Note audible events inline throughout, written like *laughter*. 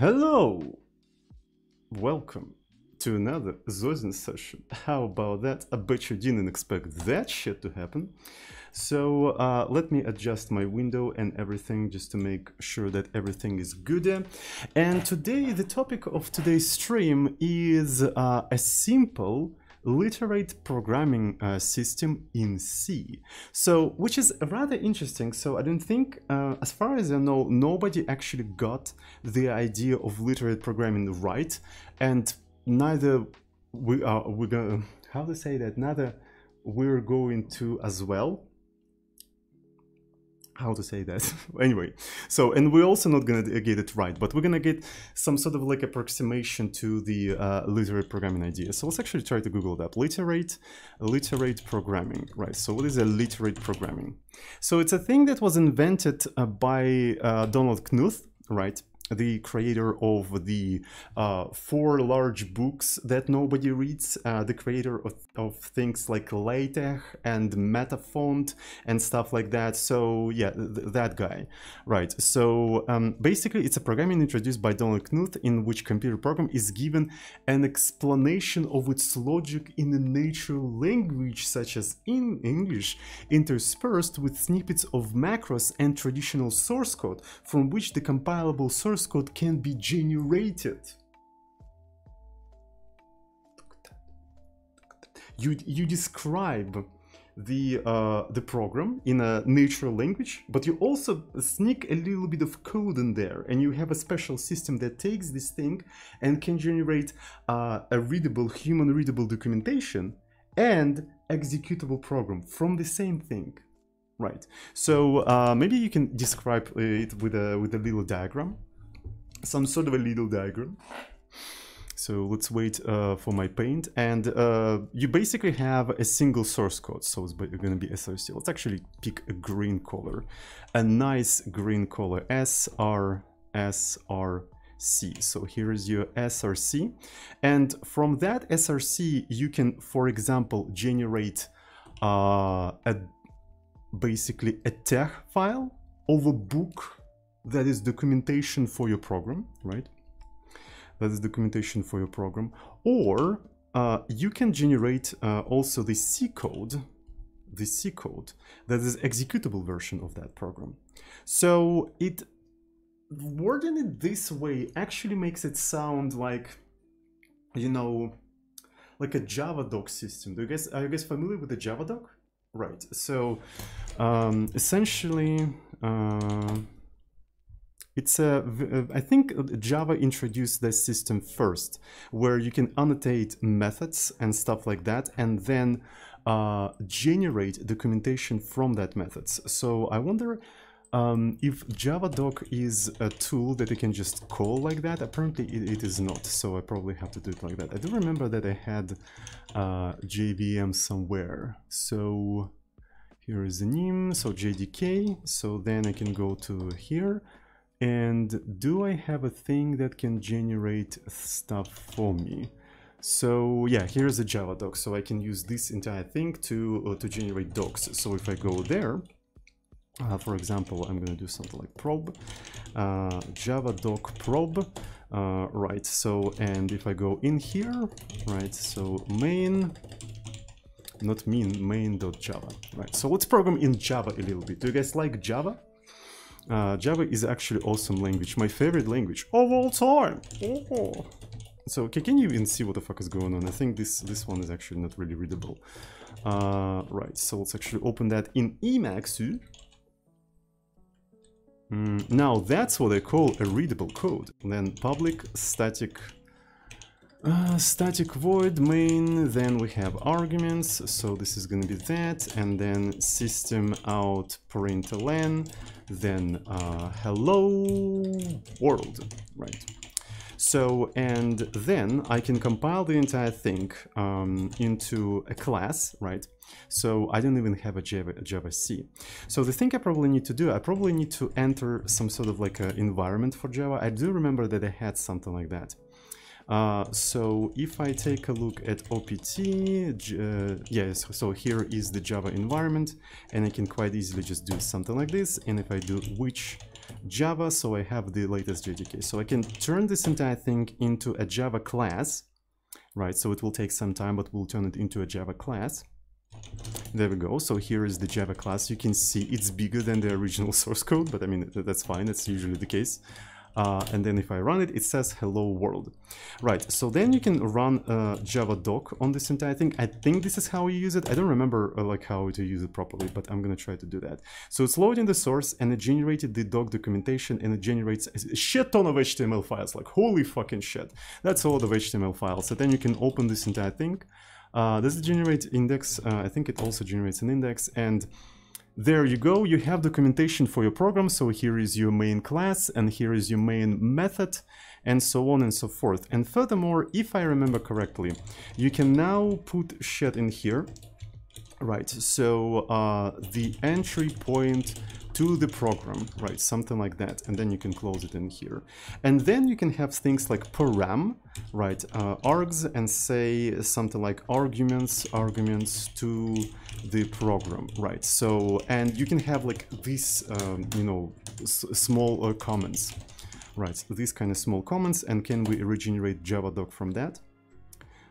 Hello! Welcome to another Zozin session. How about that? I bet you didn't expect that shit to happen. So uh, let me adjust my window and everything just to make sure that everything is good. And today, the topic of today's stream is uh, a simple literate programming uh, system in C. So, which is rather interesting. So I don't think, uh, as far as I know, nobody actually got the idea of literate programming right, and neither we are we're gonna how to say that neither we're going to as well how to say that. *laughs* Anyway so and we're also not gonna get it right but we're gonna get some sort of like approximation to the uh, literate programming idea. So let's actually try to google that. Literate literate programming right? So what is a literate programming? So it's a thing that was invented uh, by uh, donald knuth right the creator of the uh, four large books that nobody reads, uh, the creator of, of, things like LaTeX and Metafont and stuff like that. So yeah, th that guy, right? So um, basically, it's a programming introduced by Donald Knuth in which computer program is given an explanation of its logic in a natural language, such as in English, interspersed with snippets of macros and traditional source code from which the compilable source source code can be generated. You, you describe the uh, the program in a natural language, but you also sneak a little bit of code in there, and you have a special system that takes this thing and can generate uh, a readable, human readable documentation and executable program from the same thing. Right. So uh, maybe you can describe it with a with a little diagram some sort of a little diagram. So let's wait uh, for my paint. And uh, you basically have a single source code. So it's going to be SRC. Let's actually pick a green color. A nice green color. SR, SRC. So here is your SRC. And from that SRC, you can, for example, generate uh, a basically a TeX file a book that is documentation for your program, right? That is documentation for your program. Or uh, you can generate uh, also the C code, the C code that is executable version of that program. So it wording it this way actually makes it sound like, you know, like a Javadoc system. Do you guys are you guys familiar with the Javadoc? Right. So um, essentially. Uh, it's a, I think Java introduced this system first, where you can annotate methods and stuff like that, and then uh, generate documentation from that methods. So I wonder um, if Javadoc is a tool that you can just call like that. Apparently it, it is not, so I probably have to do it like that. I do remember that I had uh, JVM somewhere. So here is the name, so JDK. So then I can go to here and do I have a thing that can generate stuff for me? So yeah, here's a Javadoc. So I can use this entire thing to, uh, to generate docs. So if I go there, uh, for example, I'm going to do something like probe, uh, Javadoc probe, uh, right? So, and if I go in here, right? So main, not mean main.java, right? So let's program in Java a little bit. Do you guys like Java? Uh, Java is actually awesome language, my favorite language of all time. Oh. So can you even see what the fuck is going on? I think this this one is actually not really readable. Uh, right, so let's actually open that in Emacs. Mm, now that's what I call a readable code. And then public static uh, static void main, then we have arguments, so this is gonna be that, and then system out println, then uh, hello world, right? So, and then I can compile the entire thing um, into a class, right? So I don't even have a Java, a javac. So the thing I probably need to do, I probably need to enter some sort of like an environment for Java. I do remember that I had something like that. Uh, so if I take a look at OPT, uh, yes, so here is the Java environment, and I can quite easily just do something like this. And if I do which Java, so I have the latest JDK. So I can turn this entire thing into a Java class, right? So it will take some time, but we'll turn it into a Java class. There we go. So here is the Java class. You can see it's bigger than the original *laughs* source code, but I mean, that's fine. That's usually the case. Uh, and then if I run it, it says hello world. Right, so then you can run uh, Javadoc on this entire thing. I think this is how you use it. I don't remember uh, like how to use it properly, but I'm gonna try to do that. So it's loading the source and it generated the doc documentation and it generates a shit ton of HTML files, like holy fucking shit. That's a lot of HTML files. So then you can open this entire thing. Uh, does it generate index? Uh, I think it also generates an index and there you go, you have documentation for your program. So here is your main class and here is your main method and so on and so forth. And furthermore, if I remember correctly, you can now put shit in here. Right, so uh, the entry point to the program, right, something like that, and then you can close it in here. And then you can have things like param, right, uh, args, and say something like arguments, arguments to the program, right? So, and you can have like these, um, you know, small uh, comments, right? these kind of small comments, and can we regenerate JavaDoc from that?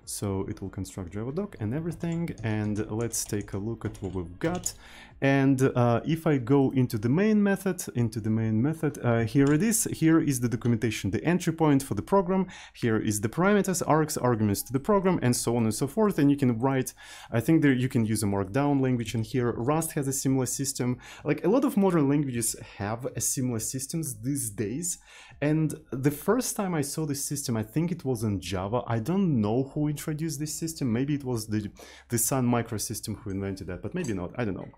So it will construct JavaDoc and everything. And let's take a look at what we've got. And uh, if I go into the main method, into the main method, uh, here it is. Here is the documentation, the entry point for the program. Here is the parameters, args, arguments to the program, and so on and so forth. And you can write, I think there you can use a markdown language in here. Rust has a similar system. Like a lot of modern languages have a similar systems these days. And the first time I saw this system, I think it was in Java. I don't know who introduced this system. Maybe it was the, the Sun Microsystem who invented that, but maybe not. I don't know.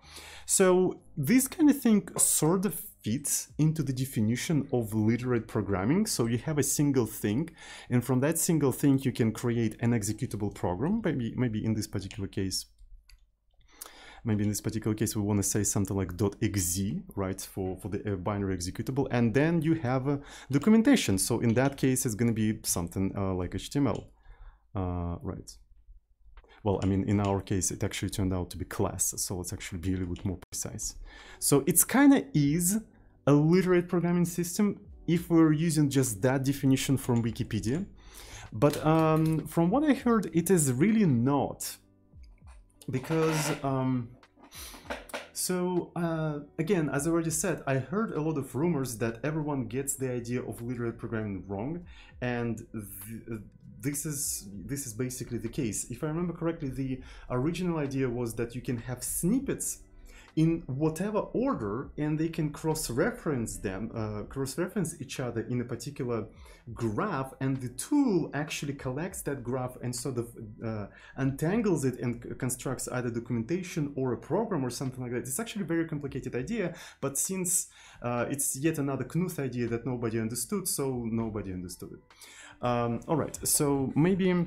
So this kind of thing sort of fits into the definition of literate programming. So you have a single thing, and from that single thing, you can create an executable program. Maybe, maybe in this particular case, maybe in this particular case, we want to say something like .exe, right, for, for the uh, binary executable. And then you have a documentation. So in that case, it's going to be something uh, like HTML, uh, right. Well, I mean, in our case, it actually turned out to be class, so let's actually be a little bit more precise. So it's kind of is a literate programming system if we're using just that definition from Wikipedia. But um, from what I heard, it is really not. Because, um, so uh, again, as I already said, I heard a lot of rumors that everyone gets the idea of literate programming wrong. And this is this is basically the case. If I remember correctly, the original idea was that you can have snippets in whatever order and they can cross-reference them, uh, cross-reference each other in a particular graph and the tool actually collects that graph and sort of uh, untangles it and constructs either documentation or a program or something like that. It's actually a very complicated idea, but since uh, it's yet another Knuth idea that nobody understood, so nobody understood it. Um, all right, so maybe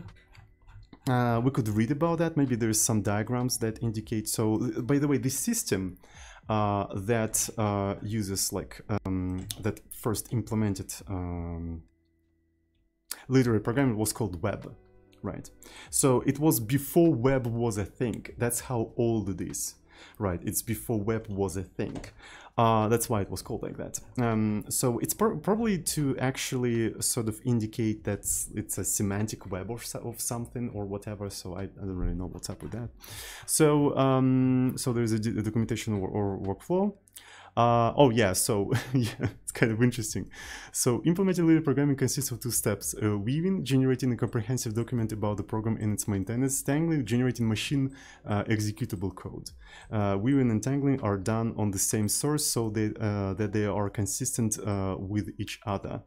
uh, we could read about that. Maybe there's some diagrams that indicate. So, by the way, this system uh, that uh, uses like um, that first implemented um, literate programming was called Web, right? So it was before Web was a thing. That's how old it is, right? It's before Web was a thing. Uh, that's why it was called like that. Um, so it's probably to actually sort of indicate that it's a semantic web or so of something or whatever. So I, I, don't really know what's up with that. So um, so there's a, documentation or, or workflow. Uh, oh yeah, so *laughs* yeah, it's kind of interesting. So implementing literate programming consists of two steps. Uh, weaving, generating a comprehensive document about the program and its maintenance. Tangling, generating machine uh, executable code. Uh, weaving and tangling are done on the same source so they, uh, that they are consistent uh, with each other.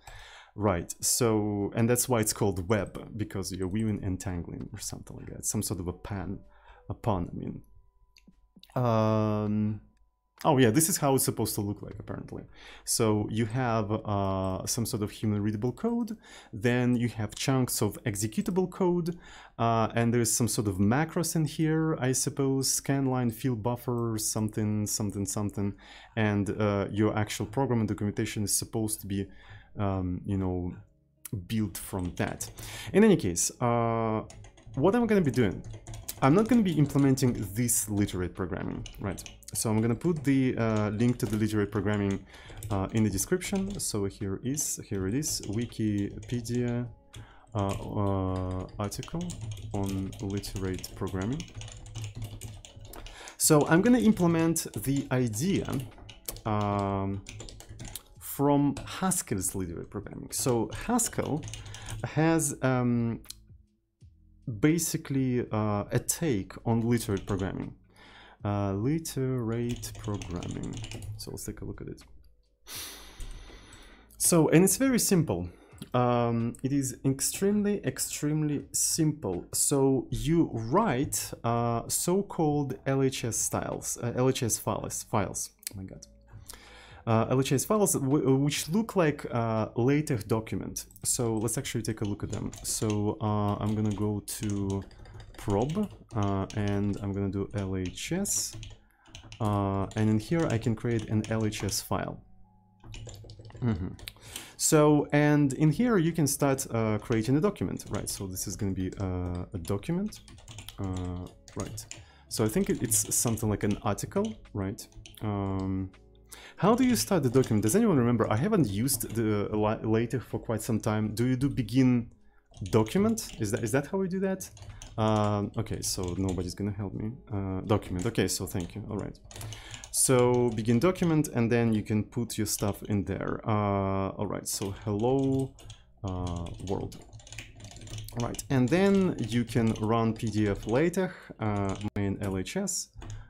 Right, so, and that's why it's called web, because you're weaving and tangling or something like that. Some sort of a pan, a pun, I mean. Um, Oh yeah, this is how it's supposed to look like apparently. So you have uh, some sort of human readable code, then you have chunks of executable code, uh, and there's some sort of macros in here, I suppose, scanline, field buffer, something, something, something, and uh, your actual program and documentation is supposed to be, um, you know, built from that. In any case, uh, what I'm going to be doing I'm not going to be implementing this literate programming, right? So I'm going to put the uh, link to the literate programming uh, in the description. So here is, here it is, Wikipedia uh, uh article on literate programming. So I'm going to implement the idea um, from Haskell's literate programming. So Haskell has um, basically uh, a take on literate programming. Uh, literate programming. So let's take a look at it. So, and it's very simple. Um, it is extremely, extremely simple. So you write uh, so-called LHS styles, uh, LHS files, files. Oh my God uh, LHS files which look like a LaTeX document. So let's actually take a look at them. So uh, I'm gonna go to prob uh, and I'm gonna do LHS uh, and in here I can create an LHS file. Mm -hmm. So, and in here you can start uh, creating a document, right? So this is going to be uh, a document, uh, right? So I think it's something like an article, right? Um, how do you start the document? Does anyone remember? I haven't used the LaTeX for quite some time. Do you do begin document? Is that is that how we do that? Um, okay, so nobody's gonna help me. Uh, document. Okay, so thank you. All right. So begin document, and then you can put your stuff in there. Uh, all right. So hello uh, world. All right, and then you can run PDF LaTeX uh, main LHS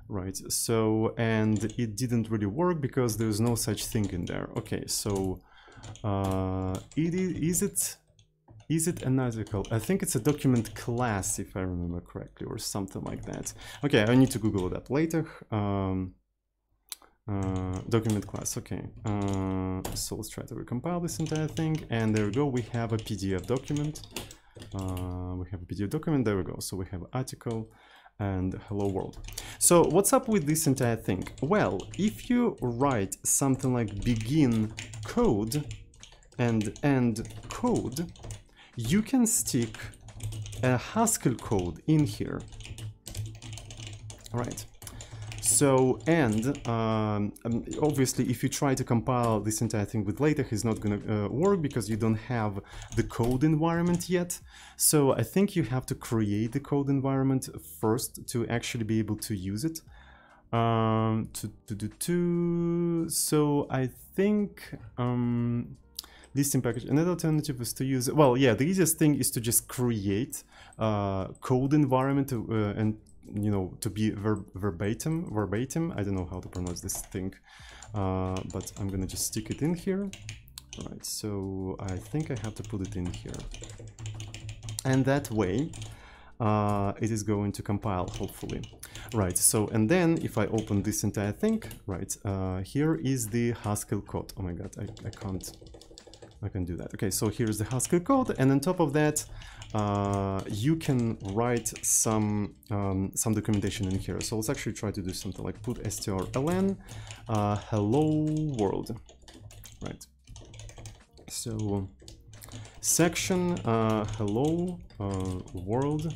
right so and it didn't really work because there's no such thing in there okay so uh it is it is it an article i think it's a document class if i remember correctly or something like that. Okay i need to google that later. Um uh, document class okay. Uh, so let's try to recompile this entire thing. And there we go we have a pdf document. Uh, we have a pdf document there we go. So we have article and hello world. So what's up with this entire thing? Well, if you write something like begin code and end code, you can stick a Haskell code in here. All right. So, and um, um, obviously if you try to compile this entire thing with LaTeX, it's not going to uh, work because you don't have the code environment yet. So I think you have to create the code environment first to actually be able to use it. Um, to, to, to, to, so I think um, package. Another alternative is to use, well, yeah, the easiest thing is to just create uh, code environment to, uh, and you know, to be ver verbatim, verbatim. I don't know how to pronounce this thing, uh, but I'm gonna just stick it in here. Right, so I think I have to put it in here. And that way, uh, it is going to compile, hopefully. Right, so, and then if I open this entire thing, right, uh, here is the Haskell code. Oh my god, I, I can't, I can do that. Okay, so here's the Haskell code, and on top of that, uh, you can write some um, some documentation in here. So let's actually try to do something like putStrLn uh, hello world, right? So section uh, hello uh, world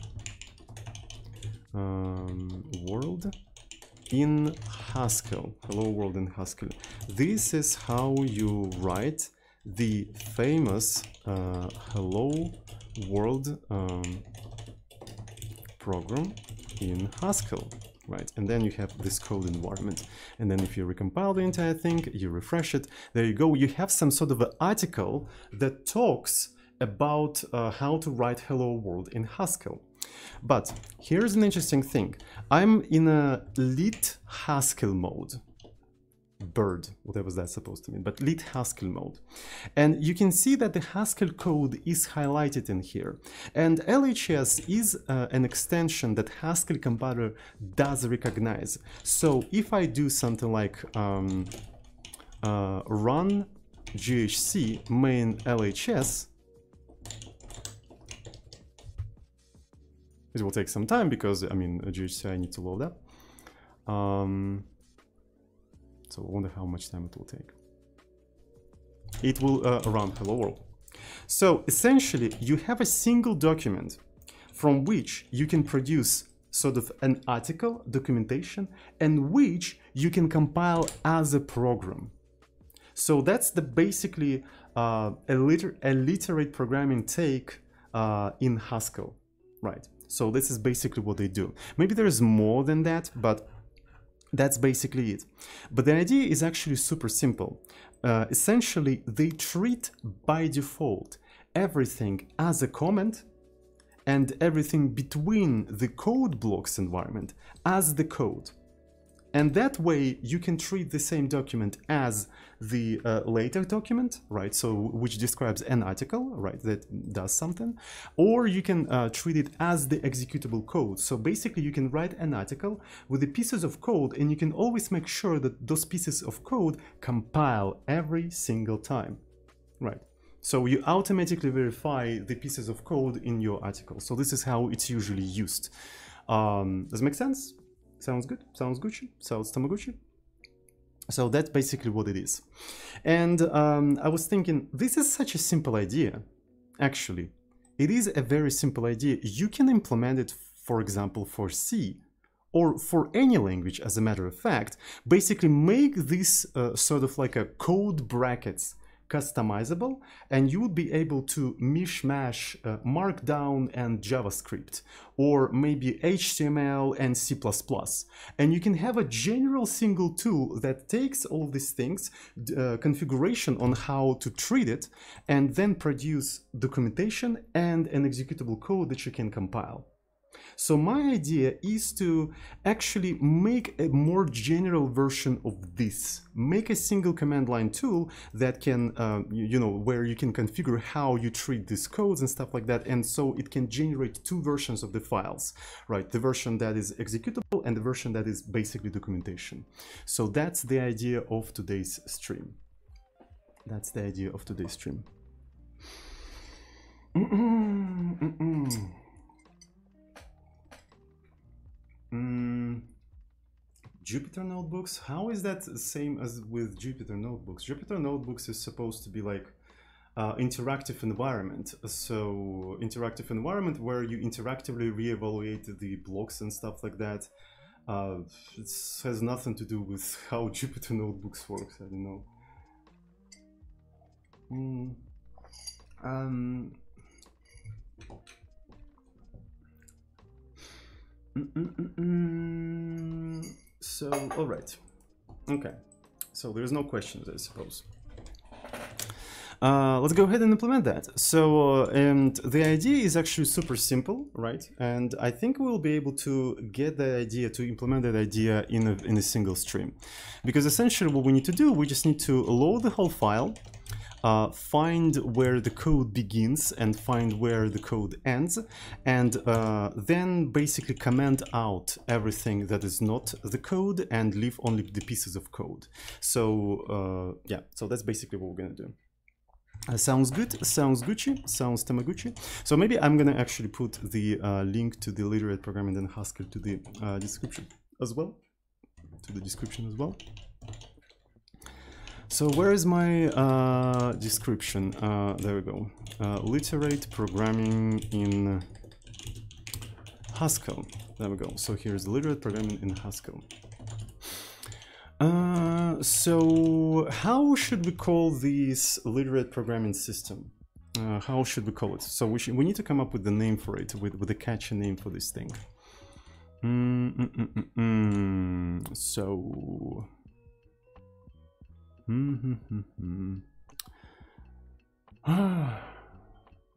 um, world in Haskell. Hello world in Haskell. This is how you write the famous uh, hello world um, program in Haskell, right? And then you have this code environment. And then if you recompile the entire thing, you refresh it, there you go. You have some sort of an article that talks about uh, how to write hello world in Haskell. But here's an interesting thing. I'm in a lit Haskell mode bird, whatever that's supposed to mean, but lit Haskell mode. And you can see that the Haskell code is highlighted in here. And LHS is uh, an extension that Haskell compiler does recognize. So if I do something like um, uh, run GHC main LHS, it will take some time because, I mean, GHC I need to load up. Um, so I wonder how much time it will take. It will uh, run hello world. So essentially you have a single document from which you can produce sort of an article, documentation, and which you can compile as a program. So that's the basically uh, a, liter literate programming take uh, in Haskell, right? So this is basically what they do. Maybe there's more than that, but that's basically it. But the idea is actually super simple. Uh, essentially, they treat by default everything as a comment and everything between the code blocks environment as the code. And that way you can treat the same document as the uh, LaTeX document, right? So which describes an article, right, that does something, or you can uh, treat it as the executable code. So basically you can write an article with the pieces of code and you can always make sure that those pieces of code compile every single time, right? So you automatically verify the pieces of code in your article. So this is how it's usually used. Um, does it make sense? Sounds good? Sounds Gucci? Sounds Tamagotchi? So that's basically what it is. And um, I was thinking, this is such a simple idea, actually. It is a very simple idea. You can implement it, for example, for C or for any language, as a matter of fact. Basically make this uh, sort of like a code brackets customizable and you would be able to mishmash uh, Markdown and JavaScript or maybe HTML and C++. And you can have a general single tool that takes all these things, uh, configuration on how to treat it, and then produce documentation and an executable code that you can compile. So my idea is to actually make a more general version of this. Make a single command line tool that can, uh, you, you, know, where you can configure how you treat these codes and stuff like that. And so it can generate two versions of the files, right? The version that is executable and the version that is basically documentation. So that's the idea of today's stream. That's the idea of today's stream. Mm -mm, mm Mm, Jupyter Notebooks, how is that same as with Jupyter Notebooks? Jupyter Notebooks is supposed to be like uh, interactive environment. So interactive environment where you interactively reevaluate the blocks and stuff like that. Uh, it has nothing to do with *laughs* how Jupyter Notebooks works. I don't know. Mm. Um, So, all right. Okay. So there's no questions, I suppose. Uh, let's go ahead and implement that. So, uh, and the idea is actually super simple, right? And I think we'll be able to get the idea, to implement that idea in a, in a single stream. Because essentially what we need to do, we just need to load the whole file, uh, find where the code begins and find where the code ends, and uh, then basically comment out everything that is not the code and leave only the pieces of code. So uh, yeah, so that's basically what we're gonna do. Uh, sounds good, sounds Gucci, sounds Tamagotchi. So maybe I'm gonna actually put the uh, link to the literate programming in Haskell to the uh, description as well, to the description as well. So where is my uh, description? Uh, there we go. Uh, literate programming in Haskell. There we go. So here's literate programming in Haskell. Uh, so how should we call this literate programming system? Uh, how should we call it? So we, should, we need to come up with the name for it, with, with a catchy name for this thing. Mm -mm -mm, mm, mm. so. *sighs*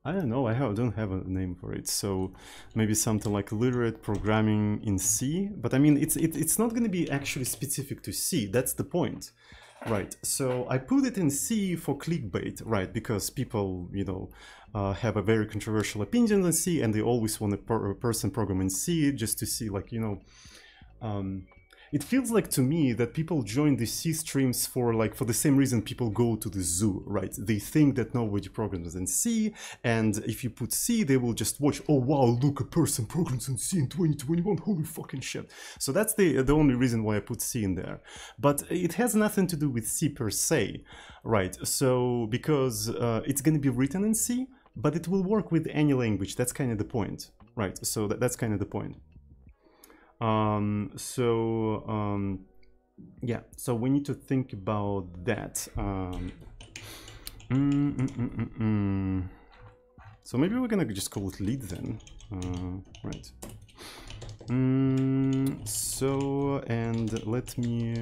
I don't know, I have, don't have a name for it, so maybe something like literate programming in C, but I mean, it's, it, it's not going to be actually specific to C, that's the point. Right, so I put it in C for clickbait, right, because people, you know, uh, have a very controversial opinion on C and they always want a, per person program in C just to see, like, you know, um, it feels like to me that people join the C streams for like for the same reason people go to the zoo, right? They think that nobody programs in C, and if you put C, they will just watch. Oh wow, look, a person programs in C in 2021. Holy fucking shit! So that's the the only reason why I put C in there. But it has nothing to do with C per se, right? So because uh, it's going to be written in C, but it will work with any language. That's kind of the point, right? So that, that's kind of the point. Um, so um, yeah, so we need to think about that. Um, mm, mm, mm, mm, mm. so maybe we're gonna just call it lead then, uh, right? Mm, so, and let me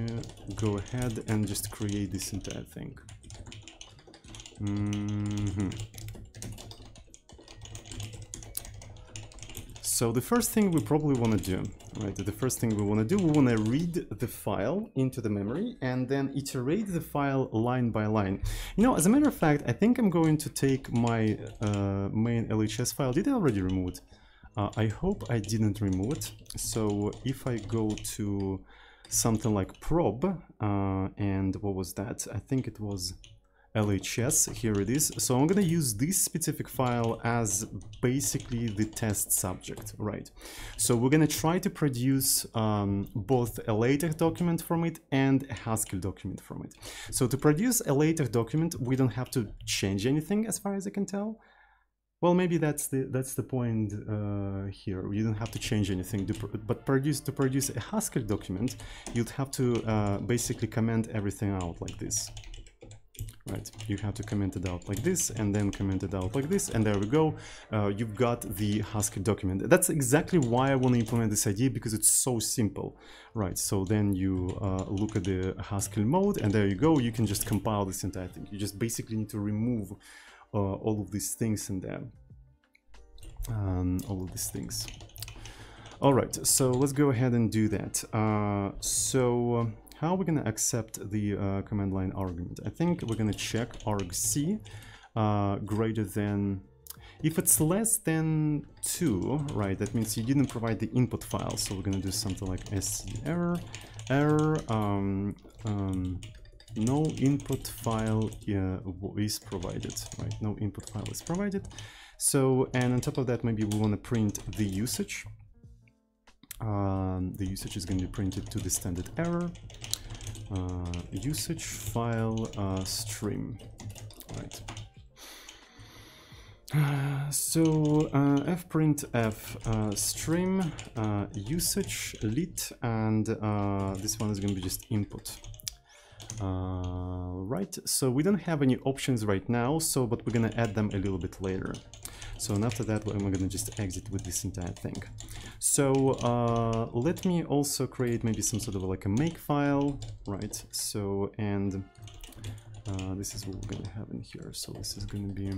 go ahead and just create this entire thing. Mm -hmm. So the first thing we probably want to do, right, the first thing we want to do, we want to read the file into the memory and then iterate the file line by line. You know, as a matter of fact, I think I'm going to take my uh, main LHS file. Did I already remove it? Uh, I hope I didn't remove it. So if I go to something like prob, uh, and what was that? I think it was LHS, here it is. So I'm gonna use this specific file as basically the test subject, right? So we're gonna try to produce um, both a LaTeX document from it and a Haskell document from it. So to produce a LaTeX document, we don't have to change anything as far as I can tell. Well, maybe that's the that's the point uh, here. You don't have to change anything, but produce to produce a Haskell document, you'd have to uh, basically comment everything out like this. Right, you have to comment it out like this, and then comment it out like this, and there we go. Uh, you've got the Haskell document. That's exactly why I want to implement this idea because it's so simple. Right, so then you uh, look at the Haskell mode, and there you go. You can just compile this entire thing. You just basically need to remove uh, all of these things in there. Um, all of these things. All right, so let's go ahead and do that. Uh, so um, how are we going to accept the uh, command line argument? I think we're going to check argc uh, greater than if it's less than 2, right, that means you didn't provide the input file. So we're going to do something like sc error, error, um, um, no input file uh, is provided, right? No input file is provided. So, and on top of that, maybe we want to print the usage. Um, the usage is going to be printed to the standard error. Uh, usage file uh, stream, right? *sighs* So uh, fprintf uh, stream uh, usage lit and uh, this one is going to be just input right, so we don't have any options right now, so but we're gonna add them a little bit later. So and after that, we're gonna just exit with this entire thing. So uh, let me also create maybe some sort of like a make file, right? So and uh, this is what we're gonna have in here. So this is gonna be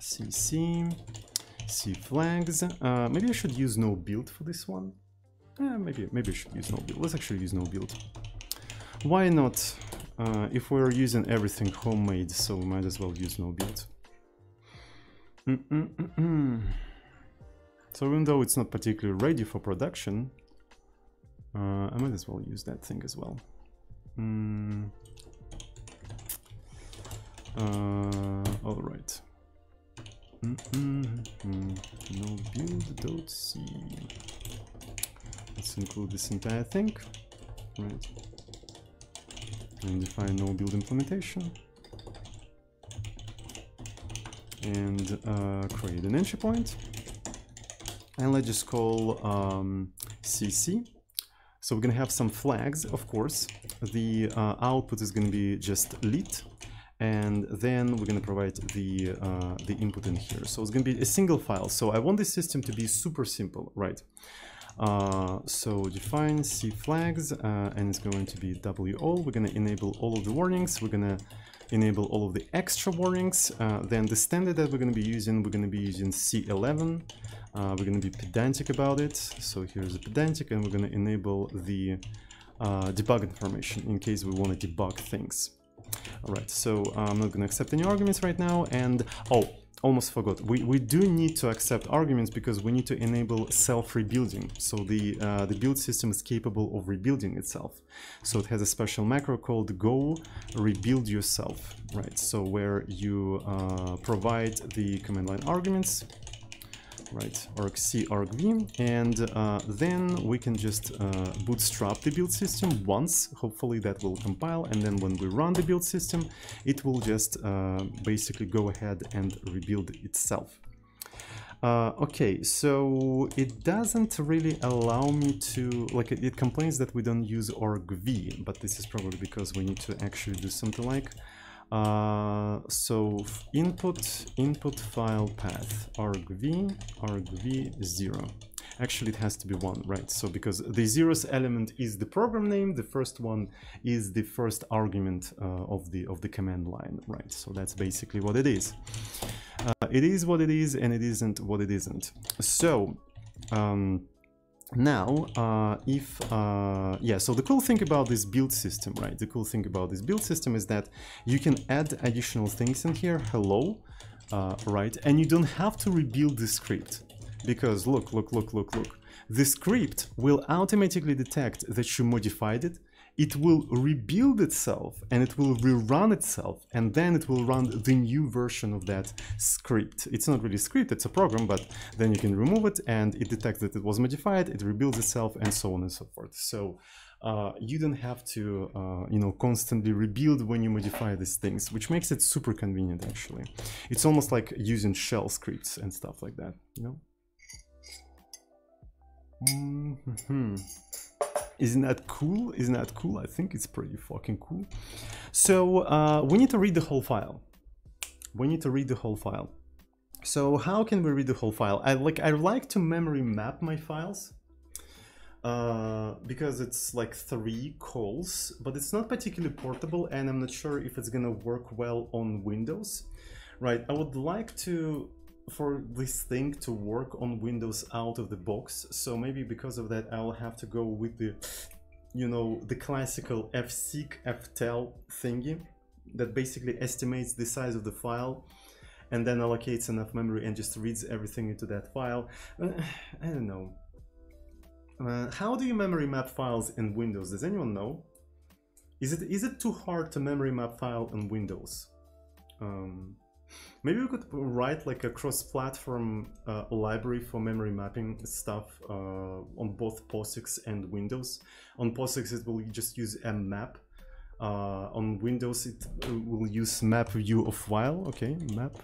cc c flags. Uh, maybe I should use nobuild for this one. Maybe maybe I should use nobuild. Let's actually use nobuild. Why not? Uh, if we're using everything homemade, so we might as well use nobuild. Mm -mm -mm so even though it's not particularly ready for production, uh, I might as well use that thing as well. Mm. Uh, all right. No build.c. Let's include this entire thing. Right and define nobuild implementation and uh, create an entry point. And let's just call um, cc so we're gonna have some flags of course. The uh, output is gonna be just lit. And then we're going to provide the uh, the input in here. So it's going to be a single file. So I want this system to be super simple right? Uh, so define C flags uh, and it's going to be W all. We're going to enable all of the warnings. We're going to enable all of the extra warnings. Uh, then the standard that we're going to be using, we're going to be using C11. Uh, we're going to be pedantic about it. So here's the pedantic and we're going to enable the uh, debug information in case we want to debug things. All right, so I'm not going to accept any arguments right now. And oh, almost forgot. We, we do need to accept arguments because we need to enable self-rebuilding. So the, uh, the build system is capable of rebuilding itself. So it has a special macro called go rebuild yourself, right? So where you uh, provide the command line arguments right, argc argv, and uh, then we can just uh, bootstrap the build system once, hopefully that will compile, and then when we run the build system, it will just uh, basically go ahead and rebuild itself. Uh, okay, so it doesn't really allow me to, like it, it complains that we don't use argv, but this is probably because we need to actually do something like, uh, so input, input file path, argv, argv 0. Actually, it has to be one, right? So because the zeros element is the program name, the first one is the first argument uh, of the of the command line, right? So that's basically what it is. Uh, it is what it is, and it isn't what it isn't. So. Um, now, uh, if, uh, yeah, so the cool thing about this build system, right, the cool thing about this build system is that you can add additional things in here, hello, uh, right, and you don't have to rebuild the script. Because look, look, look, look, look. The script will automatically detect that you modified it, it will rebuild itself and it will rerun itself and then it will run the new version of that script. It's not really script, it's a program, but then you can remove it and it detects that it was modified, it rebuilds itself and so on and so forth. So uh, you don't have to, uh, you know, constantly rebuild when you modify these things, which makes it super convenient actually. It's almost like using shell scripts and stuff like that, you know? Mm -hmm. Isn't that cool? Isn't that cool? I think it's pretty fucking cool. So uh, we need to read the whole file. We need to read the whole file. So how can we read the whole file? I like I like to memory map my files uh, because it's like three calls, but it's not particularly portable, and I'm not sure if it's gonna work well on Windows. Right? I would like to for this thing to work on Windows out of the box. So maybe because of that, I'll have to go with the, you know, the classical fseek ftell thingy that basically estimates the size of the file and then allocates enough memory and just reads everything into that file. Uh, I don't know. Uh, how do you memory map files in Windows? Does anyone know? Is it is it too hard to memory map file in Windows? Um, Maybe we could write like a cross-platform uh, library for memory mapping stuff uh, on both POSIX and Windows. On POSIX it will just use mmap. Uh, on Windows it will use map view of file. Okay, map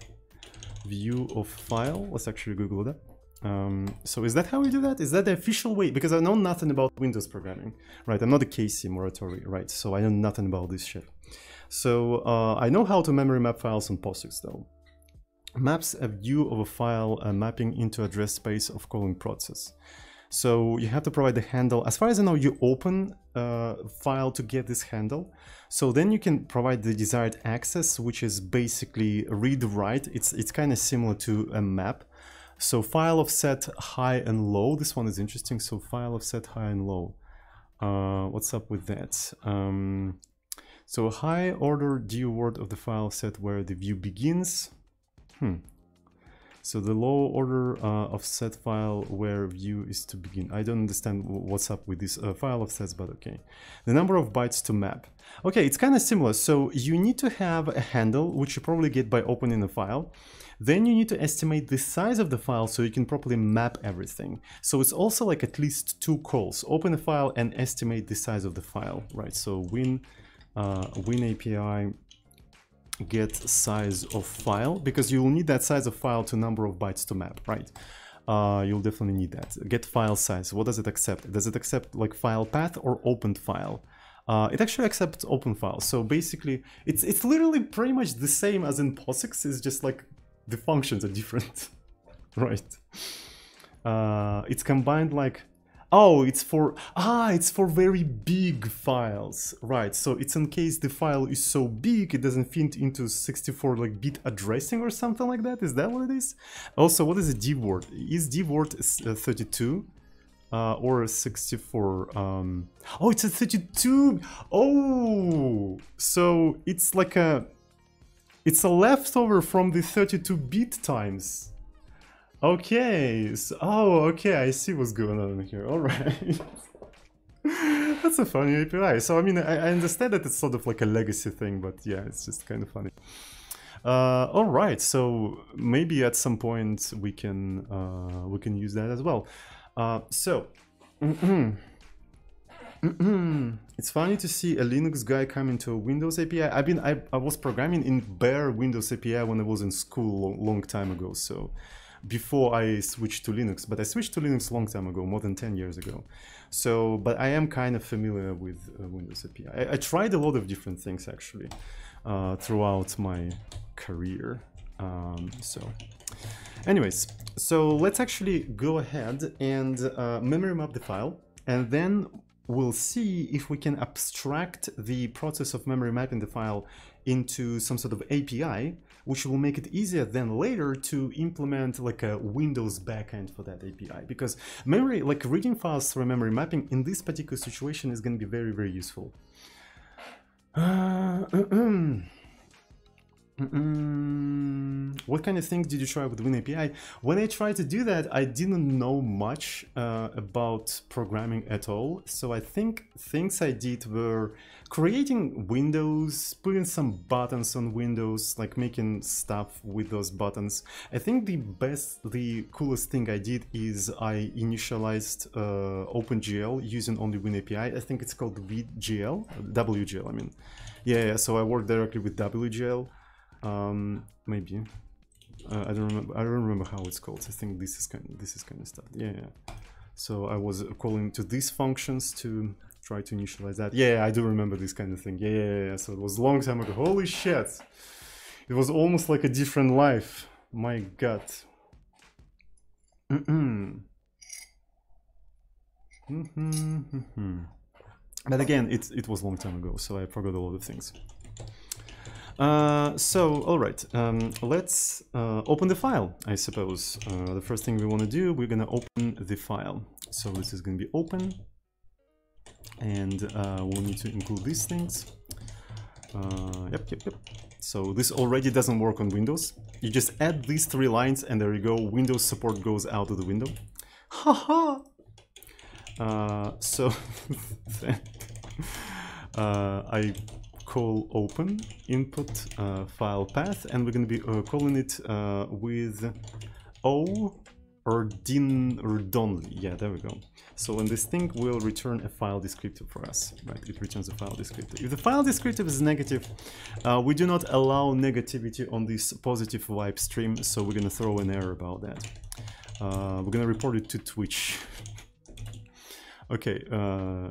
view of file. Let's actually Google that. Um, so is that how we do that? Is that the official way? Because I know nothing about Windows programming, right? I'm not a Casey Muratori, right? So I know nothing about this shit. So uh, I know how to memory map files on POSIX though. Maps a view of a file uh, mapping into address space of calling process. So you have to provide the handle. As far as I know, you open a uh, file to get this handle. So then you can provide the desired access, which is basically read-write. It's, it's kind of similar to a map. So file offset high and low. This one is interesting. So file offset high and low. Uh, what's up with that? Um, so a high order DWORD of the file set where the view begins. Hmm. So the low order uh, of set file where view is to begin. I don't understand what's up with this uh, file offsets, but okay. The number of bytes to map. Okay, it's kind of similar. So you need to have a handle, which you probably get by opening a file. Then you need to estimate the size of the file so you can properly map everything. So it's also like at least two calls. Open a file and estimate the size of the file, right? So win uh, Win API get size of file because you will need that size of file to number of bytes to map, right? Uh, you'll definitely need that. Get file size. What does it accept? Does it accept like file path or opened file? Uh, it actually accepts open files. So basically, it's it's literally pretty much the same as in POSIX. It's just like the functions are different, *laughs* right? Uh, it's combined like Oh, it's for, ah, it's for very big files. Right, so it's in case the file is so big it doesn't fit into 64 like bit addressing or something like that. Is that what it is? Also, what is a dword? Is dword uh, 32? Uh, or 64 um oh it's a 32 oh so it's like a it's a leftover from the 32 bit times Okay, so, oh, okay, I see what's going on here. All right. *laughs* That's a funny API. So, I mean, I, I, understand that it's sort of like a legacy thing, but yeah, it's just kind of funny. Uh, all right, so maybe at some point we can uh, we can use that as well. Uh, so, *clears throat* it's funny to see a Linux guy come into a Windows API. I've been I, I was programming in bare Windows API when I was in school long, long time ago, so before I switched to Linux, but I switched to Linux a long time ago, more than 10 years ago. So, but I am kind of familiar with uh, Windows API. I, I, tried a lot of different things actually uh, throughout my career. Um, so, anyways, so let's actually go ahead and uh, memory map the file, and then we'll see if we can abstract the process of memory mapping the file into some sort of API, which will make it easier then later to implement like a Windows backend for that API. Because memory, like reading files through memory mapping in this particular situation is going to be very, very useful. Uh, Mm, what kind of things did you try with WinAPI? When I tried to do that, I didn't know much uh, about programming at all. So I think things I did were creating windows, putting some buttons on windows, like making stuff with those buttons. I think the best, the coolest thing I did is I initialized uh, OpenGL using only WinAPI. I think it's called VGL, WGL, I mean. Yeah, yeah, so I worked directly with WGL. Um, maybe. Uh, I don't remember. I don't remember how it's called. I think this is kind. Of, this is kind of stuff. Yeah, yeah. So I was calling to these functions to try to initialize that. Yeah, I do remember this kind of thing. Yeah, yeah, yeah. So it was a long time ago. Holy shit! It was almost like a different life. My god. Mm -hmm. but again, it, it was a long time ago, so I forgot a lot of things. Uh, so, all right, um, let's uh, open the file, I suppose. Uh, the first thing we want to do, we're going to open the file. So this is going to be open, and uh, we'll need to include these things. Uh, yep, yep, yep. So this already doesn't work on Windows. You just add these three lines, and there you go. Windows support goes out of the window. Haha! uh, so *laughs* I call open input uh, file path and we're going to be uh, calling it uh, with o or din or donly yeah there we go. So when this thing will return a file descriptor for us right? It returns a file descriptor if the file descriptor is negative uh, we do not allow negativity on this positive vibe stream so we're to throw an error about that. Uh, we're to report it to twitch. *laughs* Okay uh,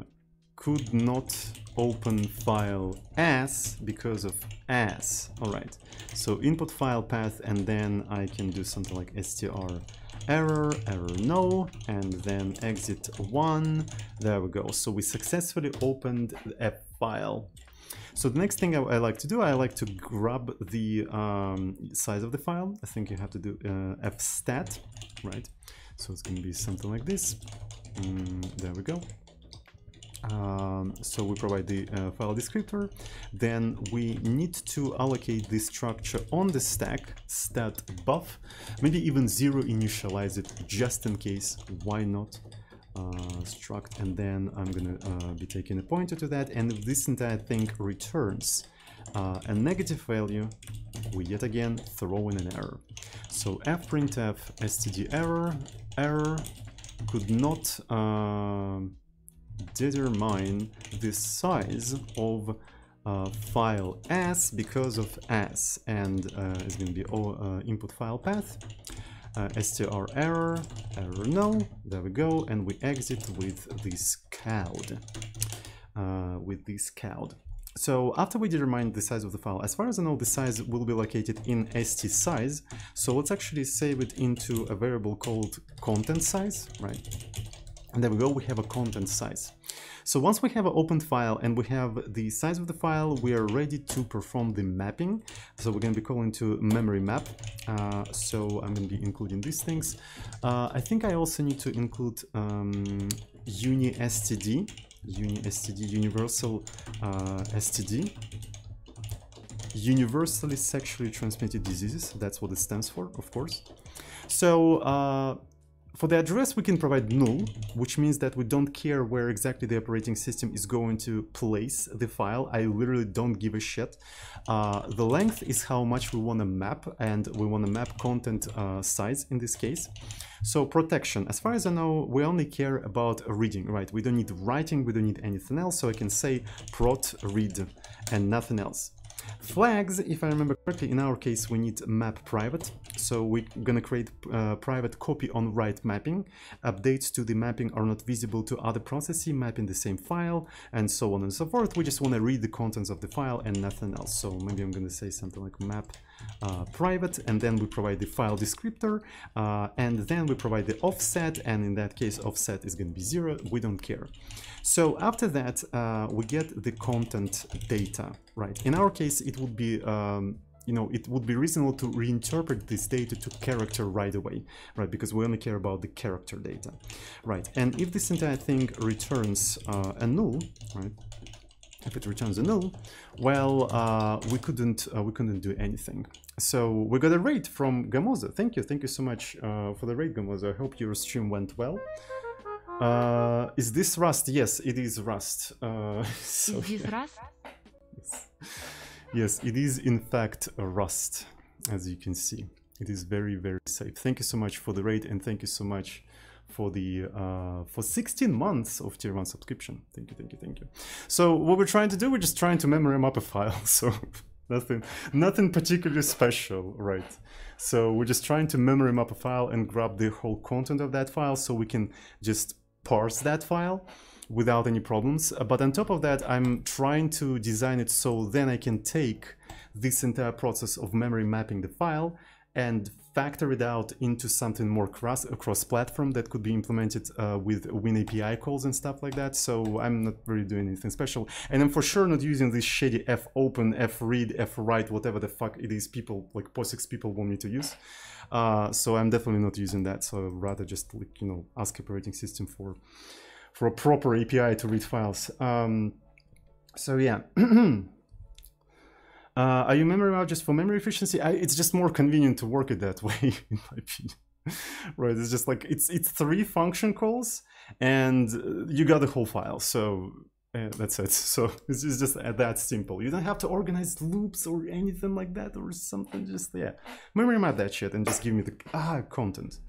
could not open file as because of as. All right, so input file path and then I can do something like str error, error no, and then exit one. There we go. So we successfully opened a file. So the next thing I, I like to do, I like to grab the um, size of the file. I think you have to do uh, fstat, right? So it's going to be something like this. Mm, there we go. Um, so we provide the uh, file descriptor. Then we need to allocate this structure on the stack, stat buff, maybe even zero initialize it just in case, why not? Uh, struct and then I'm gonna uh, be taking a pointer to that and if this entire thing returns uh, a negative value we yet again throw in an error so fprintf std error error could not um, determine the size of uh, file s because of s and uh, it's going to be all uh, input file path uh, str error error no there we go and we exit with this cloud uh, with this cloud so after we determine the size of the file, as far as I know, the size will be located in st size. So let's actually save it into a variable called content size, right? And there we go, we have a content size. So once we have an open file and we have the size of the file, we are ready to perform the mapping. So we're going to be calling to memory map. Uh, so I'm going to be including these things. Uh, I think I also need to include um, UniSTD, UniSTD, Universal uh, STD. Universally Sexually Transmitted Diseases, that's what it stands for, of course. So uh, for the address, we can provide null, which means that we don't care where exactly the operating system is going to place the file. I literally don't give a shit. Uh, the length is how much we want to map, and we want to map content uh, size in this case. So protection, as far as I know, we only care about reading, right? We don't need writing, we don't need anything else, so I can say prot read and nothing else. Flags, if I remember correctly, in our case we need map private. So we're gonna create uh, private copy on write mapping. Updates to the mapping are not visible to other processes mapping the same file and so on and so forth. We just want to read the contents of the file and nothing else. So maybe I'm gonna say something like map uh, private and then we provide the file descriptor uh, and then we provide the offset and in that case offset is going to be zero we don't care so after that uh, we get the content data right in our case it would be um, you know, it would be reasonable to reinterpret this data to character right away, right? Because we only care about the character data, right? And if this entire thing returns uh, a null, right? if it returns a null, well, uh, we couldn't uh, we couldn't do anything. So we got a raid from Gamoza. Thank you, thank you so much uh, for the raid, Gamoza. I hope your stream went well. Uh, is this Rust? Yes, it is Rust. Uh, *laughs* so, is this Rust? Yes. yes, it is in fact a Rust, as you can see. It is very, very safe. Thank you so much for the raid and thank you so much for the uh, for 16 months of tier 1 subscription. Thank you, thank you, thank you. So what we're trying to do, we're just trying to memory map a file. *laughs* So nothing nothing particularly special, right? So we're just trying to memory map a file and grab the whole content of that file so we can just parse that file without any problems. Uh, but on top of that, I'm trying to design it so then I can take this entire process of memory mapping the file and factor it out into something more cross across platform that could be implemented uh, with WinAPI calls and stuff like that. So I'm not really doing anything special. And I'm for sure not using this shady f open, f read, f write, whatever the fuck it is people like POSIX people want me to use. Uh, so I'm definitely not using that. So I'd rather just like, you know, ask operating system for for a proper API to read files. Um, so yeah. *clears throat* Uh, are you memory out just for memory efficiency? I, it's just more convenient to work it that *laughs* way, in my opinion. right, it's just like, it's it's three function calls and you got the whole file. So uh, that's it. *laughs* So it's just, it's just that simple. You don't have to organize loops or anything like that or something. Just, yeah, memory map that shit and just give me the ah content.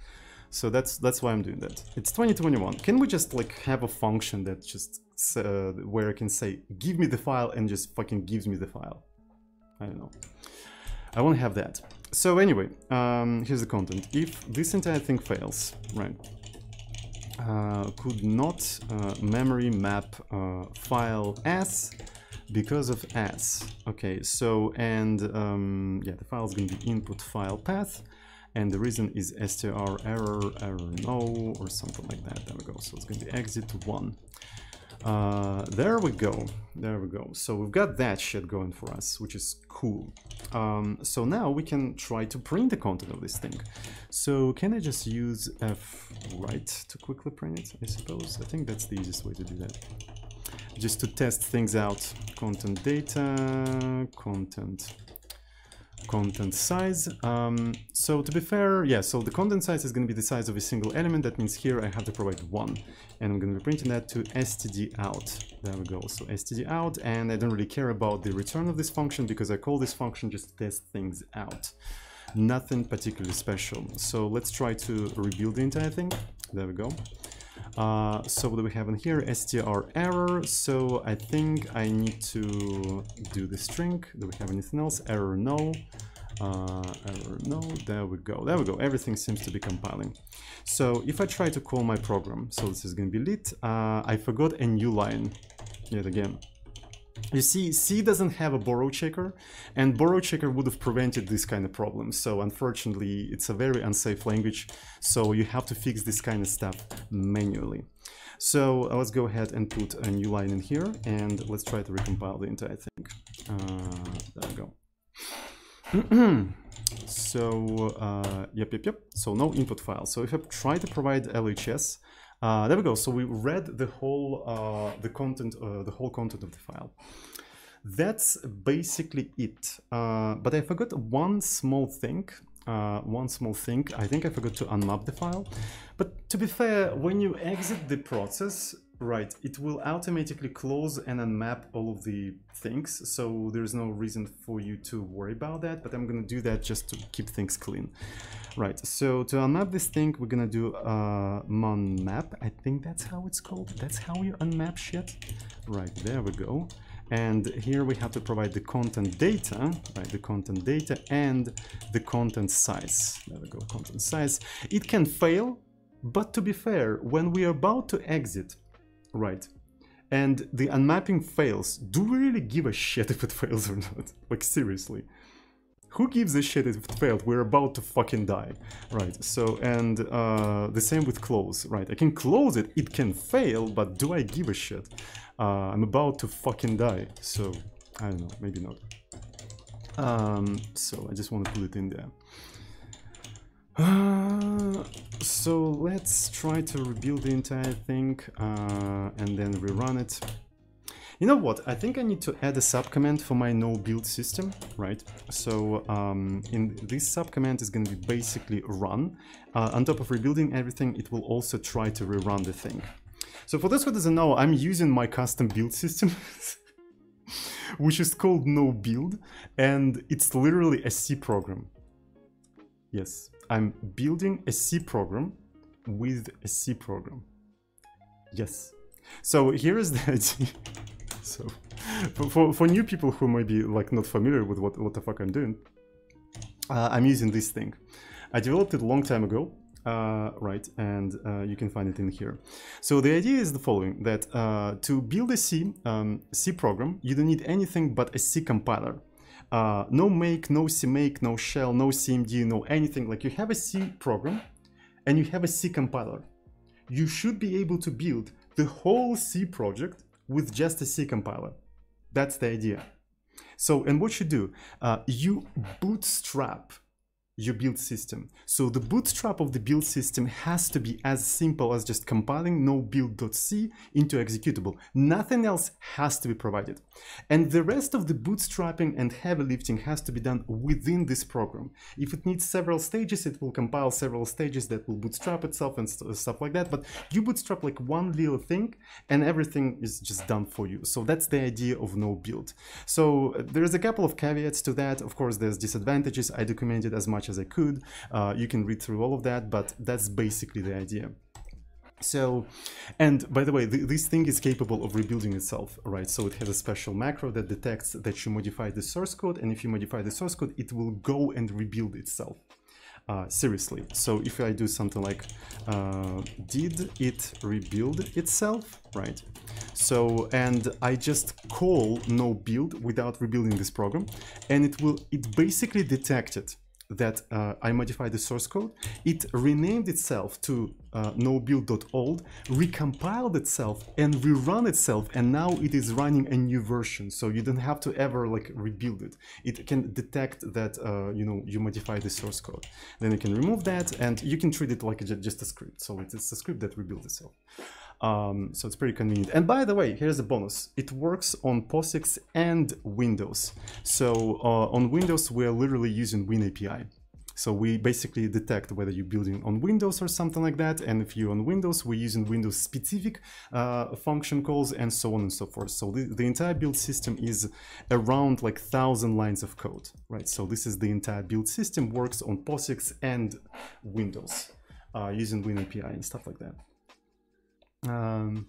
So that's that's why I'm doing that. It's 2021. Can we just like have a function that just uh, where I can say give me the file and just fucking gives me the file? I don't know. I won't have that. So anyway, um, here's the content. If this entire thing fails, right, uh, could not uh, memory map uh, file s because of s. Okay, so and um, yeah, the file is going to be input file path, and the reason is str error error no or something like that. There we go. So it's going to be exit one. Uh, there we go, there we go. So we've got that shit going for us, which is cool. Um, so now we can try to print the content of this thing. So can I just use F write to quickly print it, I suppose? I think that's the easiest way to do that. Just to test things out. Content data, content content size. Um, so to be fair, yeah, so the content size is going to be the size of a single element. That means here I have to provide one. And I'm going to be printing that to std out. There we go. So std out. And I don't really care about the return of this function because I call this function just to test things out. Nothing particularly special. So let's try to rebuild the entire thing. There we go. Uh, so what do we have in here? str error. So I think I need to do the string. Do we have anything else? Error no. Uh, error no. There we go. There we go. Everything seems to be compiling. So if I try to call my program, so this is going to be lit. Uh, I forgot a new line yet again. You see, C doesn't have a borrow checker, and borrow checker would have prevented this kind of problem. So unfortunately, it's a very unsafe language, so you have to fix this kind of stuff manually. So uh, let's go ahead and put a new line in here, and let's try to recompile the entire thing. Uh, there we go. *clears throat* so, uh, yep, yep, yep. So no input file. So if I try to provide LHS, there we go. So we read the whole uh, the content, uh, the whole content of the file. That's basically it. Uh, but I forgot one small thing. Uh, one small thing. I think I forgot to unmap the file. But to be fair, when you exit the process, Right, it will automatically close and unmap all of the things, so there's no reason for you to worry about that, but I'm gonna do that just to keep things clean. Right, so to unmap this thing, we're gonna do a munmap. I think that's how it's called. That's how you unmap shit. Right, there we go. And here we have to provide the content data, right? The content data and the content size. There we go, content size. It can fail, but to be fair, when we are about to exit, right? And the unmapping fails, do we really give a shit if it *laughs* fails or not? Like seriously. Who gives a shit if it failed? We're about to fucking die. Right, so, and uh, the same with close, right? I can close it, it can fail, but do I give a shit? Uh, I'm about to fucking die, so, I don't know, maybe not. Um, so, I just want to put it in there. Uh, so, let's try to rebuild the entire thing, uh, and then rerun it. You know what? I think I need to add a subcommand for my nobuild system, right? So um, in this subcommand is going to be basically run. Uh, on top of rebuilding everything, it will also try to rerun the thing. So for those who doesn't know, I'm using my custom build system, *laughs* which is called nobuild, and it's literally a C program. Yes, I'm building a C program with a C program. Yes. So here is the *laughs* idea. So for, for, for, new people who might be like not familiar with what, what the fuck I'm doing, uh, I'm using this thing. I developed it a long time ago, uh, right, and uh, you can find it in here. So the idea is the following, that uh, to build a C, um, C program, you don't need anything but a C compiler. Uh, no make, no CMake, no shell, no CMD, no anything. Like you have a C program and you have a C compiler. You should be able to build the whole C project with just a C compiler. That's the idea. So, and what you do, uh, you bootstrap your build system. So the bootstrap of the build system has to be as simple as just compiling nobuild.c into executable. Nothing else has to be provided. And the rest of the bootstrapping and heavy lifting has to be done within this program. If it needs several stages, it will compile several stages that will bootstrap itself and st stuff like that. But you bootstrap like one little thing and everything is just done for you. So that's the idea of nobuild. So uh, there's a couple of caveats to that. Of course, there's disadvantages. I documented as much as I could. Uh, you can read through all of that, but that's basically the idea. So, and by the way, th this thing is capable of rebuilding itself, right? So it has a special macro that detects that you modify the source code, and if you modify the source code, it will go and rebuild itself. Uh, seriously. So if I do something like, uh, did it rebuild itself, right? So, and I just call nobuild without rebuilding this program, and it will, it basically detected that uh, I modified the source code, it renamed itself to uh, nobuild.old, recompiled itself and rerun itself and now it is running a new version so you don't have to ever like rebuild it. It can detect that uh, you know you modify the source code. Then you can remove that and you can treat it like just a script. So it's, a script that rebuilds itself. Um, so it's pretty convenient. And by the way, here's a bonus. It works on POSIX and Windows. So uh, on Windows, we're literally using WinAPI. So we basically detect whether you're building on Windows or something like that. And if you're on Windows, we're using Windows specific uh, function calls and so on and so forth. So the, the entire build system is around like thousand lines of code, right? So this is the entire build system works on POSIX and Windows uh, using WinAPI and stuff like that. Um,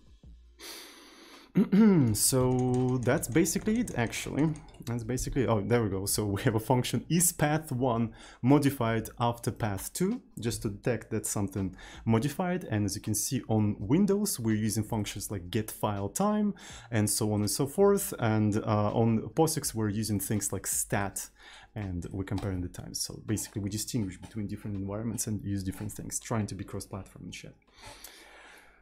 *clears throat* so that's basically it actually. That's basically oh there we go. So we have a function is path 1 modified after path 2 just to detect that something modified. And as you can see on windows we're using functions like get file time and so on and so forth. And uh, on POSIX we're using things like stat and we're comparing the times. So basically we distinguish between different environments and use different things trying to be cross-platform and shit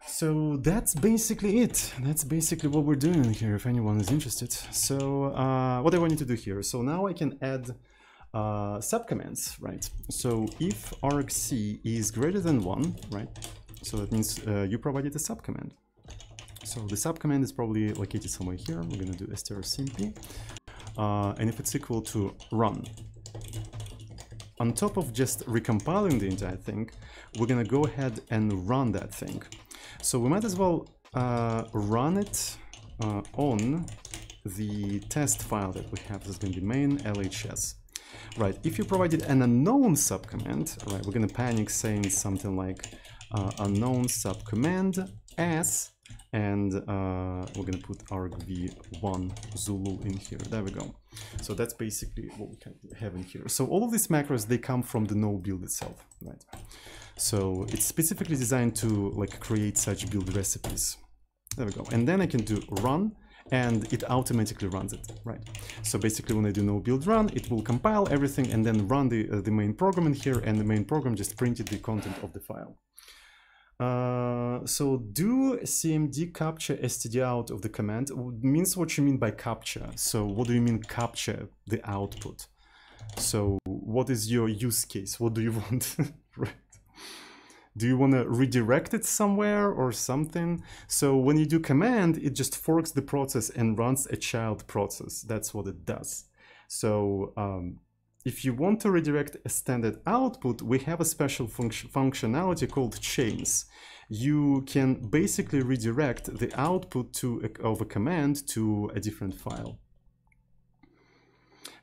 so that's basically it. That's basically what we're doing here, if anyone is interested. So uh, what I want you to do here. So now I can add uh, subcommands, right? So if argc is greater than one, right? So that means uh, you provided a subcommand. So the subcommand is probably located somewhere here. We're gonna do strcmp. Uh, and if it's equal to run, on top of just recompiling the entire thing, we're gonna go ahead and run that thing. So we might as well uh, run it uh, on the test file that we have. This is going to be main LHS. Right, if you provided an unknown subcommand, right, we're going to panic saying something like uh, unknown subcommand s, and uh, we're gonna put argv1 zulu in here there we go so that's basically what we can have in here so all of these macros they come from the nobuild itself right so it's specifically designed to like create such build recipes there we go and then i can do run and it automatically runs it right so basically when i do nobuild run it will compile everything and then run the uh, the main program in here and the main program just printed the content of the file uh, so do cmd capture std out of the command means what you mean by capture. So what do you mean capture the output? So what is your use case? What do you *laughs* want? right. Do you want to redirect it somewhere or something? So when you do command, it just forks the process and runs a child process. That's what it does. So um, if you want to redirect a standard output, we have a special func functionality called chains. You can basically redirect the output to a, of a command to a different file.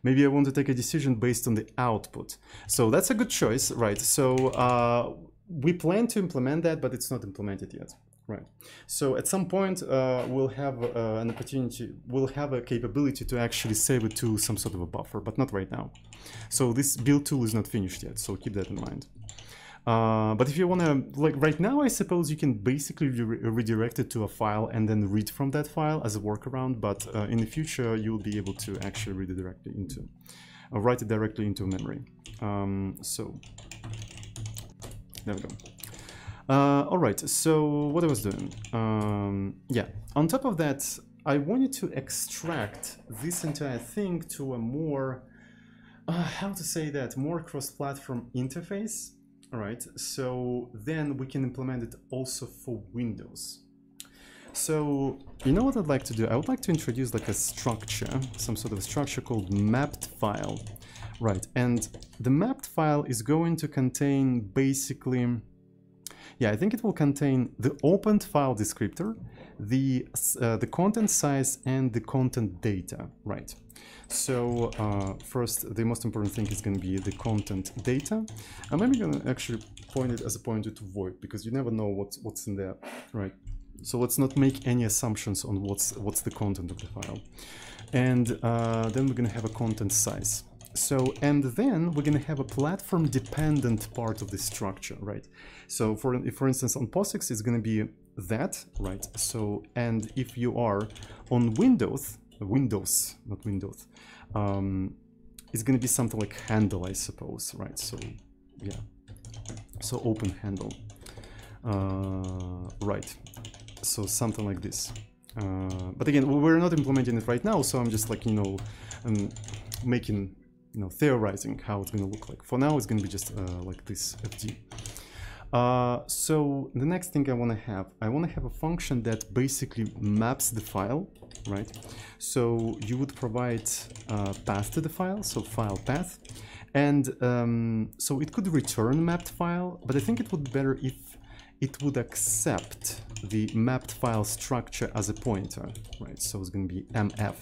Maybe I want to take a decision based on the output. So that's a good choice, right? So uh, we plan to implement that, but it's not implemented yet. Right. So at some point, uh, we'll have uh, an opportunity, we'll have a capability to actually save it to some sort of a buffer, but not right now. So this build tool is not finished yet, so keep that in mind. Uh, but if you want to, like right now, I suppose you can basically re redirect it to a file and then read from that file as a workaround, but uh, in the future, you'll be able to actually read it directly into, uh, write it directly into memory. Um, so, there we go. Uh, all right, so what I was doing, um, yeah, on top of that, I wanted to extract this entire thing to a more, uh, how to say that, more cross-platform interface, all right, so then we can implement it also for Windows. So, you know what I'd like to do? I would like to introduce like a structure, some sort of structure called mapped file, right, and the mapped file is going to contain basically yeah, I think it will contain the opened file descriptor, the, uh, the content size, and the content data, right? So uh, first, the most important thing is going to be the content data. I'm maybe going to actually point it as a pointer to void because you never know what's what's in there, right? So let's not make any assumptions on what's what's the content of the file. And uh, then we're going to have a content size. So, and then we're going to have a platform dependent part of the structure, right? So for, for instance, on POSIX, it's going to be that, right? So, and if you are on Windows, Windows, not Windows, um, it's going to be something like handle, I suppose, right? So, yeah. So open handle. Uh, right. So something like this. Uh, but again, we're not implementing it right now, so I'm just like, you know, um, making you know, theorizing how it's going to look like. For now, it's going to be just uh, like this FD. Uh, so the next thing I want to have, I want to have a function that basically maps the file, right? So you would provide uh, path to the file, so file path. And um, so it could return mapped file, but I think it would be better if it would accept the mapped file structure as a pointer, right? So it's going to be mf.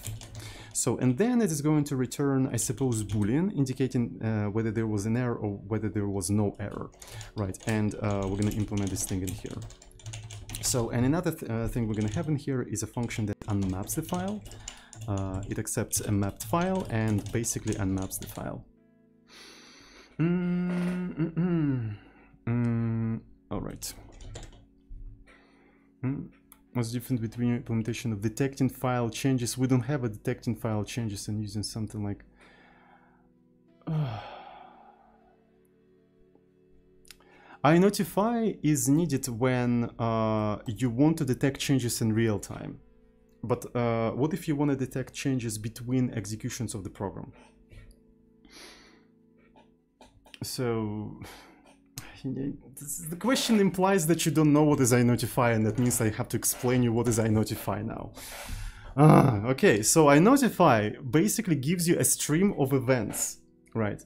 So, and then it is going to return, I suppose, boolean, indicating uh, whether there was an error or whether there was no error, right? And uh, we're going to implement this thing in here. So, and another th uh, thing we're going to have in here is a function that unmaps the file. Uh, it accepts a mapped file and basically unmaps the file. Mm -mm -mm. mm all right. What's different between implementation of detecting file changes? We don't have a detecting file changes and using something like *sighs* uh, notify is needed when uh, you want to detect changes in real time. But uh, what if you want to detect changes between executions of the program? So the question implies that you don't know what is iNotify, and that means I have to explain you what is iNotify now. Ah, okay, so iNotify basically gives you a stream of events, right?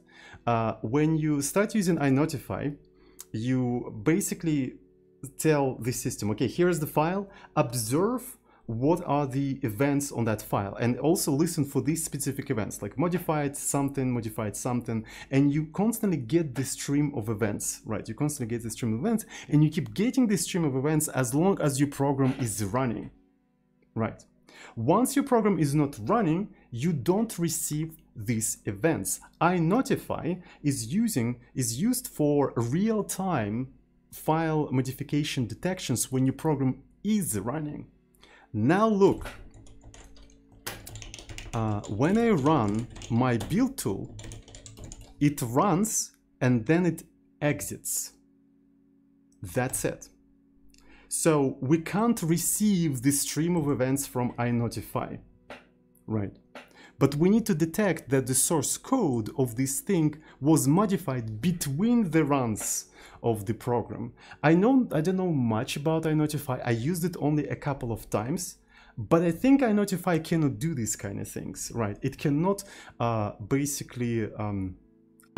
Uh, when you start using iNotify, you basically tell the system, okay, here's the file, observe what are the events on that file? And also listen for these specific events like modified something modified something. And you constantly get the stream of events right? You constantly get the stream of events and you keep getting the stream of events as long as your program is running right? Once your program is not running you don't receive these events. iNotify is using is used for real-time file modification detections when your program is running now look, uh, when I run my build tool, it runs and then it exits. That's it. So we can't receive the stream of events from iNotify, right? But we need to detect that the source code of this thing was modified between the runs of the program. I know I don't know much about iNotify. I used it only a couple of times, but I think iNotify cannot do these kind of things, right? It cannot uh, basically um,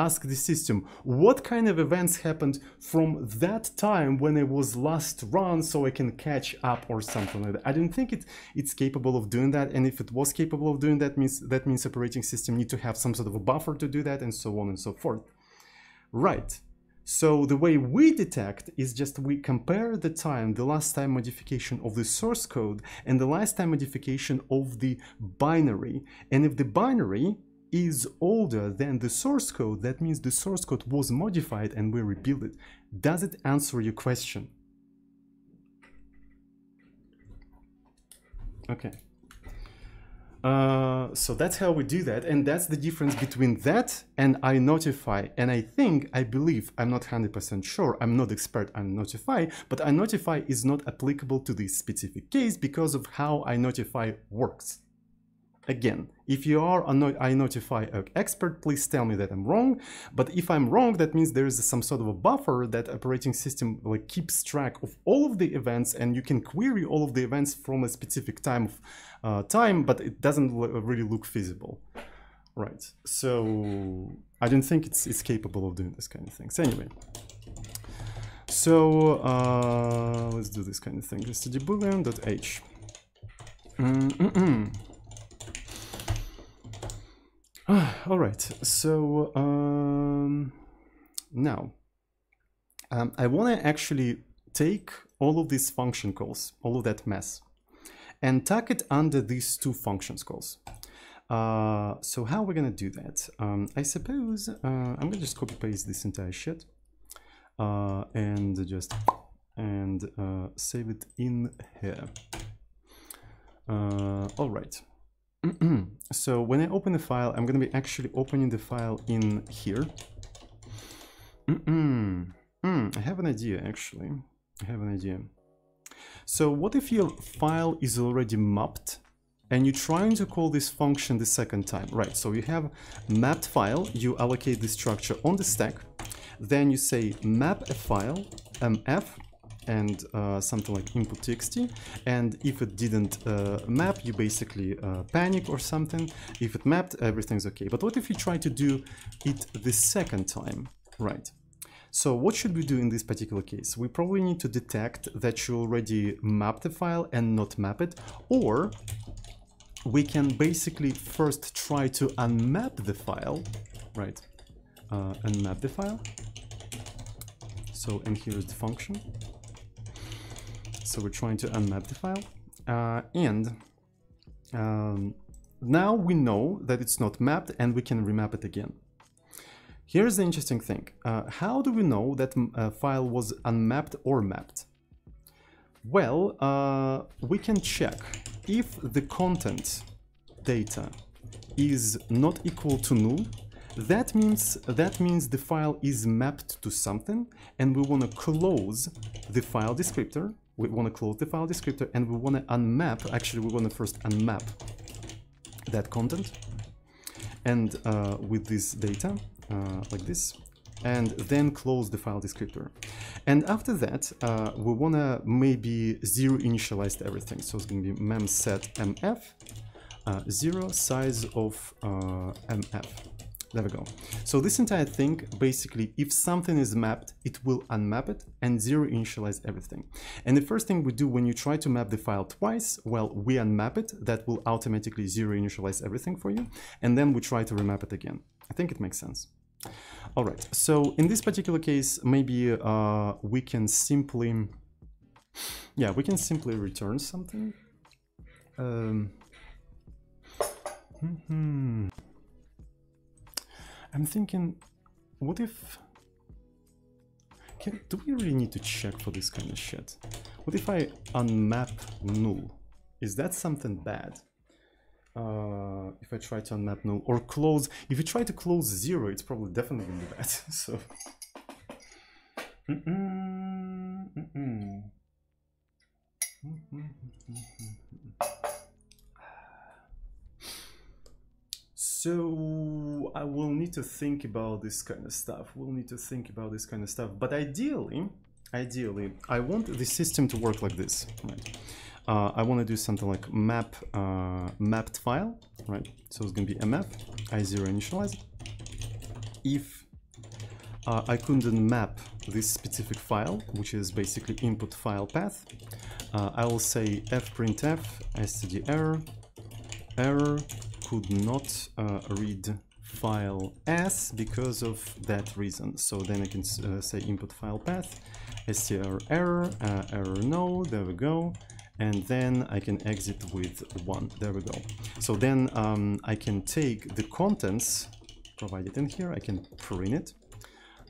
ask the system what kind of events happened from that time when it was last run so I can catch up or something like that. I don't think it, it's capable of doing that. And if it was capable of doing that, means that means operating system need to have some sort of a buffer to do that and so on and so forth. Right. So the way we detect is just we compare the time, the last time modification of the source code and the last time modification of the binary. And if the binary is older than the source code, that means the source code was modified and we rebuild it. Does it answer your question? Okay. Uh, so that's how we do that. And that's the difference between that and iNotify. And I think, I believe, I'm not 100% sure, I'm not expert on Notify, but iNotify is not applicable to this specific case because of how iNotify works. Again, if you are a iNotify expert, please tell me that I'm wrong. But if I'm wrong, that means there is some sort of a buffer that operating system like keeps track of all of the events and you can query all of the events from a specific time of uh, time, but it doesn't really look feasible. Right, so I don't think it's, it's capable of doing this kind of things. Anyway, so uh, let's do this kind of thing. Just boolean.h. Mm -mm. *sighs* All right, so um, now um, I want to actually take all of these function calls, all of that mess, and tuck it under these two functions calls. Uh, so how are we going to do that? Um, I suppose uh, I'm going to just copy paste this entire shit uh, and just and uh, save it in here. Uh, all right. *clears throat* so when I open the file, I'm going to be actually opening the file in here. *clears throat* Mm, I have an idea, actually. I have an idea. So what if your file is already mapped and you're trying to call this function the second time? Right, so you have mapped file, you allocate the structure on the stack, then you say map a file, mf, and uh, something like input.txt and if it didn't uh, map you basically uh, panic or something if it mapped everything's okay but what if you try to do it the second time right so what should we do in this particular case? We probably need to detect that you already mapped the file and not map it, or we can basically first try to unmap the file, right? Uh, unmap the file. So, and here is the function. So we're trying to unmap the file. Uh, and um, now we know that it's not mapped and we can remap it again. Here's the interesting thing. Uh, how do we know that a uh, file was unmapped or mapped? Well, uh, we can check if the content data is not equal to null, that means that means the file is mapped to something and we want to close the file descriptor we want to close the file descriptor and we want to unmap, actually we want to first unmap that content and uh, with this data uh, like this and then close the file descriptor. And after that, uh, we want to maybe zero initialize everything. So it's going to be mem set mf, uh, zero size of uh, mf. There we go. So this entire thing, basically, if something is mapped, it will unmap it and zero initialize everything. And the first thing we do when you try to map the file twice, well, we unmap it, that will automatically zero initialize everything for you. And then we try to remap it again. I think it makes sense. All right, so in this particular case, maybe uh, we can simply, yeah, we can simply return something. Um, hmm. I'm thinking, what if... Can, do we really need to check for this kind of shit? What if I unmap null? Is that something bad? Uh, if I try to unmap null or close, if you try to close zero, it's probably definitely bad. *laughs* so, mm -mm, mm so I will need to think about this kind of stuff. We'll need to think about this kind of stuff. But ideally, ideally, I want the system to work like this, right? Uh, I want to do something like map uh, mapped file, right? So it's going to be a map, i0 initialize. If uh, I couldn't map this specific file, which is basically input file path, uh, I will say fprintf std error error could not uh, read file s because of that reason. So then I can uh, say input file path str error error no there we go and then I can exit with one. There we go. So then um, I can take the contents provided in here, I can print it,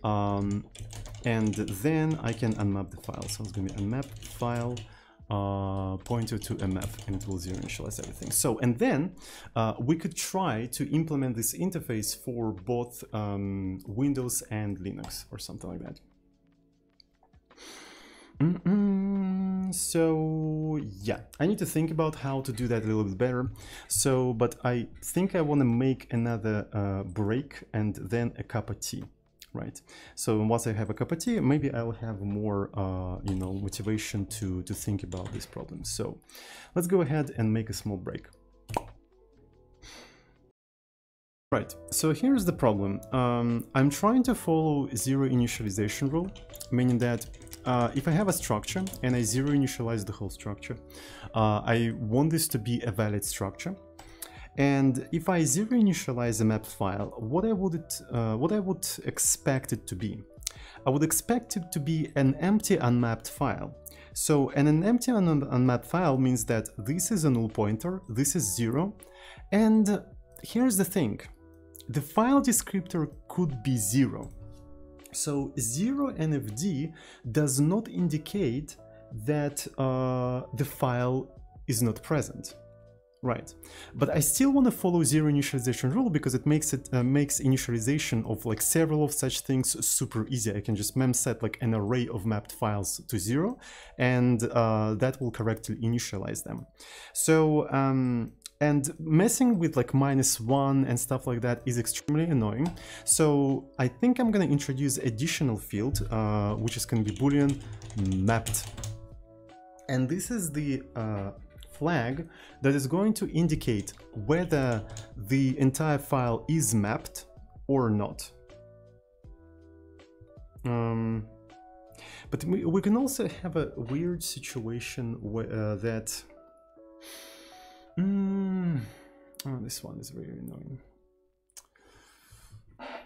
um, and then I can unmap the file. So it's to be unmap file uh, pointer to mf and it will zero initialize everything. So, and then uh, we could try to implement this interface for both um, Windows and Linux or something like that. Mm -mm. So yeah, I need to think about how to do that a little bit better. So, but I think I want to make another uh, break and then a cup of tea right? So once I have a cup of tea, maybe I'll have more, uh, you know, motivation to, to think about this problem. So let's go ahead and make a small break. Right, so here's the problem. Um, I'm trying to follow zero initialization rule, meaning that uh, if I have a structure and I zero initialize the whole structure, uh, I want this to be a valid structure. And if I zero initialize a map file, what I would uh, what I would expect it to be? I would expect it to be an empty unmapped file. So an empty un unmapped file means that this is a null pointer, this is zero, and here's the thing. The file descriptor could be zero. So zero NFD does not indicate that uh, the file is not present. Right, but I still want to follow zero initialization rule because it makes it uh, makes initialization of like several of such things super easy. I can just mem set like an array of mapped files to zero, and uh, that will correctly initialize them. So um, and messing with like minus one and stuff like that is extremely annoying. So I think I'm gonna introduce additional field, uh, which is gonna be boolean mapped, and this is the uh, flag that is going to indicate whether the entire file is mapped or not. Um, but we, we can also have a weird situation where, uh, that... Mm, oh, this one is very annoying.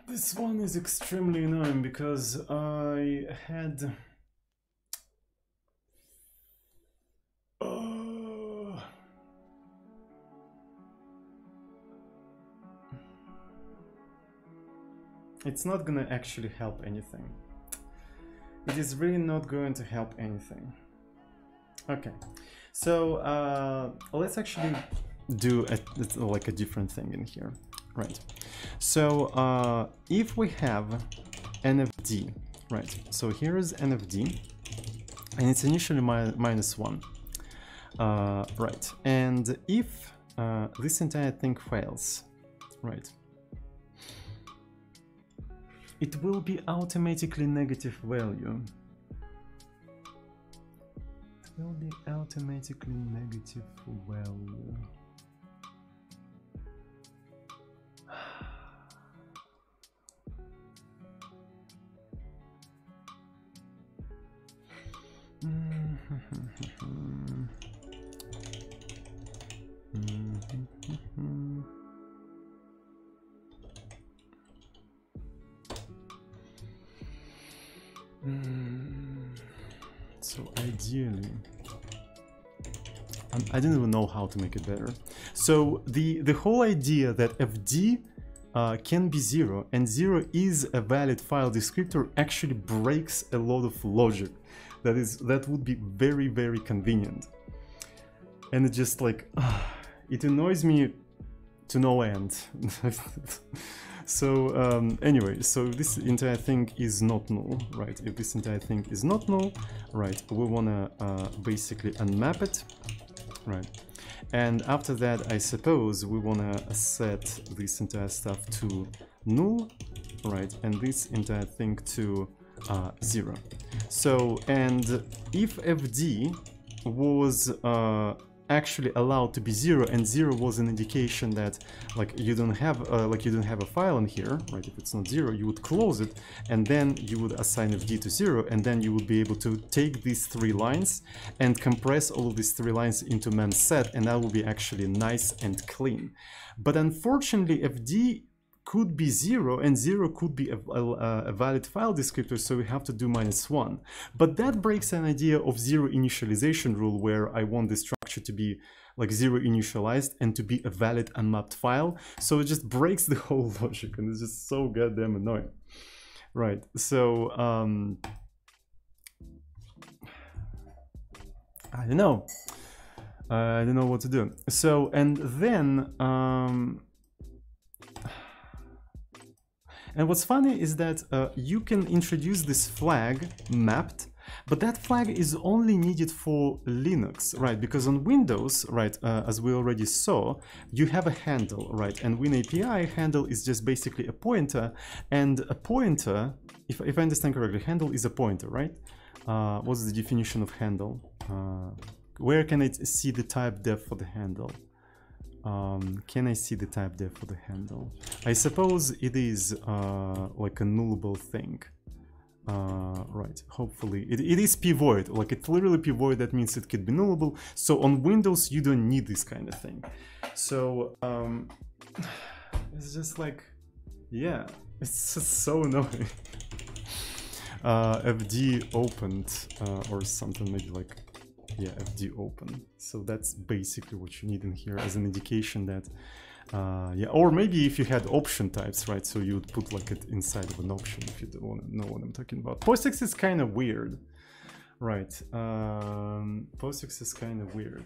This one is extremely annoying because I had... it's not gonna actually help anything. It is really not going to help anything. Okay, so uh, let's actually do a, like a different thing in here, right? So uh, if we have NFD, right? So here is NFD, and it's initially mi minus one, uh, right? And if uh, this entire thing fails, right? it will be automatically negative value. It will be automatically negative value. *sighs* Mm-hmm. Ideally, I don't even know how to make it better. So the the whole idea that fd uh, can be zero and zero is a valid file descriptor actually breaks a lot of logic. That is that would be very very convenient. And it's just like uh, *sighs* it annoys me to no end. *laughs* so um, anyway, so this entire thing is not null, right? If this entire thing is not null, right, we wanna uh, basically unmap it, right? And after that, I suppose we wanna set this entire stuff to null, right? And this entire thing to uh, zero. So, and if fd was uh, actually allowed to be zero and zero was an indication that like you don't have uh, like you don't have a file in here right? If it's not zero you would close it and then you would assign fd to zero and then you would be able to take these three lines and compress all of these three lines into mem set and that will be actually nice and clean. But unfortunately fd could be zero and zero could be a, a, a, valid file descriptor so we have to do minus one. But that breaks an idea of zero initialization rule where I want the structure to be like zero initialized and to be a valid unmapped file. So it just breaks the *laughs* whole logic and it's just so goddamn annoying. Right so um I don't know. Uh, I don't know what to do. So and then um and what's funny is that uh, you can introduce this flag mapped, but that flag is only needed for Linux, right? Because on Windows, right, uh, as we already saw, you have a handle, right? And WinAPI handle is just basically a pointer, and a pointer, if, if I understand correctly, handle is a pointer, right? Uh, what's the definition of handle? Uh, where can I see the type def for the handle? Um, can I see the typedef for the handle? I suppose it is uh, like a nullable thing. Uh, right, hopefully. It, it is p-void, like it's literally p-void, that means it could be nullable. So on Windows, you don't need this kind of thing. So um, *sighs* it's just like, yeah, *laughs* it's just so annoying. *laughs* uh, FD opened uh, or something maybe like yeah fd open. So that's basically what you need in here as an indication that uh, yeah or maybe if you had option types right? So you would put like it inside of an option if you don't know what i'm talking about. POSIX is kind of weird right? Um, POSIX is kind of weird.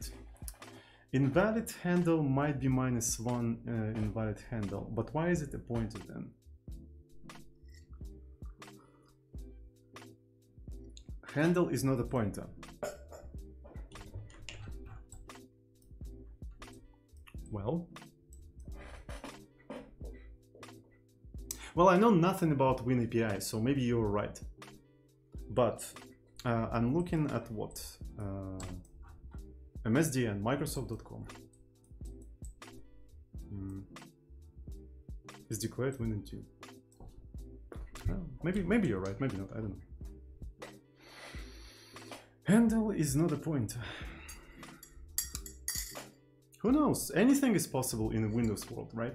Invalid handle might be minus one uh, invalid handle but why is it a pointer then? Handle is not a pointer Well, well, I know nothing about WinAPI, so maybe you're right. But uh, I'm looking at what uh, MSDN, Microsoft.com mm. is declared Win2. Well, maybe, maybe you're right. Maybe not. I don't know. Handle is not a pointer. Who knows? Anything is possible in the Windows world, right?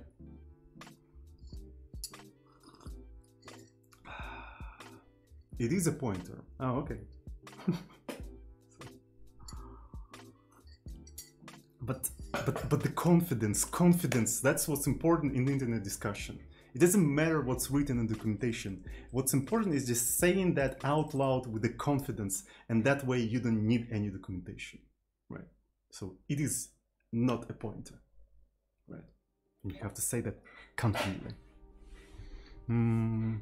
*sighs* It is a pointer. Oh, okay. *laughs* but but but the confidence, confidence, that's what's important in the internet discussion. It doesn't matter what's written in documentation. What's important is just saying that out loud with the confidence, and that way you don't need any documentation, right? So it is not a pointer, right? You have to say that confidently. Mm.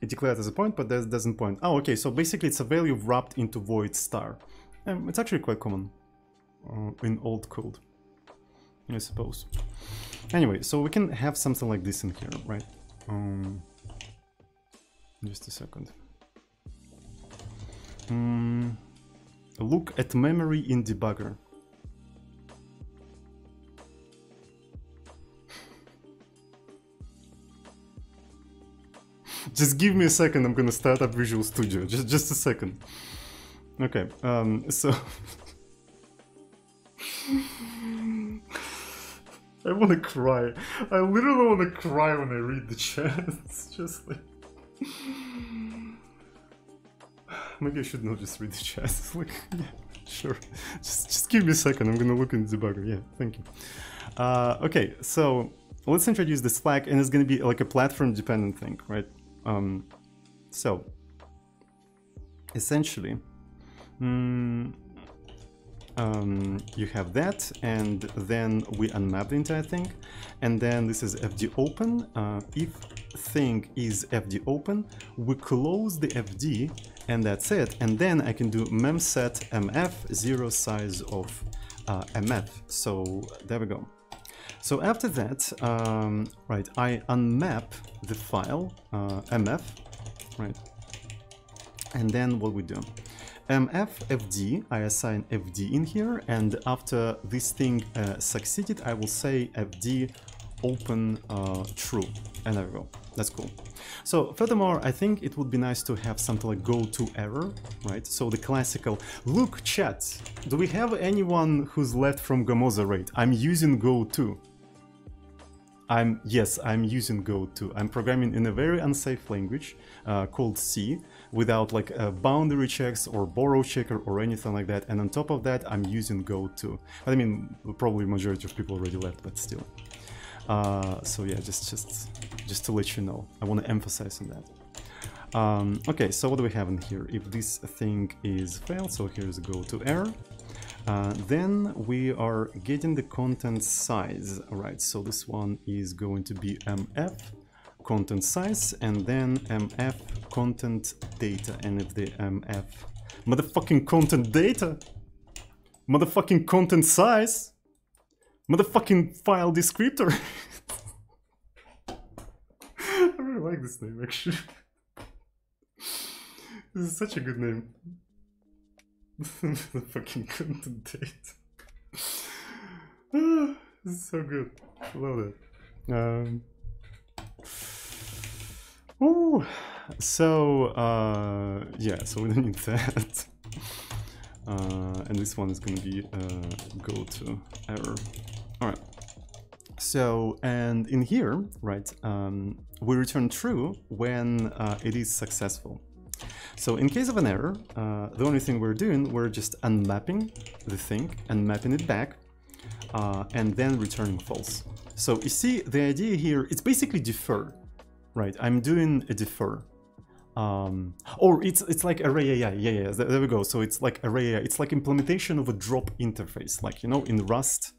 It declared as a point, but that doesn't point. Oh, okay, so basically it's a value wrapped into void star. Um, it's actually quite common uh, in old code, I suppose. Anyway, so we can have something like this in here, right? Um, just a second. Hmm. Look at memory in debugger. *laughs* just give me a second, I'm gonna start up Visual Studio. Just, just a second. Okay, um, so *laughs* I want to cry. I literally want to cry when I read the chat. *laughs* It's just like maybe I should not just read the chat. *laughs* Like yeah, sure. Just just give me a second. I'm gonna look in the debugger. Yeah, thank you. Uh, okay, so let's introduce this flag, and it's gonna be like a platform-dependent thing, right? Um, so essentially. Mm, um, you have that and then we unmap the entire thing and then this is fd open uh, if thing is fd open we close the fd and that's it. And then i can do memset mf zero size of uh, mf. So there we go. So after that um, right i unmap the file uh, mf right? And then what we do? mf fd i assign fd in here. And after this thing uh, succeeded i will say fd open uh, true and there we go that's cool so furthermore i think it would be nice to have something like go to error right so the classical look chat do we have anyone who's left from gamoza raid i'm using go to I'm yes, I'm using Go to. I'm programming in a very unsafe language uh, called C, without like uh, boundary checks or borrow checker or anything like that. And on top of that, I'm using Go to. I mean, probably majority of people already left, but still. Uh, so yeah, just just just to let you know, I want to emphasize on that. Um, okay, so what do we have in here? If this thing is failed, so here's go to error. Uh, then we are getting the content size, right? So this one is going to be mf content size and then mf content data and if the mf motherfucking content data motherfucking content size motherfucking file descriptor *laughs* I really like this name actually *laughs* this is such a good name *laughs* the fucking content data *sighs* this is so good love it um, Ooh. So, uh, yeah, so we don't need that. Uh, and this one is to be uh, go to error. All right. So, and in here, right, um, we return true when uh, it is successful. So in case of an error, uh, the only thing we're doing, we're just unmapping the thing and mapping it back uh, and then returning false. So you see the idea here, it's basically defer. Right, I'm doing a defer. Um, or it's it's like RAII, yeah, yeah, there we go. So it's like RAII. It's like implementation of a drop interface, like you know in Rust,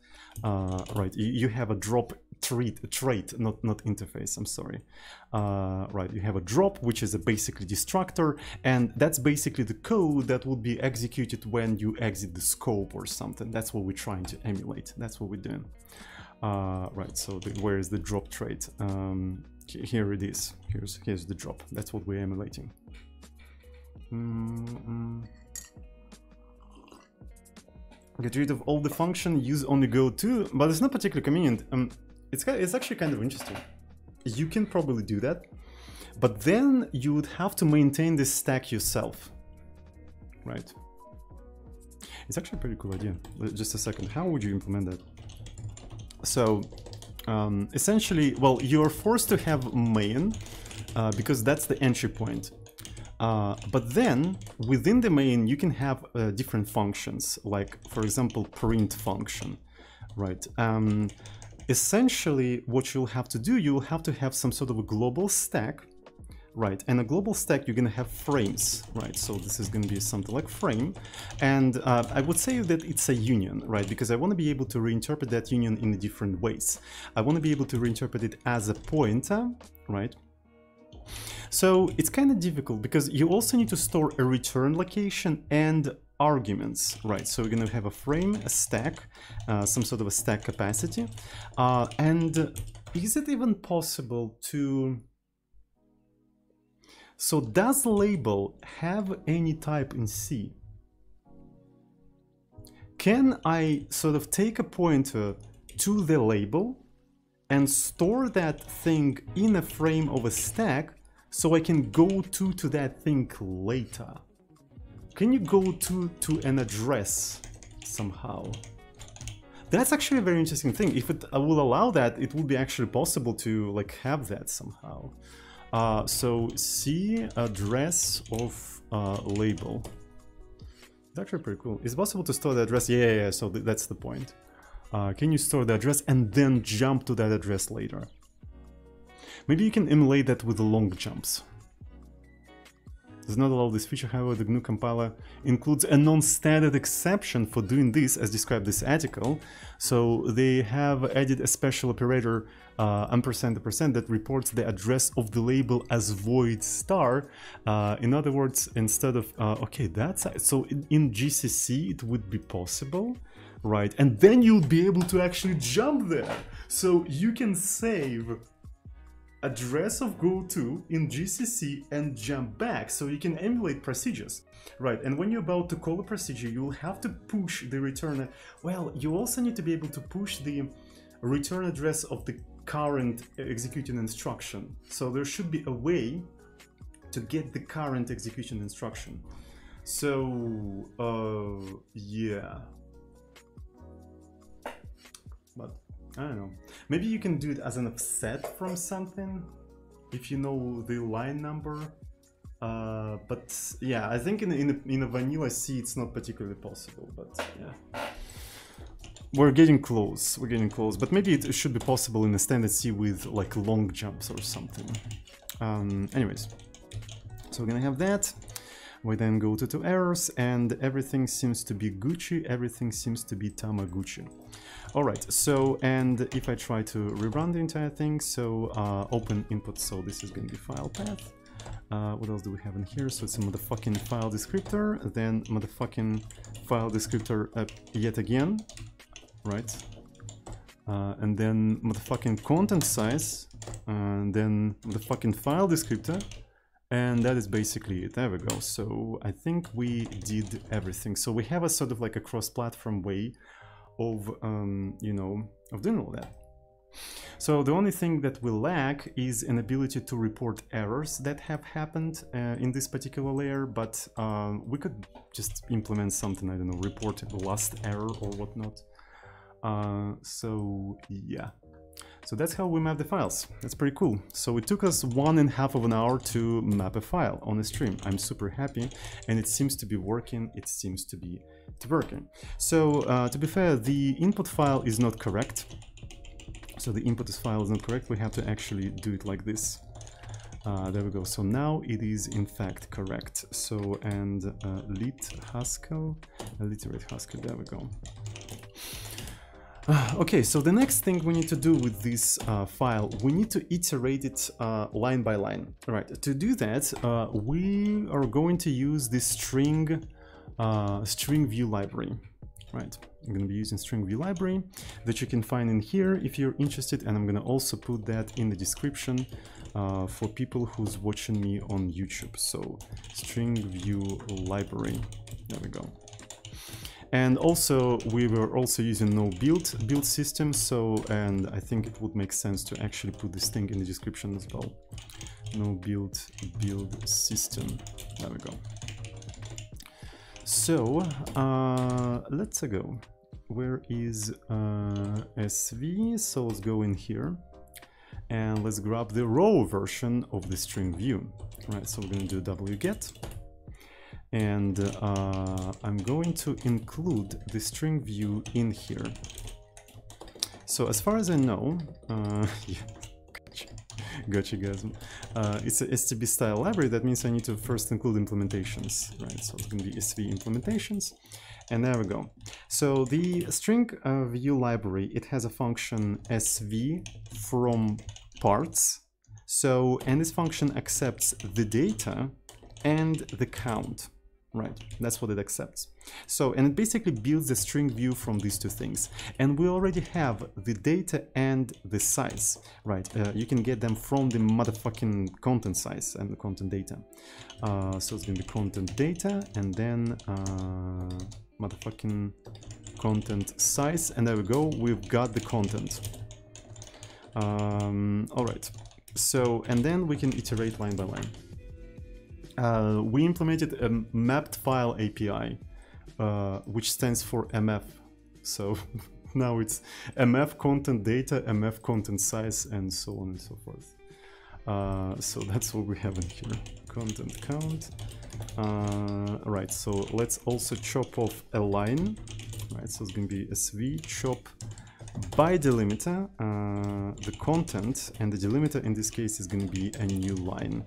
uh, right? You, you have a drop trait, trait, not not interface. I'm sorry. Uh, right, you have a drop, which is a basically destructor, and that's basically the code that would be executed when you exit the scope or something. That's what we're trying to emulate. That's what we're doing. Uh, right, so the, where is the drop trait? Um, here it is. Here's here's the drop. That's what we're emulating. Mm -mm. Get rid of all the function, use only go to, but it's not particularly convenient. Um, it's it's actually kind of interesting. You can probably do that, but then you would have to maintain this stack yourself, right? It's actually a pretty cool idea. Just a second, how would you implement that? So um, essentially, well, you're forced to have main uh, because that's the entry point. Uh, but then within the main, you can have uh, different functions, like for example, print function, right? Um, essentially, what you'll have to do, you'll have to have some sort of a global stack Right, and a global stack, you're going to have frames, right? So this is going to be something like frame. And uh, I would say that it's a union, right? Because I want to be able to reinterpret that union in different ways. I want to be able to reinterpret it as a pointer, right? So it's kind of difficult because you also need to store a return location and arguments, right? So we're going to have a frame, a stack, uh, some sort of a stack capacity. Uh, and is it even possible to so does label have any type in C? Can I sort of take a pointer to the label and store that thing in a frame of a stack so I can go to to that thing later? can you go to, to an address somehow? That's actually a very interesting thing. If it will allow that, it would be actually possible to like have that somehow. Uh, so C address of uh, label. It's actually pretty cool. It's possible to store the address. Yeah, yeah, yeah. so th that's the point. Uh, can you store the address and then jump to that address later? Maybe you can emulate that with long jumps does not allow this feature, however, the GNU compiler includes a non-standard exception for doing this, as described this article. So they have added a special operator, uh, ampersand percent, that reports the address of the label as void star. Uh, in other words, instead of, uh, okay, that's, so in, in GCC it would be possible, right? And then you'll be able to actually jump there. So you can save address of go-to in GCC and jump back so you can emulate procedures. Right, and when you're about to call a procedure, you'll have to push the return. Well, you also need to be able to push the return address of the current executing instruction. So there should be a way to get the current execution instruction. So, uh, yeah. But I don't know. Maybe you can do it as an offset from something if you know the line number. Uh, but yeah, I think in in a, in a vanilla C it's not particularly possible. But yeah, we're getting close. We're getting close. But maybe it should be possible in a standard C with like long jumps or something. Um, anyways, so we're gonna have that. We then go to two errors and everything seems to be Gucci. Everything seems to be Tamagotchi. All right, so, and if I try to rerun the entire thing, so uh, open input, so this is going to be file path. Uh, what else do we have in here? So it's a motherfucking file descriptor, then motherfucking file descriptor uh, yet again, right? Uh, and then motherfucking content size, and then motherfucking file descriptor, and that is basically it. There we go. So I think we did everything. So we have a sort of like a cross-platform way of, um, you know, of doing all that. So the only thing that we lack is an ability to report errors that have happened uh, in this particular layer, but uh, we could just implement something, I don't know, report the last error or whatnot. Uh, so yeah, so that's how we map the files. That's pretty cool. So it took us one and a half of an hour to map a file on a stream. I'm super happy and it seems to be working. It seems to be working. So uh, to be fair, the input file is not correct. So the input file is not correct. We have to actually do it like this. Uh, there we go. So now it is in fact correct. So and uh, lit Haskell, alliterate Haskell. There we go. Uh, okay, so the next thing we need to do with this uh, file, we need to iterate it uh, line by line. All right, to do that, uh, we are going to use this string uh, string view library. Right, I'm going to be using string view library that you can find in here if you're interested, and I'm going to also put that in the description uh, for people who's watching me on YouTube. So string view library. There we go. And also we were also using no build build system, so and I think it would make sense to actually put this thing in the description as well. nobuild build system. There we go. So uh, let's go. Where is uh, SV? So let's go in here and let's grab the raw version of the string view. Right, so we're to do wget and uh, I'm going to include the string view in here. So as far as I know, uh, *laughs* yeah, gotcha guys. Uh, it's a STB style library, that means I need to first include implementations, right? So it's gonna be SV implementations, and there we go. So the string uh, view library, it has a function SV from parts. So, and this function accepts the data and the count. Right, that's what it accepts. So, and it basically builds the string view from these two things. And we already have the data and the size, right? Uh, you can get them from the motherfucking content size and the content data. Uh, so it's gonna be content data and then uh, motherfucking content size. And there we go, we've got the content. Um, all right, so, and then we can iterate line by line. Uh, we implemented a mapped file API, uh, which stands for MF. So *laughs* now it's MF content data, MF content size, and so on and so forth. Uh, so that's what we have in here. Content count. Uh, right, so let's also chop off a line. Right, so it's going to be sv chop by delimiter uh, the content and the delimiter in this case is going to be a new line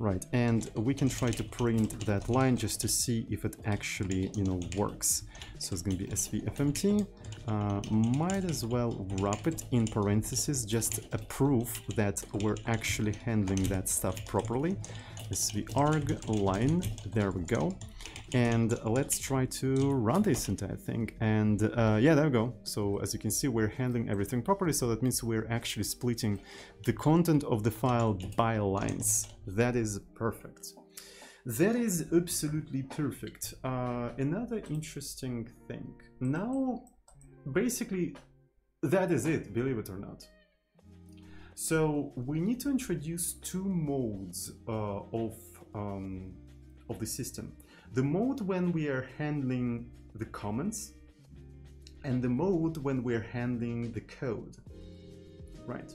right and we can try to print that line just to see if it actually you know works. So it's going to be svfmt uh, might as well wrap it in parentheses just a proof that we're actually handling that stuff properly. Svarg line there we go and let's try to run this entire thing and uh, yeah there we go. So as you can see we're handling everything properly. So that means we're actually splitting the content of the file by lines. That is perfect. That is absolutely perfect. Uh, another interesting thing. Now basically that is it believe it or not. So we need to introduce two modes uh, of um, of the system the mode when we are handling the comments and the mode when we're handling the code right?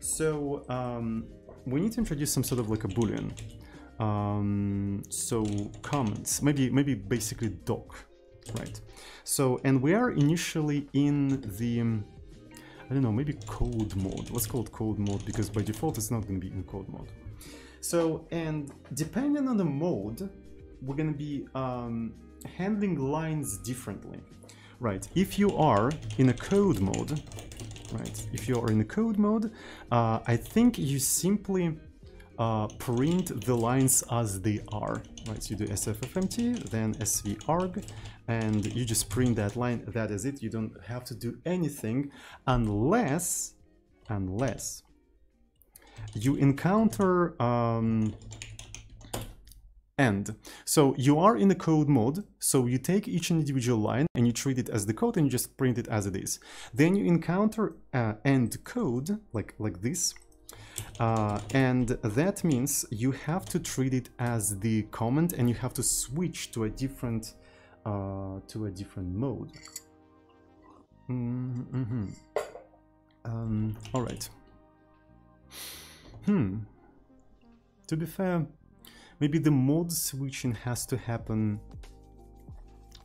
So um, we need to introduce some sort of like a boolean. Um, so comments maybe maybe basically doc right? So and we are initially in the I don't know maybe code mode. Let's call it code mode because by default it's not going to be in code mode. So and depending on the mode we're going to be um, handling lines differently. Right, if you are in a code mode, right, if you are in a code mode, uh, I think you simply uh, print the lines as they are, right, so you do svfmt, then svarg, and you just print that line, that is it, you don't have to do anything unless, unless you encounter um, end. So you are in the code mode, so you take each individual line and you treat it as the code and you just print it as it is. Then you encounter uh, end code, like, like this, uh, and that means you have to treat it as the comment and you have to switch to a different, uh, to a different mode. Mm -hmm. um, all right. Hmm. To be fair, maybe the mode switching has to happen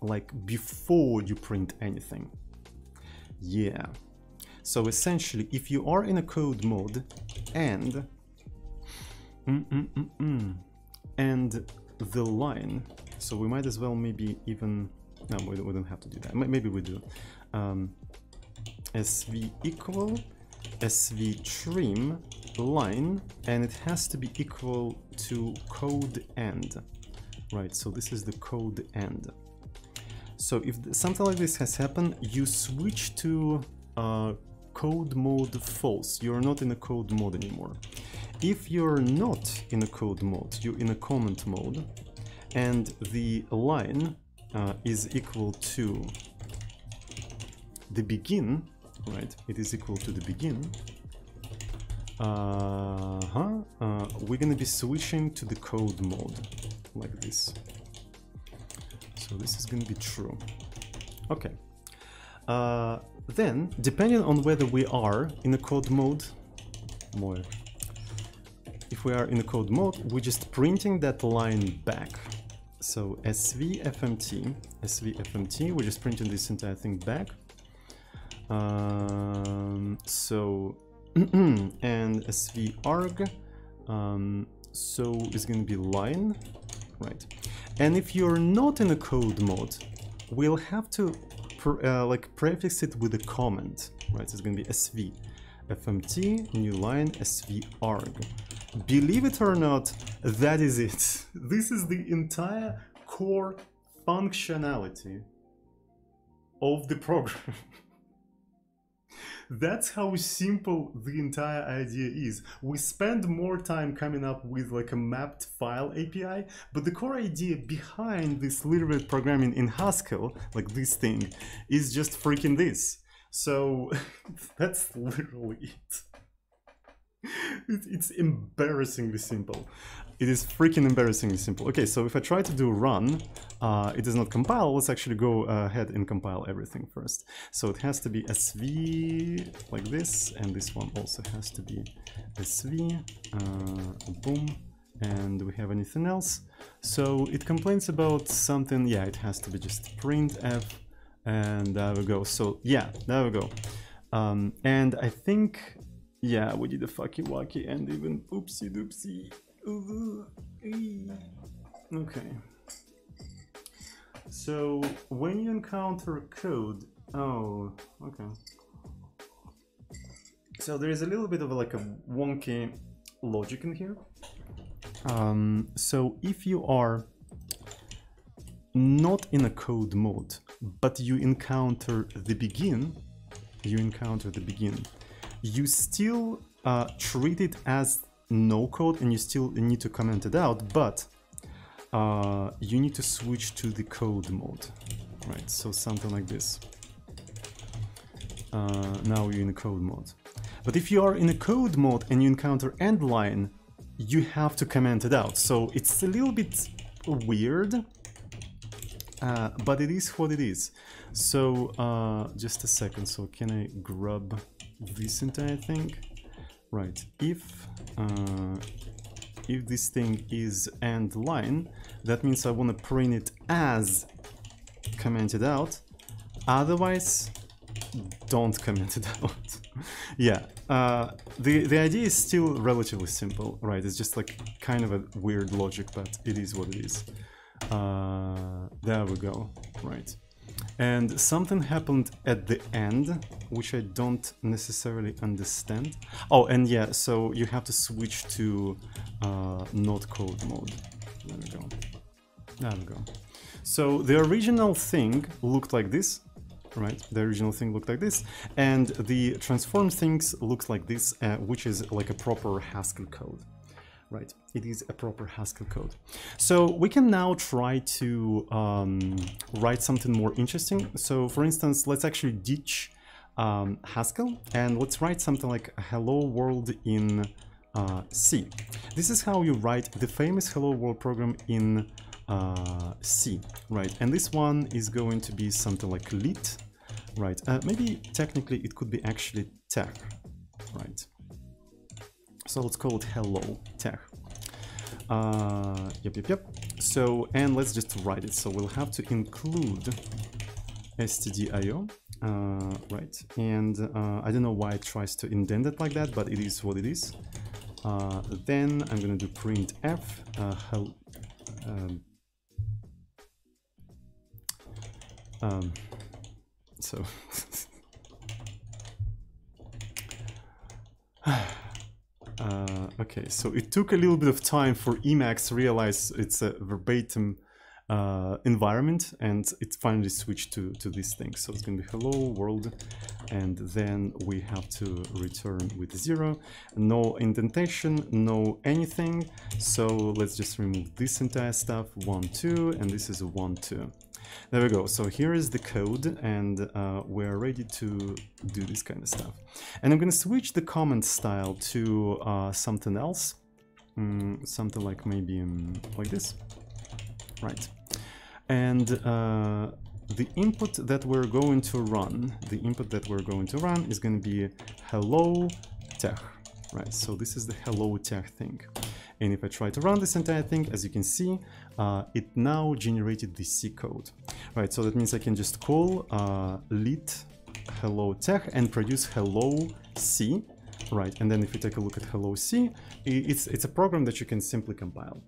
like before you print anything. Yeah. So essentially, if you are in a code mode and mm -mm -mm and the line, so we might as well maybe even no, we don't, we don't have to do that. Maybe we do. Um, sv equal sv trim line and it has to be equal to code end. Right so this is the code end. So if something like this has happened you switch to uh, code mode false. You're not in a code mode anymore. If you're not in a code mode you're in a comment mode and the line uh, is equal to the begin right it is equal to the begin uh -huh. Uh, we're gonna be switching to the code mode like this. So this is gonna be true. Okay. Uh, then, depending on whether we are in a code mode, more. If we are in a code mode, we're just printing that line back. So svfmt, svfmt, we're just printing this entire thing back. Um, so and svarg um, so it's going to be line right. And if you're not in a code mode we'll have to uh, like prefix it with a comment right. So it's going to be sv fmt new line svarg believe it or not that is it. *laughs* This is the entire core functionality of the program *laughs* That's how simple the entire idea is. We spend more time coming up with like a mapped file API, but the core idea behind this literate programming in Haskell, like this thing, is just freaking this. So *laughs* that's literally it. It's embarrassingly simple. It is freaking embarrassingly simple. Okay, so if I try to do run, uh, it does not compile. Let's actually go ahead and compile everything first. So it has to be SV like this, and this one also has to be SV. Uh, boom. And do we have anything else? So it complains about something. Yeah, it has to be just printf, and there we go. So yeah, there we go. Um, and I think, yeah, we did a fucky wacky and even oopsie doopsie. Okay. So when you encounter code, oh, okay. So there is a little bit of like a wonky logic in here. Um, so if you are not in a code mode, but you encounter the begin, you encounter the begin, you still uh, treat it as no code and you still need to comment it out, but uh, you need to switch to the code mode, right? So something like this. Uh, now you're in a code mode. But if you are in a code mode and you encounter end line, you have to comment it out. So it's a little bit weird, uh, but it is what it is. So uh, just a second. So can I grab this entire thing? Right. If uh, if this thing is end line, that means I want to print it as commented out. Otherwise, don't comment it out. *laughs* yeah, uh, the, the idea is still relatively simple, right? It's just like kind of a weird logic, but it is what it is. Uh, there we go, right. And something happened at the end, which I don't necessarily understand. Oh, and yeah, so you have to switch to uh, not code mode. There we go. There we go. So the original thing looked like this, right? The original thing looked like this, and the transform things looks like this, uh, which is like a proper Haskell code right? It is a proper Haskell code. So we can now try to um, write something more interesting. So for instance, let's actually ditch um, Haskell and let's write something like hello world in uh, C. This is how you write the famous hello world program in uh, C, right? And this one is going to be something like lit, right? Uh, maybe technically it could be actually tech, right? So let's call it hello tech. Uh, yep, yep, yep. So, and let's just write it. So we'll have to include stdio, uh, right? And uh, I don't know why it tries to indent it like that, but it is what it is. Uh, then I'm gonna do printf. uh, hel um, um, so *laughs* *sighs* *sighs* Uh, okay, so it took a little bit of time for Emacs to realize it's a verbatim uh, environment and it finally switched to, to this thing. So it's going to be hello world and then we have to return with zero. No indentation, no anything. So let's just remove this entire stuff, one, two, and this is one, two. There we go. So here is the code and uh, we're ready to do this kind of stuff. And I'm going to switch the comment style to uh, something else. Mm, something like maybe um, like this. Right. And uh, the input that we're going to run, the input that we're going to run is going to be hello tech. Right, so this is the hello tech thing. And if I try to run this entire thing, as you can see, uh, it now generated the C code. Right, so that means I can just call uh, lit hello tech and produce hello C. Right, and then if you take a look at hello C, it's, it's a program that you can simply compile.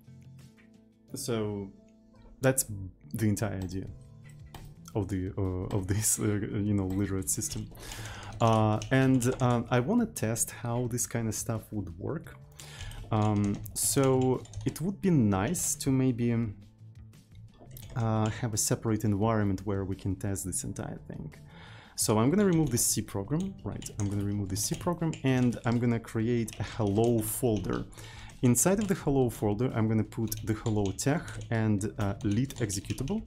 So that's the entire idea of the uh, of this uh, you know literate system. Uh, and um, I want to test how this kind of stuff would work. Um, so it would be nice to maybe uh, have a separate environment where we can test this entire thing. So I'm gonna remove the C program, right? I'm gonna remove the C program and I'm gonna create a hello folder. Inside of the hello folder, I'm gonna put the hello tech and uh, lit executable,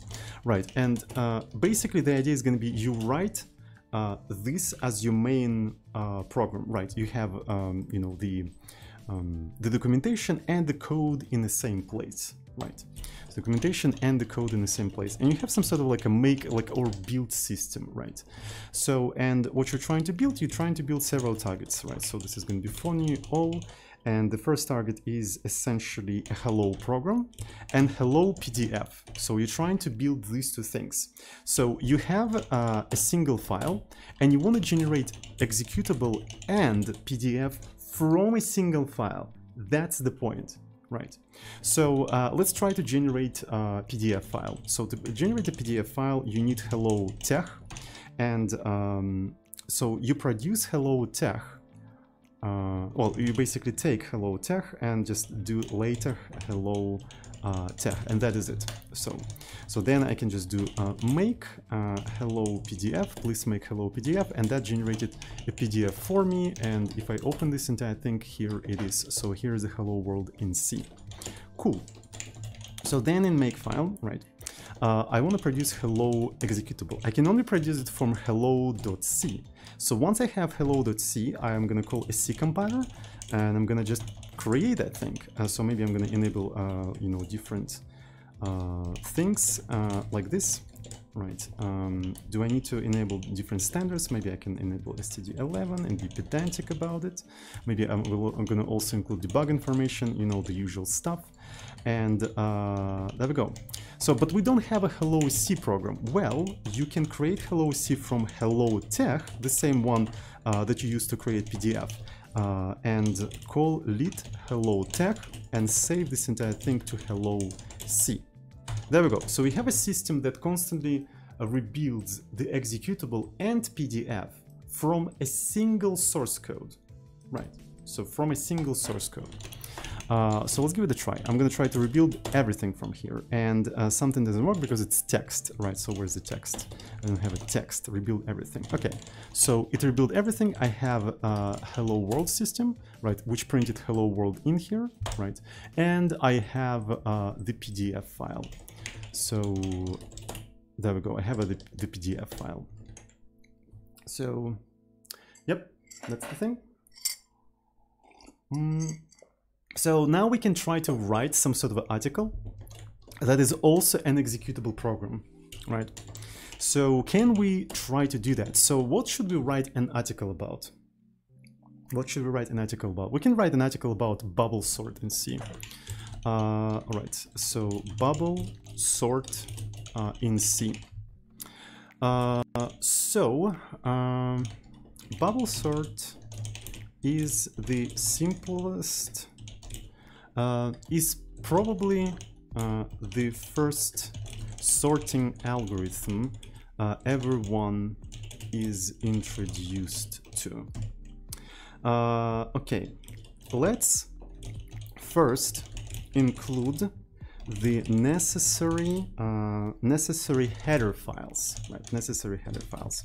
right? And uh, basically the idea is gonna be you write uh, this as your main uh, program, right? You have, um, you know, the um, the documentation and the code in the same place, right? Documentation and the code in the same place, and you have some sort of like a make like or build system, right? So and what you're trying to build, you're trying to build several targets, right? So this is going to be for funny all. And the first target is essentially a hello program and hello PDF. So you're trying to build these two things. So you have uh, a single file and you want to generate executable and PDF from a single file. That's the point, right? So uh, let's try to generate a PDF file. So to generate a PDF file, you need hello tech. And um, so you produce hello tech uh, well, you basically take hello tech and just do LaTeX hello uh, tech, and that is it. So, so then I can just do uh, make uh, hello PDF, please make hello PDF, and that generated a PDF for me. And if I open this entire thing, here it is. So here is the hello world in C. Cool. So then in makefile, right, uh, I want to produce hello executable. I can only produce it from hello.c. So once I have hello.c, I am going to call a C compiler and I'm going to just create that thing. Uh, so maybe I'm going to enable, uh, you know, different uh, things like this. Right. Um, do I need to enable different standards? Maybe I can enable std11 and be pedantic about it. Maybe I'm, I'm going to also include debug information, you know, the usual stuff. And uh, there we go. So, but we don't have a Hello C program. Well, you can create Hello C from Hello Tech, the same one uh, that you use to create PDF, uh, and call lit Hello Tech and save this entire thing to Hello C. There we go. So we have a system that constantly uh, rebuilds the executable and PDF from a single source code, right? So from a single source code. Uh, so let's give it a try. I'm gonna try to rebuild everything from here and uh, something doesn't work because it's text, right? So where's the text? I don't have a text, rebuild everything. Okay, so it rebuilt everything. I have a hello world system, right? Which printed hello world in here, right? And I have uh, the PDF file. So there we go. I have a, the, the PDF file. So, yep, that's the thing. Mm. So now we can try to write some sort of article that is also an executable program, right? So can we try to do that? So what should we write an article about? What should we write an article about? We can write an article about bubble sort in C. Uh, all right, so bubble sort uh, in C. Uh, so um, bubble sort is the simplest uh, is probably uh, the first sorting algorithm uh, everyone is introduced to. Uh, okay, let's first include the necessary uh, necessary header files, right? Necessary header files.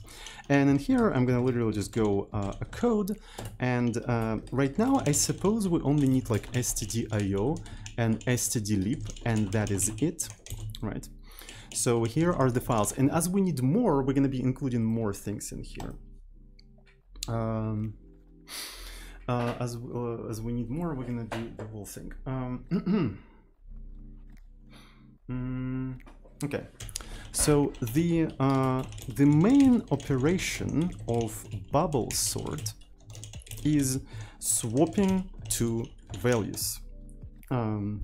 And in here, I'm gonna literally just go uh, a code. And uh, right now, I suppose we only need like stdio and stdlib, and that is it, right? So here are the files. And as we need more, we're gonna be including more things in here. Um, uh, as, uh, as we need more, we're gonna do the whole thing. Um, *clears throat* Mm, okay, so the uh, the main operation of bubble sort is swapping two values. Um,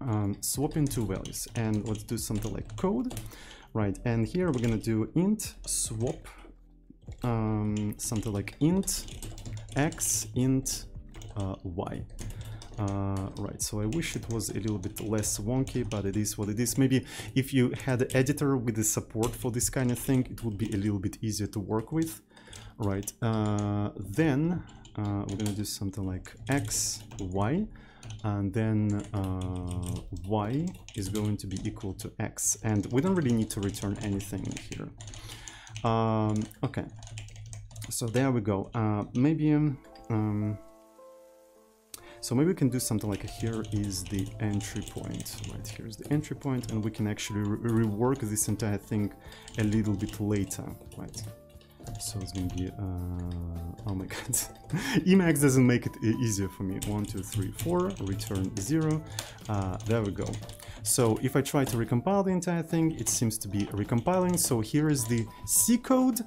um, swapping two values, and let's do something like code, right? And here we're gonna do int swap um, something like int x int uh, y. Uh, right, so I wish it was a little bit less wonky, but it is what it is. Maybe if you had an editor with the support for this kind of thing, it would be a little bit easier to work with. Right, uh, then uh, we're gonna do something like x, y, and then uh, y is going to be equal to x. And we don't really need to return anything here. Um, okay, so there we go. Uh, maybe... Um, so maybe we can do something like here is the entry point, right? Here's the entry point and we can actually re rework this entire thing a little bit later, right? so it's gonna be, uh, oh my *laughs* god. Emacs doesn't make it easier for me. One, two, three, four, return zero. Uh, there we go. So if I try to recompile the entire thing, it seems to be recompiling. So here is the C code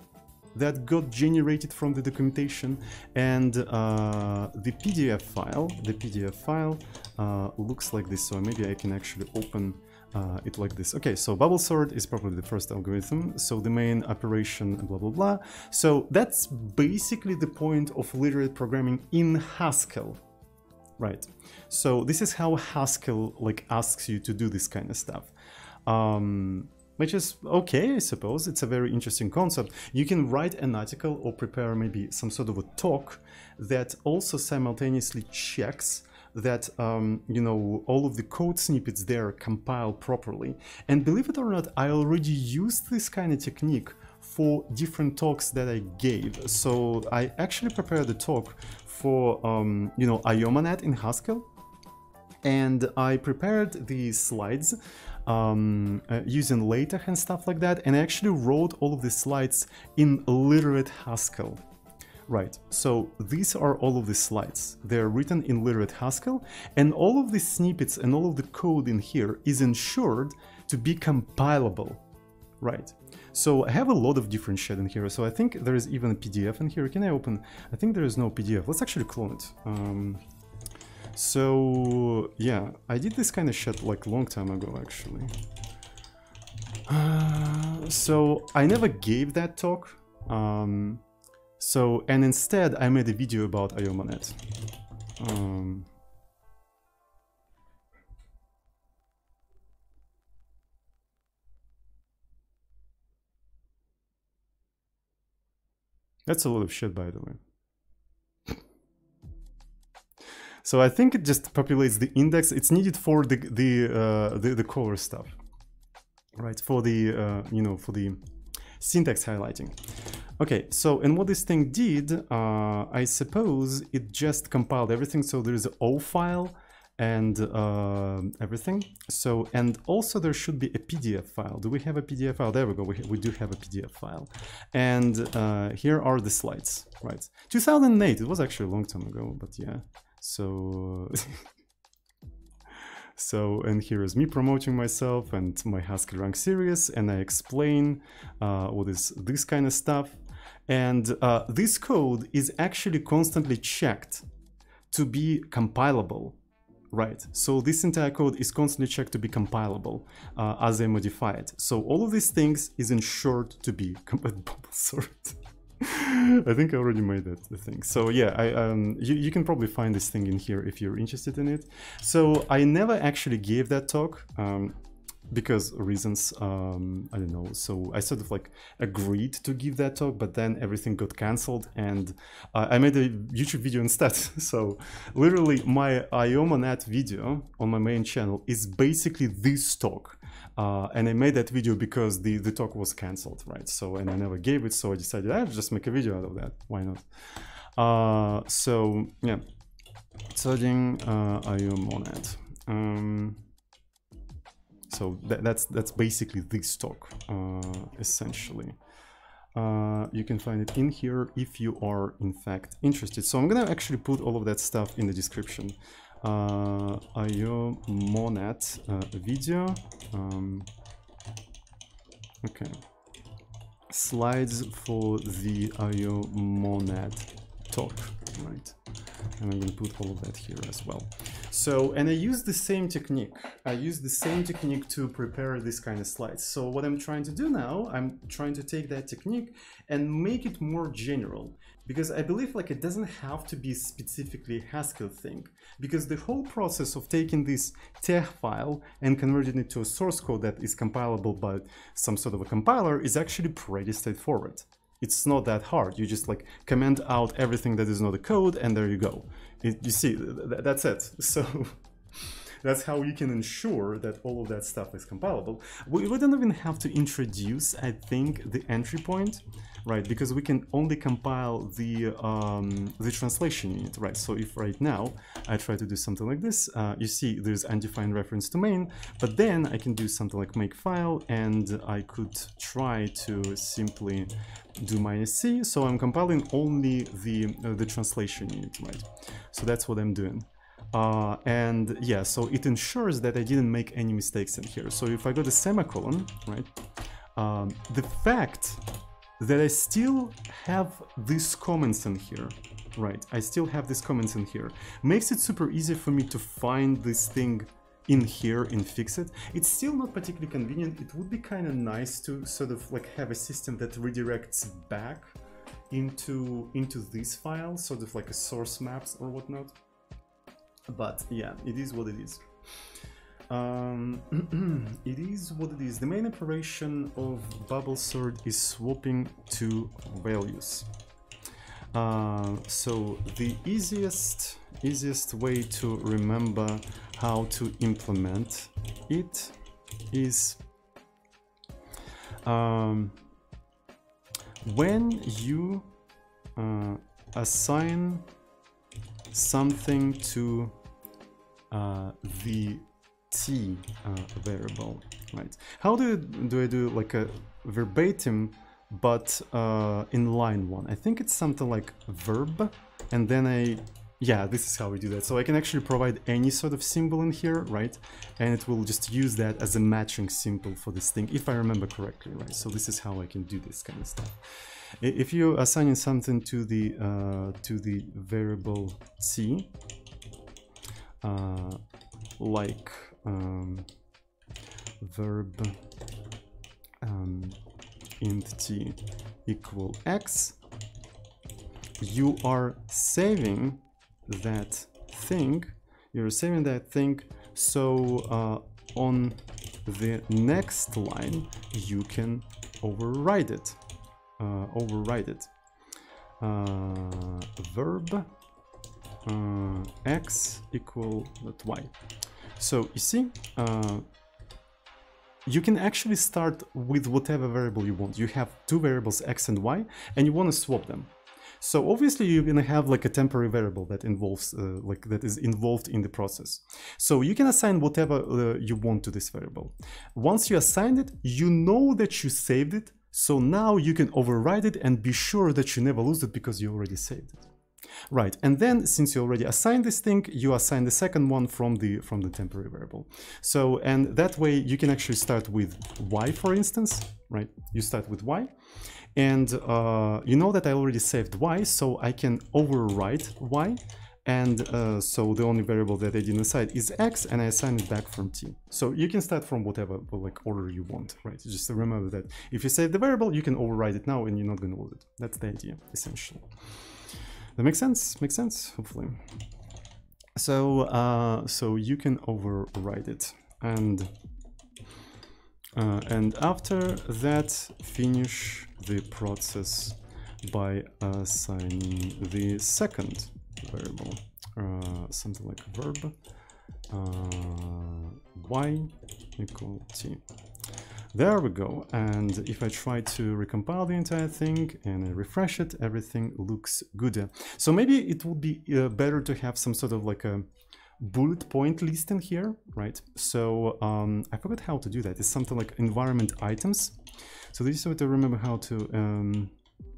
that got generated from the documentation and uh, the PDF file, the PDF file uh, looks like this. So maybe I can actually open uh, it like this. Okay, so bubble sort is probably the first algorithm. So the main operation, blah, blah, blah. So that's basically the point of literate programming in Haskell, right? So this is how Haskell like asks you to do this kind of stuff. Um, which is okay, I suppose. It's a very interesting concept. You can write an article or prepare maybe some sort of a talk that also simultaneously checks that um, you know all of the code snippets there compile properly. And believe it or not, I already used this kind of technique for different talks that I gave. So I actually prepared a talk for um, you know IO Monad in Haskell, and I prepared the slides um, uh, using LaTeX and stuff like that, and I actually wrote all of the slides in literate Haskell. Right, so these are all of the slides. They're written in literate Haskell, and all of the snippets and all of the code in here is ensured to be compilable. Right, so I have a lot of different shit in here, so I think there is even a PDF in here. Can I open? I think there is no PDF. Let's actually clone it. Um, so yeah, I did this kind of shit like long time ago actually. Uh, so I never gave that talk. Um, so, and instead I made a video about IO Monad. Um, that's a lot of shit, by the way. So I think it just populates the index. It's needed for the the uh, the, the core stuff, right? For the uh, you know for the syntax highlighting. Okay, so and what this thing did, uh, I suppose it just compiled everything. So there is an O file and uh, everything. So, and also there should be a PDF file. Do we have a PDF file? There we go. We, we do have a PDF file. And uh, here are the slides, right? 2008, it was actually a long time ago, but yeah. So *laughs* So, and here is me promoting myself and my HaskellRank series, and I explain uh, what is this kind of stuff. And uh, this code is actually constantly checked to be compilable, right? So this entire code is constantly checked to be compilable uh, as I modify it. So all of these things is ensured to be *laughs* compatible, sort. *laughs* I think I already made that thing. So yeah, I um, you, you can probably find this thing in here if you're interested in it. So I never actually gave that talk. Um, because reasons um, I don't know. So I sort of like agreed to give that talk, but then everything got cancelled, and uh, I made a YouTube video instead. *laughs* so literally, my IO Monad video on my main channel is basically this talk. Uh, and I made that video because the, the talk was cancelled, right? So, and I never gave it, so I decided I'll just make a video out of that. Why not? Uh, so, yeah. Studying uh, IO Monad. Um, so that, that's that's basically this talk, uh, essentially. Uh, you can find it in here if you are in fact interested. So I'm gonna actually put all of that stuff in the description IO Monad video. Um, okay. Slides for the IO Monad talk, right? And I'm going to put all of that here as well. So, and I use the same technique. I use the same technique to prepare this kind of slides. So what I'm trying to do now, I'm trying to take that technique and make it more general because I believe like it doesn't have to be specifically Haskell thing because the whole process of taking this TeX file and converting it to a source code that is compilable by some sort of a compiler is actually pretty straightforward. It's not that hard. You just like comment out everything that is not a code and there you go. It, you see, th that's it. *laughs* So, that's how you can ensure that all of that stuff is compilable. We, we don't even have to introduce, I think, the entry point, right? Because we can only compile the um, the translation unit, right? So if right now I try to do something like this, uh, you see there's undefined reference to main, but then I can do something like make file, and I could try to simply do minus c. So I'm compiling only the uh, the translation unit, right? So that's what I'm doing. Uh, and yeah, so it ensures that I didn't make any mistakes in here. So if I go to semicolon, right, um, the fact that I still have these comments in here, right, I still have these comments in here, makes it super easy for me to find this thing in here and fix it. It's still not particularly convenient. It would be kind of nice to sort of like have a system that redirects back into into this file, sort of like a source maps or whatnot but yeah it is what it is. Um, *clears throat* it is what it is. The main operation of bubble sort is swapping two values. Uh, so the easiest easiest way to remember how to implement it is um, when you uh, assign something to uh, the t uh, variable, right? How do, do I do like a verbatim but uh, in line one? I think it's something like verb and then I yeah, this is how we do that. So I can actually provide any sort of symbol in here, right? And it will just use that as a matching symbol for this thing, if I remember correctly, right? So this is how I can do this kind of stuff. If you assigning something to the uh, to the variable t, uh, like um, verb um, int t equal x, you are saving that thing, you're saving that thing, so uh, on the next line you can override it, uh, override it. Uh, verb uh, x equal y. So you see, uh, you can actually start with whatever variable you want. You have two variables x and y, and you want to swap them. So obviously you're gonna have like a temporary variable that involves uh, like that is involved in the process. So you can assign whatever uh, you want to this variable. Once you assign it, you know that you saved it. So now you can override it and be sure that you never lose it because you already saved it. Right, and then since you already assigned this thing, you assign the second one from the from the temporary variable. So and that way you can actually start with y, for instance, right? You start with y, and uh, you know that I already saved y, so I can overwrite y, and uh, so the only variable that I didn't assign is x, and I assign it back from t. So you can start from whatever like order you want, right? Just remember that if you save the variable, you can override it now, and you're not going to lose it. That's the idea, essentially. That makes sense. Makes sense. Hopefully. So uh, so you can override it and uh, and after that finish the process by assigning the second variable uh, something like verb uh, y equal t there we go. And if I try to recompile the entire thing and I refresh it, everything looks good. So maybe it would be uh, better to have some sort of like a bullet point list in here, right? So um, I forgot how to do that. It's something like environment items. So this is what I remember how to, um,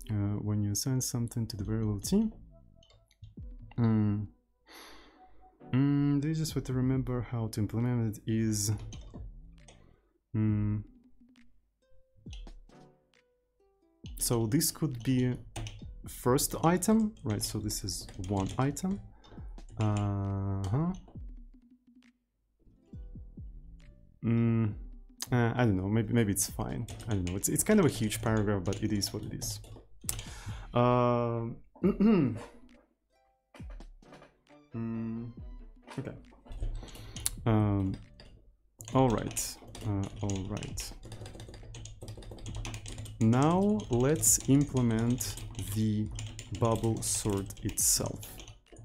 uh, when you assign something to the variable t. Mm. Mm, this is what I remember how to implement it is mm, So this could be first item, right? So this is one item. Uh huh. Mm, uh, I don't know. Maybe maybe it's fine. I don't know. It's it's kind of a huge paragraph, but it is what it is. Uh, *clears throat* mm, okay. Um. All right. Uh, all right. Now let's implement the bubble sort itself,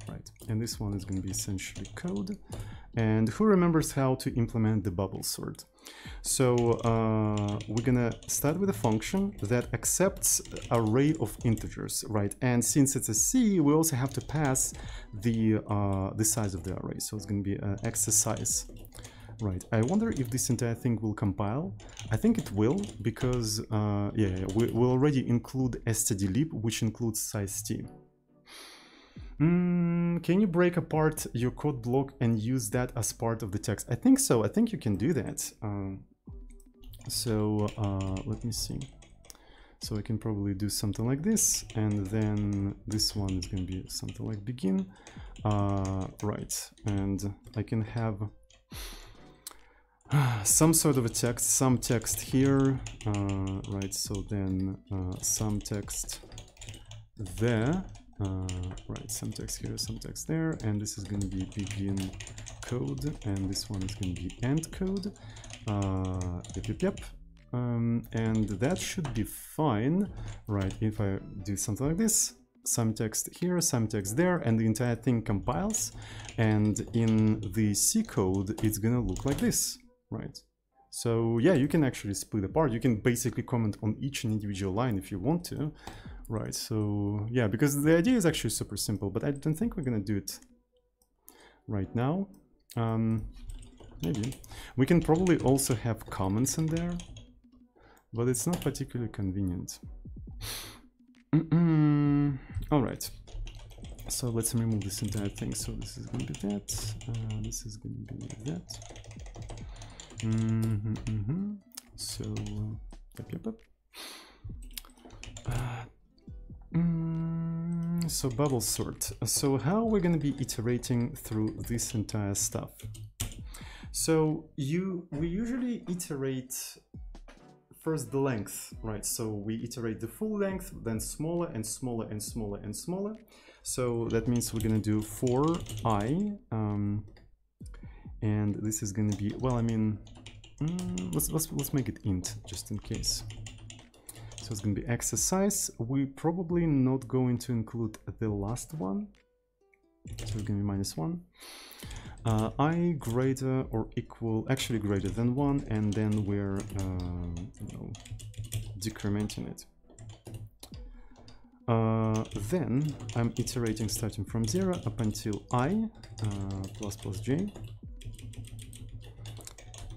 right? And this one is going to be essentially code. And who remembers how to implement the bubble sort? So uh, we're gonna start with a function that accepts array of integers, right? And since it's a C, we also have to pass the uh, the size of the array. So it's gonna be an exercise. Right, I wonder if this entire thing will compile. I think it will, because, uh, yeah, we, we already include stdlib, which includes size t. Mm, can you break apart your code block and use that as part of the text? I think so. I think you can do that. Um, so uh, let me see. So I can probably do something like this, and then this one is going to be something like begin. Uh, right, and I can have *sighs* some sort of a text, some text here, uh, right? So then uh, some text there, uh, right? Some text here, some text there, and this is going to be begin code, and this one is going to be end code. Uh, yep, yep, yep. Um, and that should be fine, right? If I do something like this, some text here, some text there, and the entire thing compiles. And in the C code, it's gonna look like this right? So yeah, you can actually split apart. You can basically comment on each individual line if you want to, right? So yeah, because the idea is actually super simple, but I don't think we're gonna do it right now. Um, maybe. We can probably also have comments in there, but it's not particularly convenient. All right. So let's remove this entire thing. So this is going to be that. Uh, this is going to be that. Mm -hmm, mm -hmm. So, yep, yep, yep. Uh, mm, so bubble sort. So how we're going to be iterating through this entire stuff? So you we usually iterate first the length, right? So we iterate the full length, then smaller and smaller and smaller and smaller. So that means we're gonna do for i, um, and this is going to be well i mean mm, let's, let's let's make it int just in case so it's going to be exercise. We probably not going to include the last one. So it's going to be minus one. Uh, i greater or equal actually greater than one and then we're uh, you know, decrementing it. Uh, then I'm iterating starting from 0 up until i uh, plus plus j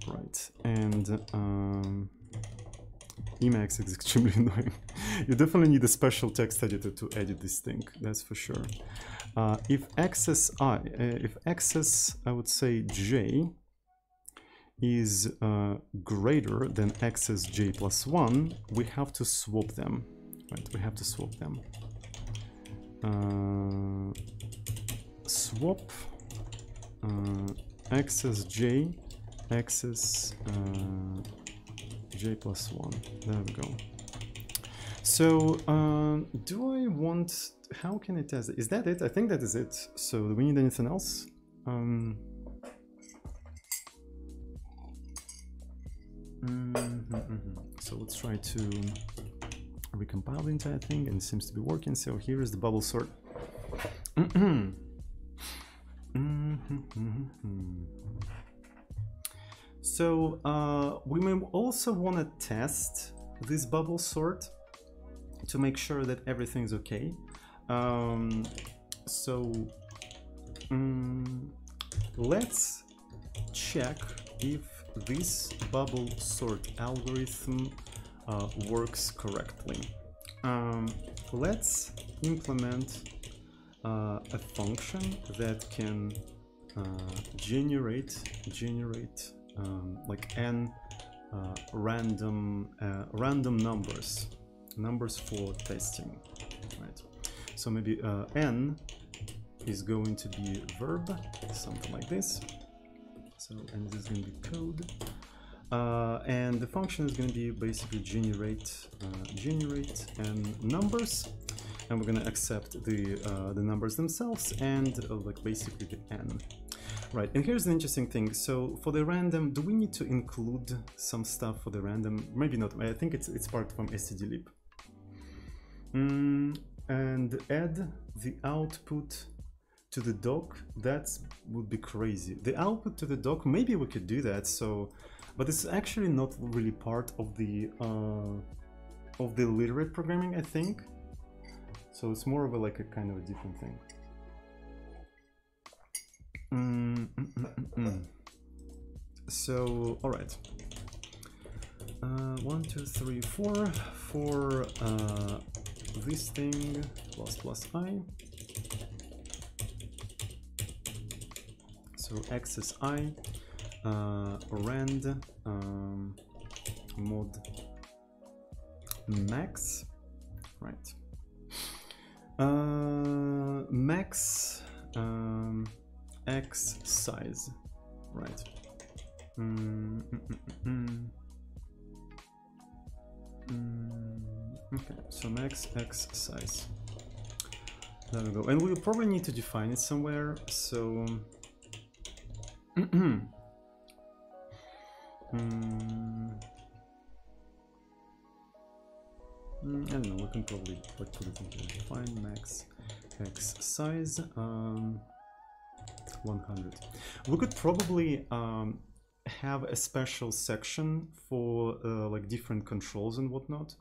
Right, and um, Emacs is *laughs* extremely annoying. you definitely need a special text editor to edit this thing, that's for sure. Uh, if access i, uh, if access, I would say j is uh, greater than access j plus 1, we have to swap them. Right, we have to swap them. Uh, swap uh, access j access uh, j plus 1. There we go. So, uh, do I want... How can I test it? Is that it? I think that is it. So, do we need anything else? Um, mm -hmm, So let's try to recompile the entire thing and it seems to be working. So here is the bubble sort. *clears throat* mm -hmm. So uh, we may also want to test this bubble sort to make sure that everything's okay. Um, so um, let's check if this bubble sort algorithm uh, works correctly. Um, let's implement uh, a function that can uh, generate generate um, like n uh, random uh, random numbers numbers for testing right? So maybe uh, n is going to be verb something like this. So and this is going to be code. Uh, and the function is going to be basically generate uh, generate and numbers. And we're going to accept the uh, the numbers themselves and like basically the n Right, and here's the interesting thing. So for the random, do we need to include some stuff for the random? Maybe not. I think it's it's part from stdlib. Mm, and add the output to the dock, that would be crazy. The output to the dock, maybe we could do that. So, but it's actually not really part of the uh, of the literate programming, I think. So it's more of a like a kind of a different thing. Mm, mm, mm, mm, so, all right. Uh, one, two, three, four. For uh, this thing, plus plus i. So x is i. Uh, rand um, mod max. Right. Uh, max um, x size. Right. Mm, mm, mm, mm, mm. okay, so max x size. There we go. And we'll probably need to define it somewhere. So. *clears throat* mm, Mm, I don't know, we can probably like, put it in. Define max x size. Um, 100. We could probably um, have a special section for uh, like different controls and whatnot.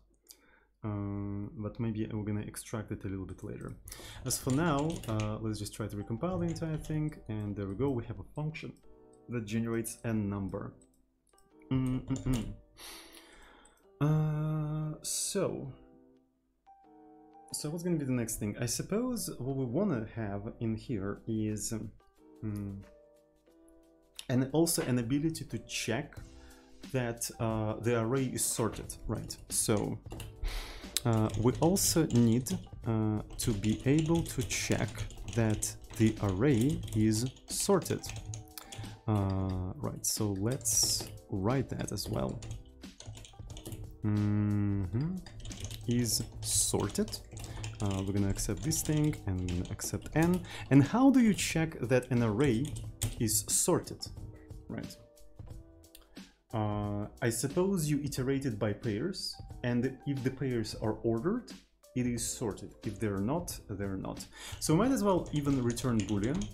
Uh, but maybe we're gonna extract it a little bit later. As for now, uh, let's just try to recompile the entire thing, and there we go. We have a function that generates a number. Mm -mm -mm. So, so what's gonna be the next thing? I suppose what we wanna have in here is um, and also an ability to check that uh, the array is sorted, right? So uh, we also need uh, to be able to check that the array is sorted. Uh, right, so let's write that as well. Mm -hmm. Is sorted. Uh, we're gonna accept this thing and accept n. And how do you check that an array is sorted? Right. Uh, I suppose you iterate it by pairs, and if the pairs are ordered, it is sorted. If they're not, they're not. So might as well even return boolean.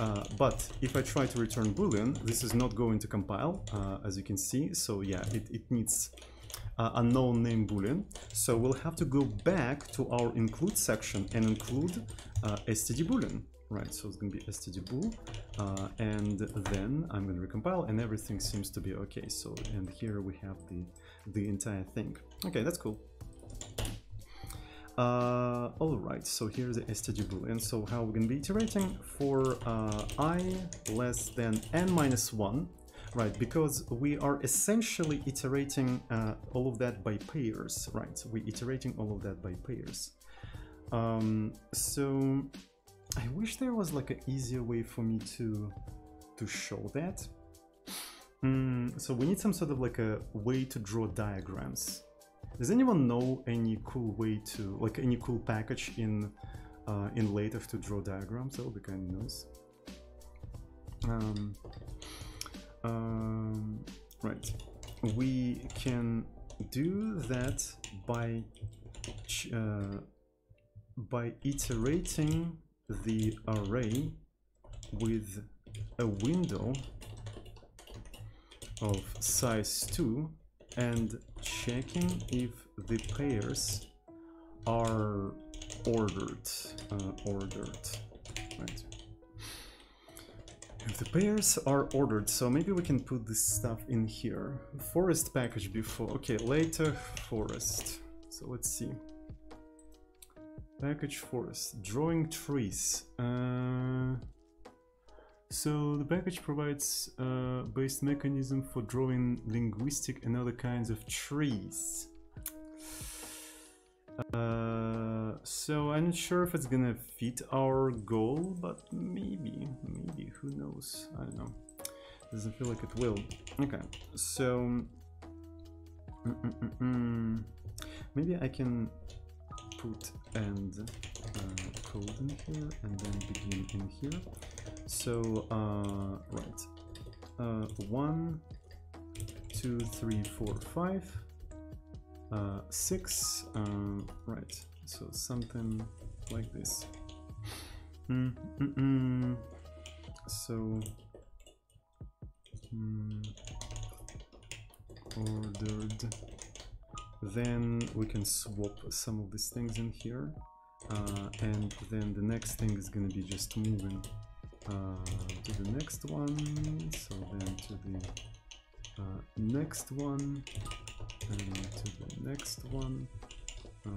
Uh, but if I try to return boolean, this is not going to compile, uh, as you can see. So yeah, it, it needs uh, unknown name boolean. So we'll have to go back to our include section and include uh, std boolean right? So it's gonna be stdbool uh, and then i'm gonna recompile and everything seems to be okay. So and here we have the the entire thing. Okay that's cool. Uh, all right so here's the stdbool and so how we're gonna be iterating for uh, i less than n minus 1 right because we are essentially iterating uh, all of that by pairs right we're iterating all of that by pairs um, so I wish there was like an easier way for me to to show that. Mm, so we need some sort of like a way to draw diagrams. Does anyone know any cool way to like any cool package in uh, in LaTeX to draw diagrams? That would be kind of nice. Um, um, right, we can do that by uh, by iterating the array with a window of size 2 and checking if the pairs are ordered uh, ordered. Right if the pairs are ordered so maybe we can put this stuff in here forest package before okay LaTeX forest so let's see Package forest, drawing trees. Uh, so the package provides a uh, based mechanism for drawing linguistic and other kinds of trees. Uh, so I'm not sure if it's gonna fit our goal, but maybe, maybe, who knows? I don't know. Doesn't feel like it will. Okay, so mm -mm -mm maybe I can put and uh, code in here and then begin in here. So, uh, right, uh, one, two, three, four, five, uh, six, um, right, so something like this. Mm, mm. So, mm, ordered. Then we can swap some of these things in here. Uh, and then the next thing is going to be just moving uh, to the next one. So then to the uh, next one and to the next one. Uh,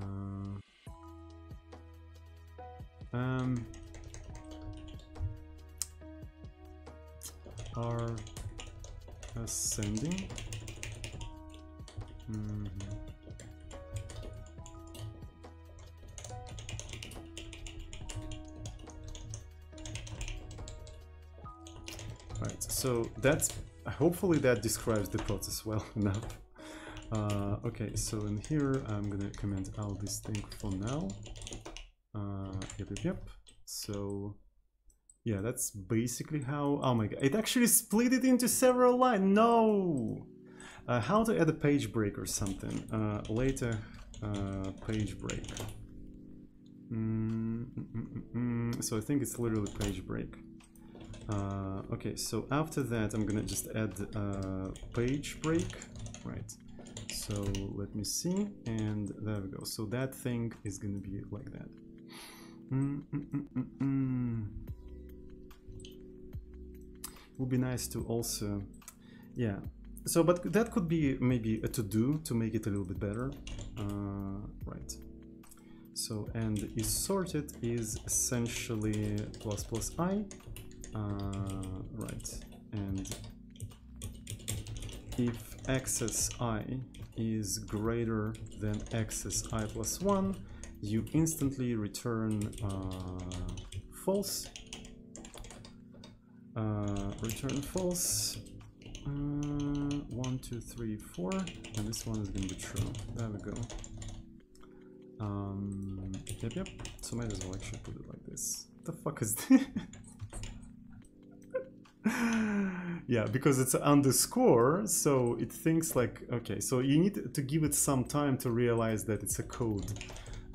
uh, um, are ascending. Mm -hmm. So that's hopefully that describes the process well *laughs* enough. Uh, okay, so in here I'm gonna comment out this thing for now. Uh, yep, yep, yep. So yeah, that's basically how. Oh my god, it actually split it into several lines. No. Uh, how to add a page break or something. Uh, LaTeX, uh, page break. Mm, mm, mm, mm, so I think it's literally page break. Uh, okay, so after that, I'm gonna just add a page break, right? So let me see, and there we go. So that thing is gonna be like that. Mm -mm -mm Would be nice to also, yeah. So, but that could be maybe a to-do to make it a little bit better, uh, right? So, and is sorted is essentially plus plus i uh, right, and if access i is greater than access i plus 1, you instantly return uh, false. Uh, return false. Uh, one, two, three, four, and this one is to be true. There we go. Um, yep, yep. So might as well actually put it like this. What the fuck is this? *laughs* *laughs* yeah, because it's underscore, so it thinks like, okay, so you need to give it some time to realize that it's a code.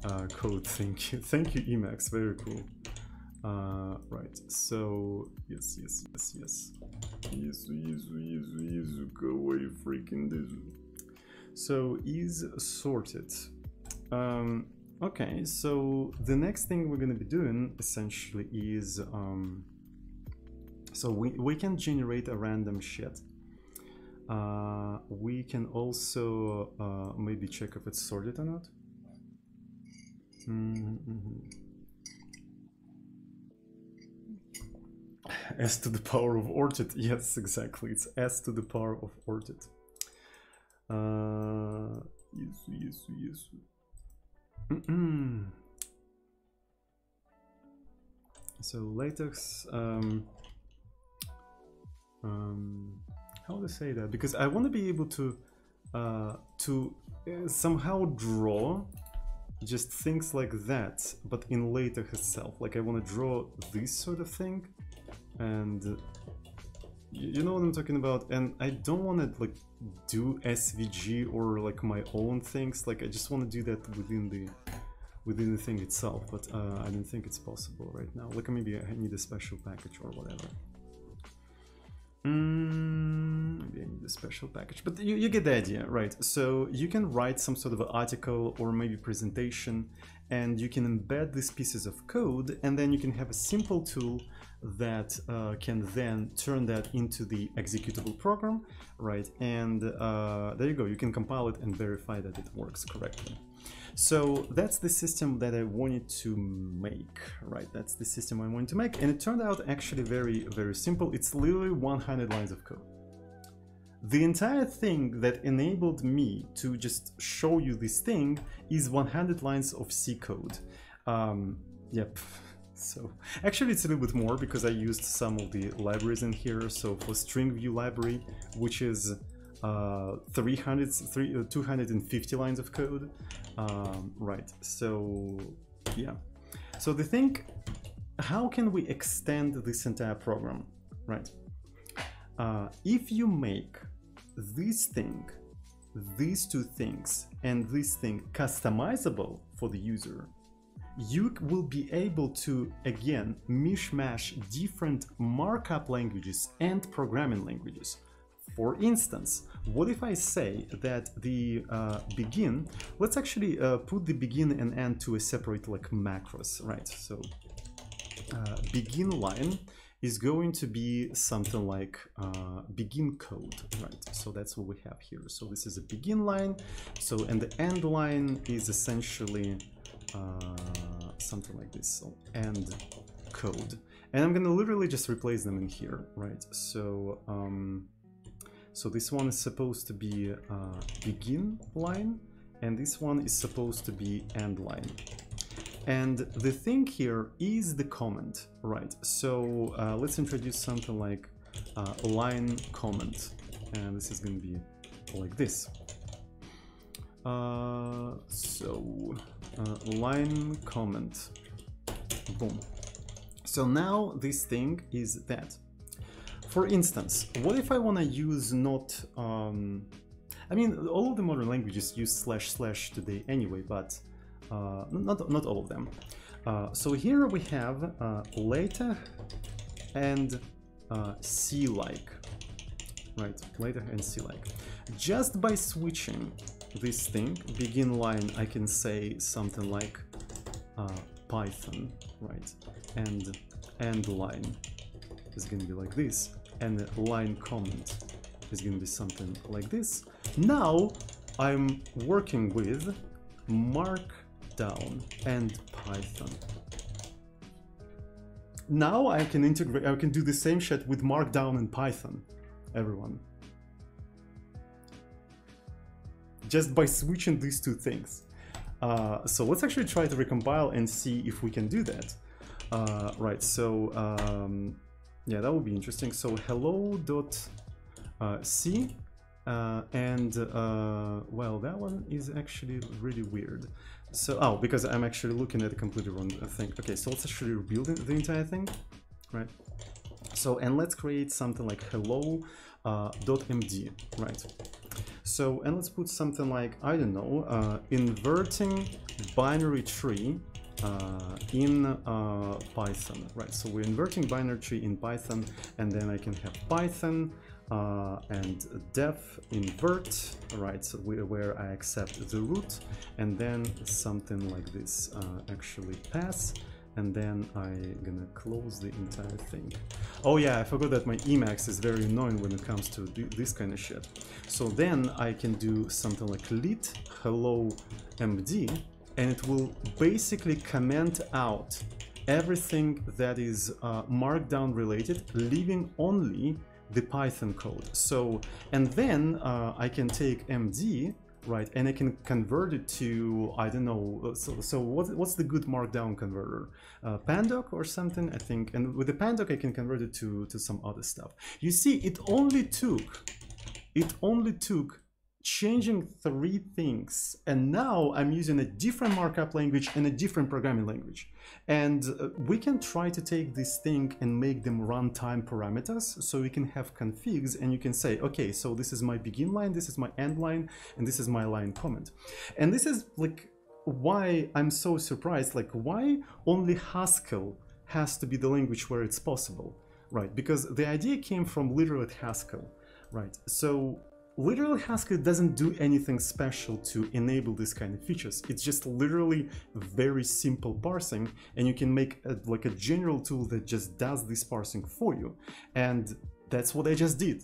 Uh, code, *laughs* thank you. Thank you, Emacs, very cool. Uh, right, so, yes, yes, yes, yes. Yes, yes, yes, yes, go away, freaking this. So, is sorted. Um, okay, so the next thing we're gonna be doing, essentially, is... Um, so we, we can generate a random shit. Uh, we can also uh, maybe check if it's sorted or not. Mm -hmm. S to the power of orted. *laughs* Yes, exactly. It's S to the power of orted. Uh, yes, yes, yes. Mm -mm. So latex. Um, um, how to say that? Because I want to be able to uh, to uh, somehow draw just things like that but in LaTeX itself. Like I want to draw this sort of thing and you know what I'm talking about? And I don't want to like do SVG or like my own things. Like I just want to do that within the within the thing itself but uh, I don't think it's possible right now. Like maybe I need a special package or whatever Mm, maybe I need a special package, but you, you get the idea, right? So you can write some sort of article or maybe presentation and you can embed these pieces of code and then you can have a simple tool that uh, can then turn that into the executable program, right? And uh, there you go, you can compile it and verify that it works correctly. So that's the system that I wanted to make, right? That's the system I wanted to make. And it turned out actually very, very simple. It's literally 100 lines of code. The entire thing that enabled me to just show you this thing is 100 lines of C code. Um, yep. *laughs* So actually it's a little bit more because I used some of the libraries in here. So for string view library, which is uh, 300, three, uh, 250 lines of code. Um, right, so yeah. So the thing, how can we extend this entire program, right? Uh, if you make this thing, these two things, and this thing customizable for the user, you will be able to again mishmash different markup languages and programming languages. For instance, what if I say that the uh, begin, let's actually uh, put the begin and end to a separate like macros, right? So uh, begin line is going to be something like uh, begin code, right? So that's what we have here. So this is a begin line. So and the end line is essentially uh, something like this. So end code. And I'm gonna literally just replace them in here, right? So um, so this one is supposed to be uh, begin line, and this one is supposed to be end line. And the thing here is the comment, right? So uh, let's introduce something like uh, line comment, and this is going to be like this. Uh, so uh, line comment, boom. So now this thing is that for instance, what if I want to use not... Um, I mean, all of the modern languages use slash slash today anyway, but uh, not, not all of them. Uh, so here we have uh, LaTeX and uh, C-like, right? LaTeX and C-like. Just by switching this thing, begin line, I can say something like uh, Python, right? And end line is going to be like this and line comment is to be something like this. Now I'm working with Markdown and Python. Now I can integrate, I can do the same shit with Markdown and Python, everyone. Just by switching these two things. Uh, so let's actually try to recompile and see if we can do that. Uh, right, so um, yeah, that would be interesting. So hello dot uh, c uh, and uh, well, that one is actually really weird. So oh, because I'm actually looking at a completely wrong thing. Okay, so let's actually rebuild the entire thing, right? So and let's create something like hello uh, .md, right? So and let's put something like I don't know, uh, inverting binary tree uh, in uh, Python, right? So we're inverting binary tree in Python, and then I can have Python uh, and def invert, right? So we, where I accept the root, and then something like this, uh, actually pass, and then I'm gonna close the entire thing. Oh yeah, I forgot that my Emacs is very annoying when it comes to this kind of shit. So then I can do something like lit hello md, and it will basically comment out everything that is uh, markdown related, leaving only the Python code. So, and then uh, I can take MD, right, and I can convert it to, I don't know, so, so what, what's the good markdown converter? Uh, Pandoc or something, I think, and with the Pandoc I can convert it to, to some other stuff. You see, it only took, it only took changing three things and now I'm using a different markup language and a different programming language. And uh, we can try to take this thing and make them runtime parameters so we can have configs and you can say okay so this is my begin line this is my end line and this is my line comment. And this is like why I'm so surprised like why only Haskell has to be the language where it's possible right? Because the idea came from literate Haskell right? So literally Haskell doesn't do anything special to enable this kind of features. It's just literally very simple parsing and you can make a, like a general tool that just does this parsing for you. And that's what I just did.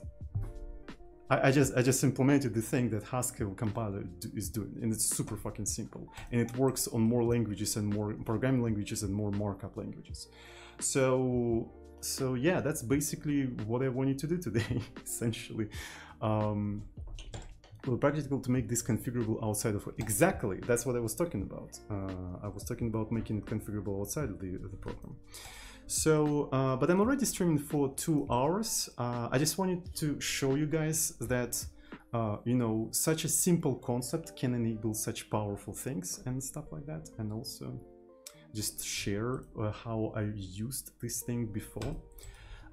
I, I just I just implemented the thing that Haskell compiler is doing and it's super fucking simple. And it works on more languages and more programming languages and more markup languages. So so yeah, that's basically what I wanted to do today, *laughs* essentially um, well, practical to make this configurable outside of exactly that's what I was talking about. Uh, I was talking about making it configurable outside of the, the program. So, uh, but I'm already streaming for two hours. Uh, I just wanted to show you guys that, uh, you know, such a simple concept can enable such powerful things and stuff like that. And also just share uh, how I used this thing before.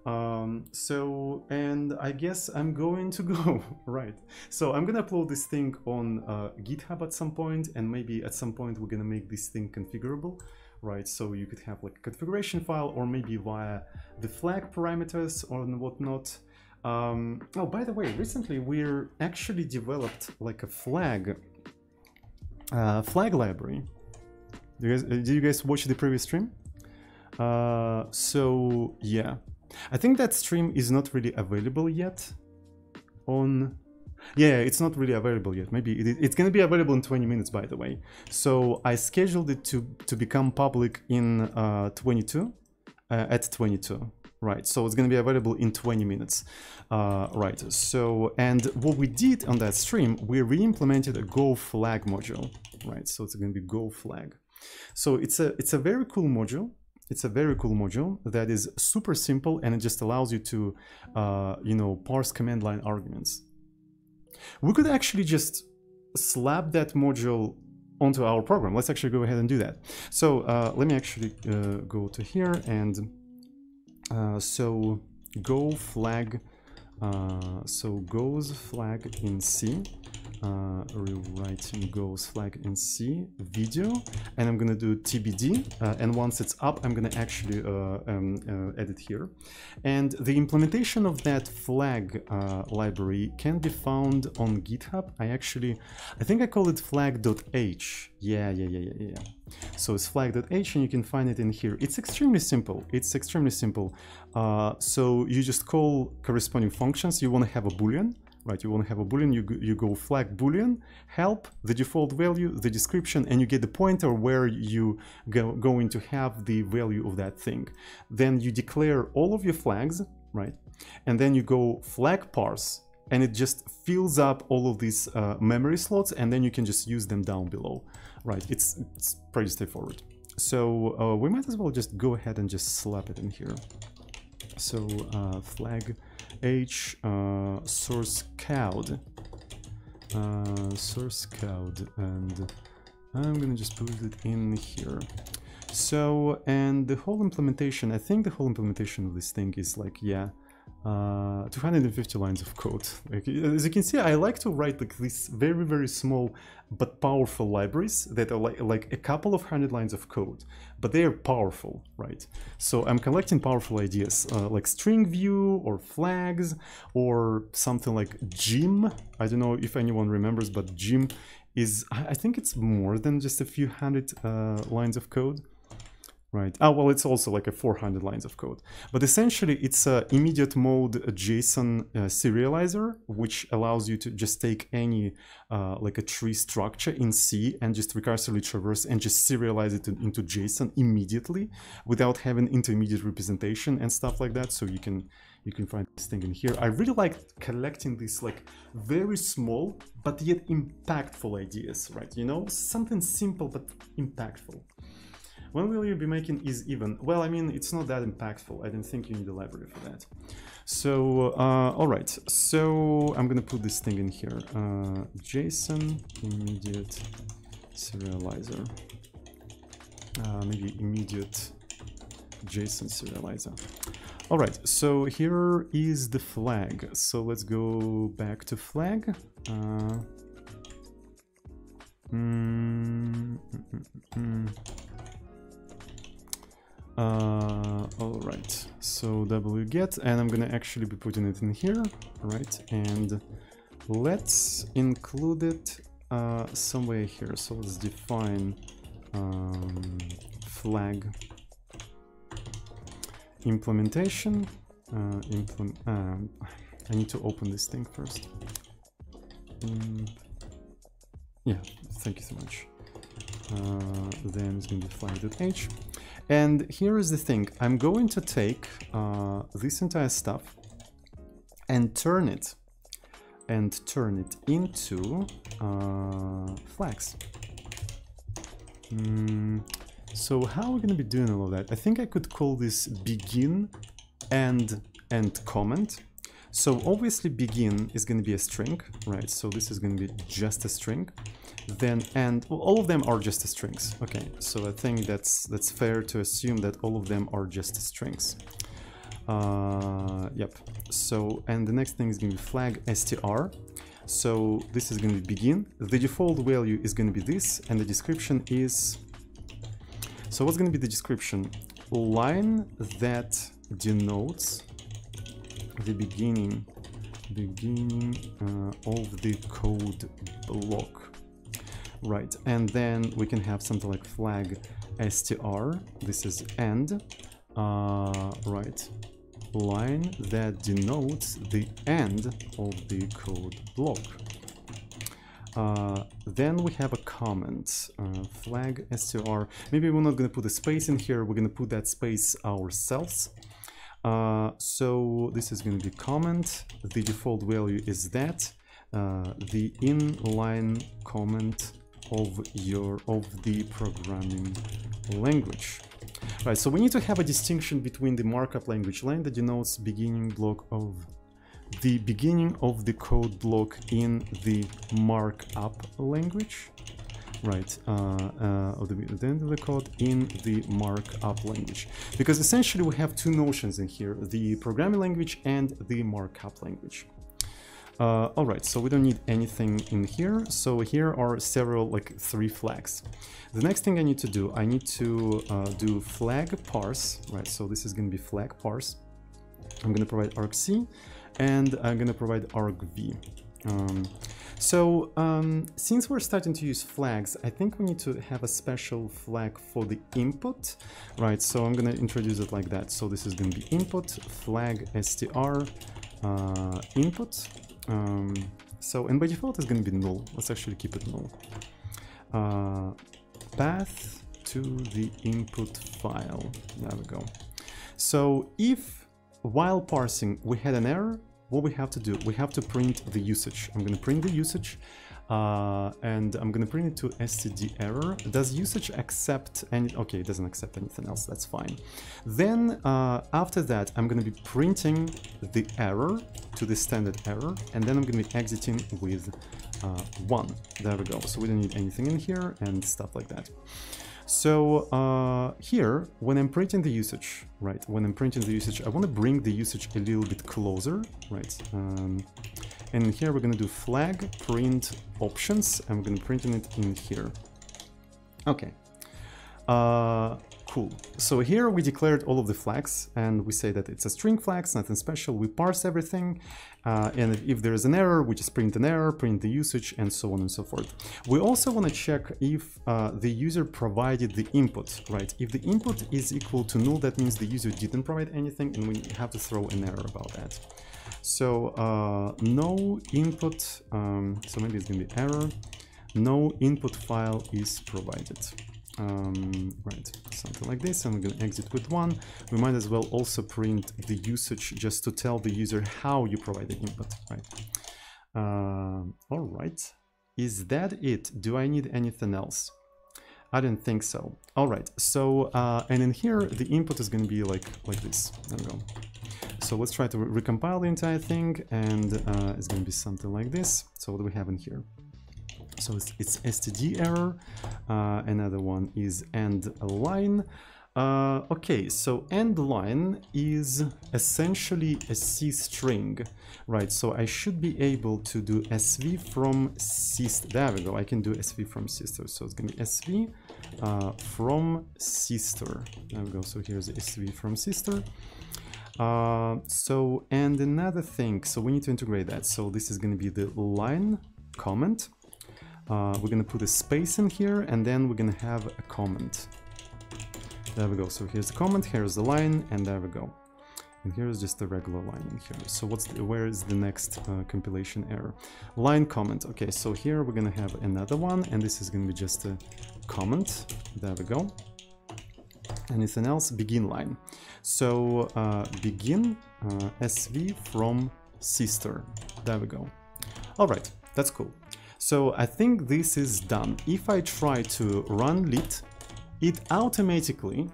Um, so, and I guess I'm going to *laughs* go, right. So I'm gonna upload this thing on uh, GitHub at some point, and maybe at some point we're gonna make this thing configurable, right? So you could have like a configuration file or maybe via the flag parameters or whatnot. Um, oh, by the way, recently we're actually developed like a flag, uh, flag library. Do you guys, uh, did you guys watch the previous stream? Uh, so yeah, I think that stream is not really available yet on yeah, it's not really available yet. Maybe it, it's going to be available in 20 minutes, by the way. So I scheduled it to, to become public in uh, 22, uh, at 22. Right, so it's going to be available in 20 minutes. Uh, right, so, and what we did on that stream, we re-implemented a Go flag module. Right, so it's to be Go flag. So it's a, it's a very cool module. It's a very cool module that is super simple and it just allows you to, uh, you know, parse command line arguments. We could actually just slap that module onto our program. Let's actually go ahead and do that. So uh, let me actually uh, go to here and uh, so go flag, uh, so Go's flag in C uh, rewriting Go's flag in C video and I'm gonna do TBD uh, and once it's up I'm gonna actually uh, um, uh, edit here. And the implementation of that flag uh, library can be found on github. I actually I think I call it flag.h yeah yeah yeah yeah yeah. So it's flag.h and you can find it in here. It's extremely simple. It's extremely simple. Uh, so you just call corresponding functions. You want to have a boolean right? You want to have a boolean, you, you go flag boolean, help, the default value, the description, and you get the pointer where you go going to have the value of that thing. Then you declare all of your flags, right? And then you go flag parse, and it just fills up all of these uh, memory slots, and then you can just use them down below, right? It's, it's pretty straightforward. So uh, we might as well just go ahead and just slap it in here. So uh, flag h uh, source code. Uh, source code and I'm gonna just put it in here. So and the whole implementation I think the whole implementation of this thing is like yeah uh, 250 lines of code. Like, as you can see, I like to write like these very, very small but powerful libraries that are like, like a couple of hundred lines of code, but they are powerful, right? So I'm collecting powerful ideas uh, like string view or flags or something like jim. I don't know if anyone remembers, but jim is, I think it's more than just a few hundred uh, lines of code right? Ah, well, it's also like a 400 lines of code. But essentially, it's a immediate mode JSON uh, serializer, which allows you to just take any uh, like a tree structure in C and just recursively traverse and just serialize it into JSON immediately without having intermediate representation and stuff like that. So you can you can find this thing in here. I really like collecting these like very small but yet impactful ideas, right? You know, something simple but impactful. When will you be making is even? Well, I mean, it's not that impactful. I don't think you need a library for that. So, uh, all right. So I'm gonna put this thing in here. Uh, JSON immediate serializer. Uh, maybe immediate JSON serializer. All right, so here is the flag. So let's go back to flag. Uh, mm, mm, mm, mm. Uh, all right, so wget, and I'm gonna actually be putting it in here, right? And let's include it uh, somewhere here. So let's define um, flag implementation. Uh. Um, I need to open this thing first. Mm, yeah, thank you so much. Uh, then it's to be flag.h. And here is the thing, I'm going to take uh, this entire stuff and turn it and turn it into uh, flags. Mm, so how are we going to be doing all of that? I think I could call this begin and and comment. So obviously begin is going to be a string, right? So this is going to be just a string then and well, all of them are just strings. Okay so i think that's that's fair to assume that all of them are just strings. Uh, yep. So and the next thing is going to be flag str so this is going to begin. The default value is going to be this and the description is So what's going to be the description? Line that denotes the beginning beginning uh, of the code block right and then we can have something like flag str this is end uh, right line that denotes the end of the code block uh, then we have a comment, uh, flag str. Maybe we're not going to put a space in here, we're going to put that space ourselves. Uh, so this is going to be comment, the default value is that, uh, the inline comment of your of the programming language. Right, so we need to have a distinction between the markup language line that denotes beginning block of the beginning of the code block in the markup language. Right uh, uh, of the, the end of the code in the markup language. Because essentially we have two notions in here the programming language and the markup language uh, all right so we don't need anything in here so here are several like three flags the next thing I need to do I need to uh, do flag parse right so this is going to be flag parse I'm going to provide argc and I'm going to provide argv. Um, so um, since we're starting to use flags, I think we need to have a special flag for the input, right? So I'm going to introduce it like that. So this is going to be input flag str uh, input. Um, so and by default it's going to be null. Let's actually keep it null. Uh, path to the input file. There we go. So if while parsing we had an error, what we have to do, we have to print the usage. I'm going to print the usage uh, and I'm going to print it to std error. Does usage accept any... Okay, it doesn't accept anything else, that's fine. Then uh, after that, I'm to be printing the error to the standard error and then I'm to be exiting with uh, 1. There we go. So we don't need anything in here and stuff like that. So uh, here, when I'm printing the usage, right, when I'm printing the usage, I want to bring the usage a little bit closer, right? Um, and here we're going to do flag print options, and we're going to print it in here. Okay. Uh, Cool. So here we declared all of the flags and we say that it's a string flags, nothing special. We parse everything. Uh, and if, if there is an error, we just print an error, print the usage and so on and so forth. We also want to check if uh, the user provided the input, right? If the input is equal to null, that means the user didn't provide anything and we have to throw an error about that. So uh, no input, um, so maybe it's to be error, no input file is provided um, right, something like this. I'm going to exit with one. We might as well also print the usage just to tell the user how you provide the input, right? Uh, all right. Is that it? Do I need anything else? I didn't think so. All right. So, uh, and in here, the input is going to be like like this. There we go. So let's try to re recompile the entire thing, and uh, it's going to be something like this. So what do we have in here? So it's, it's std error. Uh, another one is end line. Uh, okay, so end line is essentially a C string, right? So I should be able to do SV from cstr. There we go. I can do SV from cstr. So it's gonna be SV uh, from cstr. There we go. So here's SV from cstr. Uh, so and another thing. So we need to integrate that. So this is gonna be the line comment. Uh, we're gonna put a space in here and then we're gonna have a comment. There we go. So here's the comment, here's the line, and there we go. And here's just a regular line in here. So what's the, where is the next uh, compilation error? Line comment. Okay, so here we're gonna have another one, and this is gonna be just a comment. There we go. Anything else? Begin line. So uh, begin uh, SV from cstr. There we go. All right, that's cool. So I think this is done. If I try to run lit, it automatically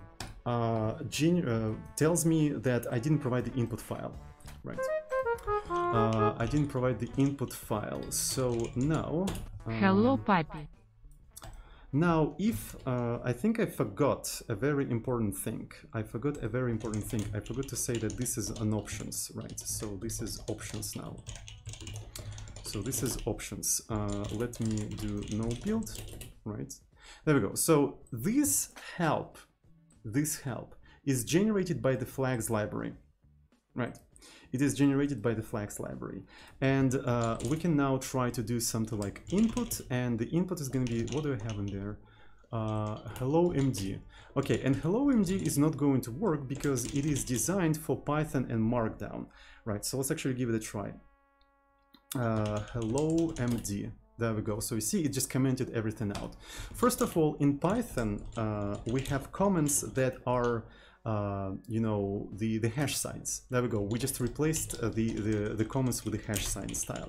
uh, uh, tells me that I didn't provide the input file, right? Uh, I didn't provide the input file, so now... Hello, Papi. Now, if uh, I think I forgot a very important thing, I forgot a very important thing. I forgot to say that this is an options, right? So this is options now. So this is options. Uh, let me do no build, right? There we go. So this help this help, is generated by the flags library, right? It is generated by the flags library. And uh, we can now try to do something like input, and the input is going to be, what do I have in there? Uh, hello MD. Okay, and hello MD is not going to work because it is designed for Python and Markdown, right? So let's actually give it a try. Uh, hello MD. There we go. So you see, it just commented everything out. First of all, in Python, uh, we have comments that are, uh, you know, the, the hash signs. There we go. We just replaced uh, the, the, the comments with the hash sign style.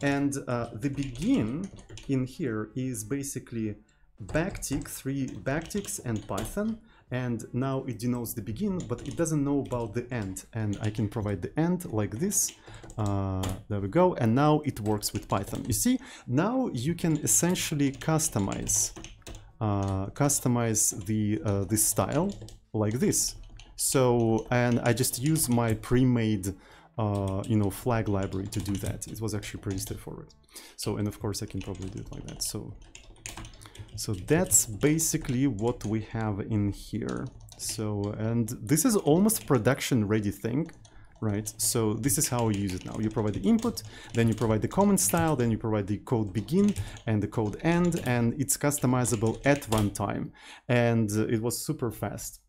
And uh, the begin in here is basically backtick, three backticks and Python and now it denotes the begin but it doesn't know about the end. And I can provide the end like this. Uh, there we go. And now it works with Python. You see now you can essentially customize uh, customize the uh, this style like this. So and I just use my pre-made uh, you know flag library to do that. It was actually pretty straightforward. So and of course I can probably do it like that. So so that's basically what we have in here. So, and this is almost production ready thing, right? So this is how you use it now. You provide the input, then you provide the comment style, then you provide the code begin and the code end, and it's customizable at runtime. And it was super fast.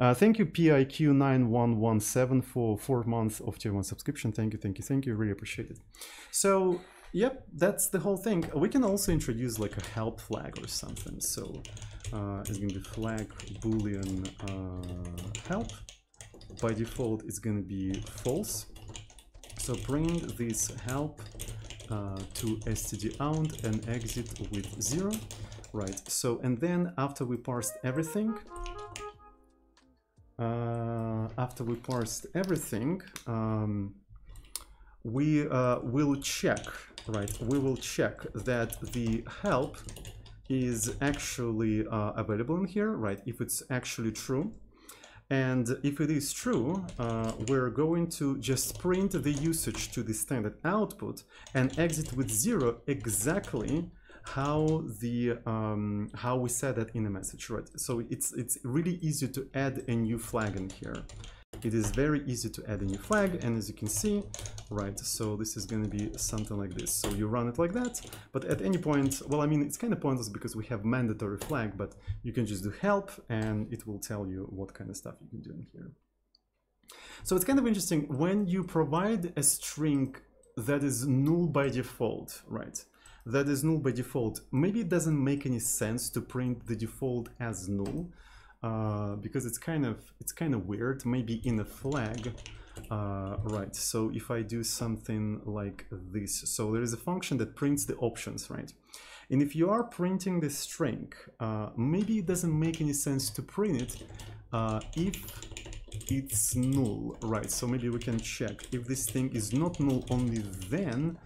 Uh, thank you, PIQ9117 for four months of tier one subscription. Thank you, thank you, thank you. Really appreciate it. So Yep, that's the whole thing. We can also introduce like a help flag or something. So uh, it's gonna be flag boolean uh, help. By default, it's gonna be false. So bring this help uh, to std out and exit with zero. Right. So and then after we parsed everything, uh, after we parsed everything, um, we uh, will check right, we will check that the help is actually uh, available in here, right, if it's actually true. And if it is true, uh, we're going to just print the usage to the standard output and exit with zero exactly how the um, how we set that in a message, right? So it's it's really easy to add a new flag in here it is very easy to add a new flag and as you can see right so this is going to be something like this. So you run it like that but at any point well i mean it's kind of pointless because we have mandatory flag but you can just do help and it will tell you what kind of stuff you can do in here. So it's kind of interesting when you provide a string that is null by default right that is null by default maybe it doesn't make any sense to print the default as null uh, because it's kind of it's kind of weird maybe in a flag. Uh, right so if I do something like this so there is a function that prints the options right? And if you are printing the string uh, maybe it doesn't make any sense to print it uh, if it's null right? So maybe we can check. If this thing is not null only then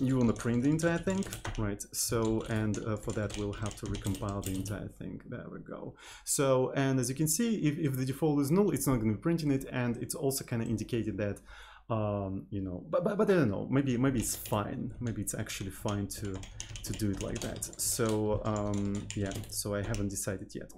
you want to print the entire thing, right? So, and uh, for that we'll have to recompile the entire thing. There we go. So, and as you can see, if, if the default is null, it's not going to be printing it, and it's also kind of indicated that, um, you know, but, but, but I don't know, maybe maybe it's fine. Maybe it's actually fine to to do it like that. So, um, yeah, so I haven't decided yet.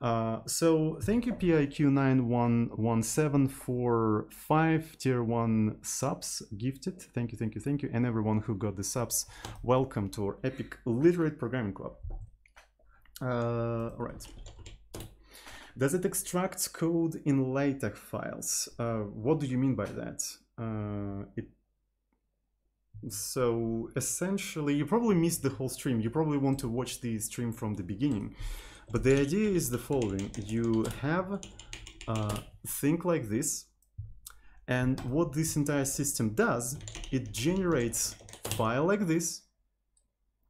Uh, so thank you PIQ9117 for five tier one subs gifted. Thank you, thank you, thank you. And everyone who got the subs, welcome to our epic literate programming club. Uh, all right. Does it extract code in LaTeX files? Uh, what do you mean by that? Uh, it so essentially, you probably missed the whole stream. You probably want to watch the stream from the beginning. But the idea is the following. You have uh, think like this, and what this entire system does, it generates file like this,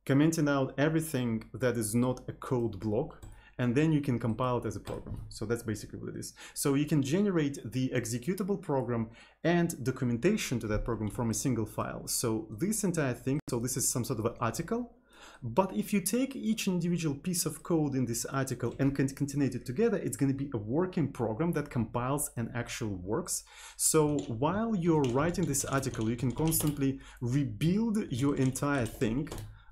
commenting out everything that is not a code block, and then you can compile it as a program. So that's basically what it is. So you can generate the executable program and documentation to that program from a single file. So this entire thing, so this is some sort of an article but if you take each individual piece of code in this article and concatenate it together, it's going to be a working program that compiles and actually works. So while you're writing this article, you can constantly rebuild your entire thing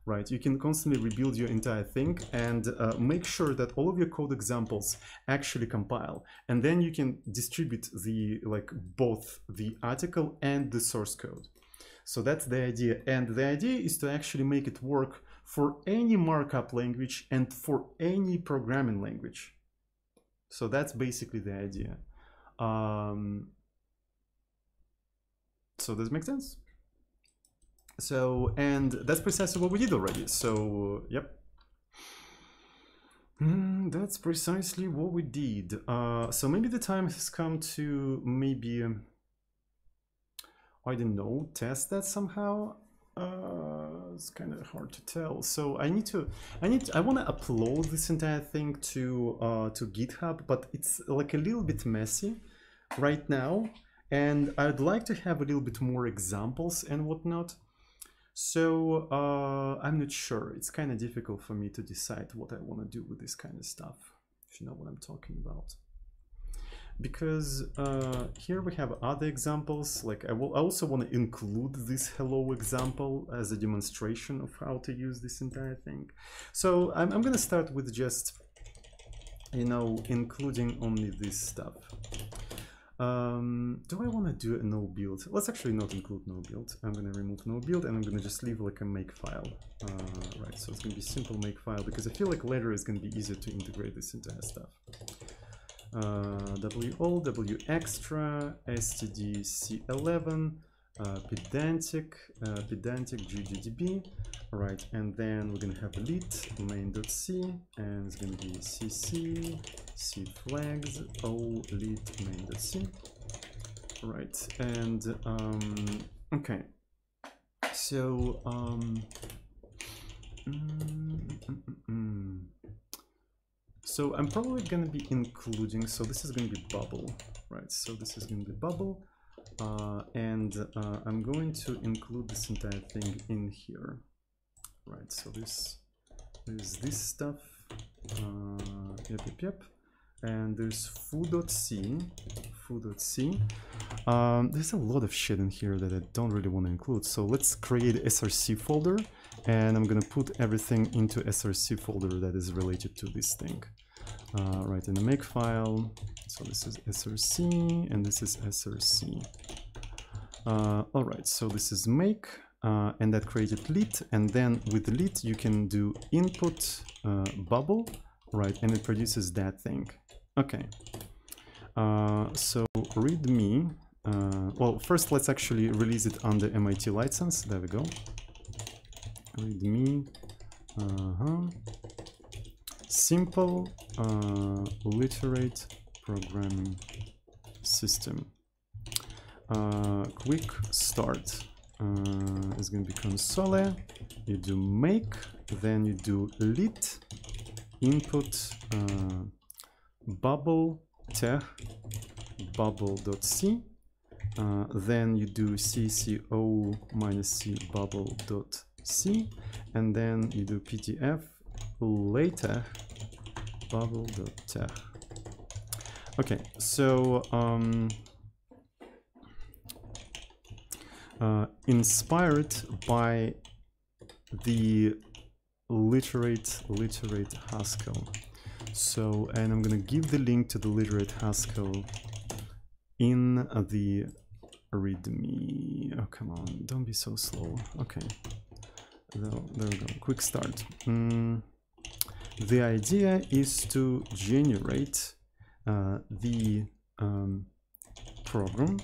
right? You can constantly rebuild your entire thing and uh, make sure that all of your code examples actually compile. And then you can distribute the like both the article and the source code. So that's the idea. And the idea is to actually make it work for any markup language and for any programming language. So that's basically the idea. Um, so does it make sense? So, and that's precisely what we did already. So, yep. Mm, that's precisely what we did. Uh, so maybe the time has come to maybe, um, I don't know, test that somehow. Uh, it's kind of hard to tell. So I need to, I need, to, I want to upload this entire thing to uh, to GitHub, but it's like a little bit messy right now, and I'd like to have a little bit more examples and whatnot. So uh, I'm not sure. It's kind of difficult for me to decide what I want to do with this kind of stuff, if you know what I'm talking about. Because uh, here we have other examples, like I will also want to include this hello example as a demonstration of how to use this entire thing. So I'm, I'm going to start with just, you know, including only this stuff. Um, do I want to do a nobuild? Let's actually not include no build. I'm going to remove nobuild and I'm going to just leave like a make file. Uh, right, so it's going to be simple make file because I feel like later is going to be easier to integrate this entire stuff. Uh, WAll, W extra, STD C11, uh, pedantic, uh, pedantic GGDB, right, and then we're gonna have lit main.c, and it's gonna be cc, c flags, o lit main.c, right, and, um, okay, so, um, mm, mm, mm, so I'm probably gonna be including, so this is gonna be bubble, right, so this is gonna be bubble, uh, and uh, I'm going to include this entire thing in here right? So this there's this stuff uh, yep yep yep and there's foo.c foo.c um, there's a lot of shit in here that I don't really want to include so let's create src folder and I'm gonna put everything into src folder that is related to this thing uh, right in the make file. So this is src and this is src uh, all right so this is make uh, and that created lit and then with lit you can do input uh, bubble right and it produces that thing. Okay. Uh, so readme uh, well first let's actually release it under MIT license. There we go. Readme -huh simple uh, literate programming system. Uh, quick start uh, is going to be console. You do make, then you do lit input uh, bubble teh bubble.c. Uh, then you do cco minus c bubble.c and then you do ptf later bubble.tex. Okay, so um, uh, inspired by the literate literate Haskell. So, and I'm gonna give the link to the literate Haskell in the readme. Oh, come on, don't be so slow. Okay, there, there we go. Quick start. Mm. The idea is to generate uh, the um, program,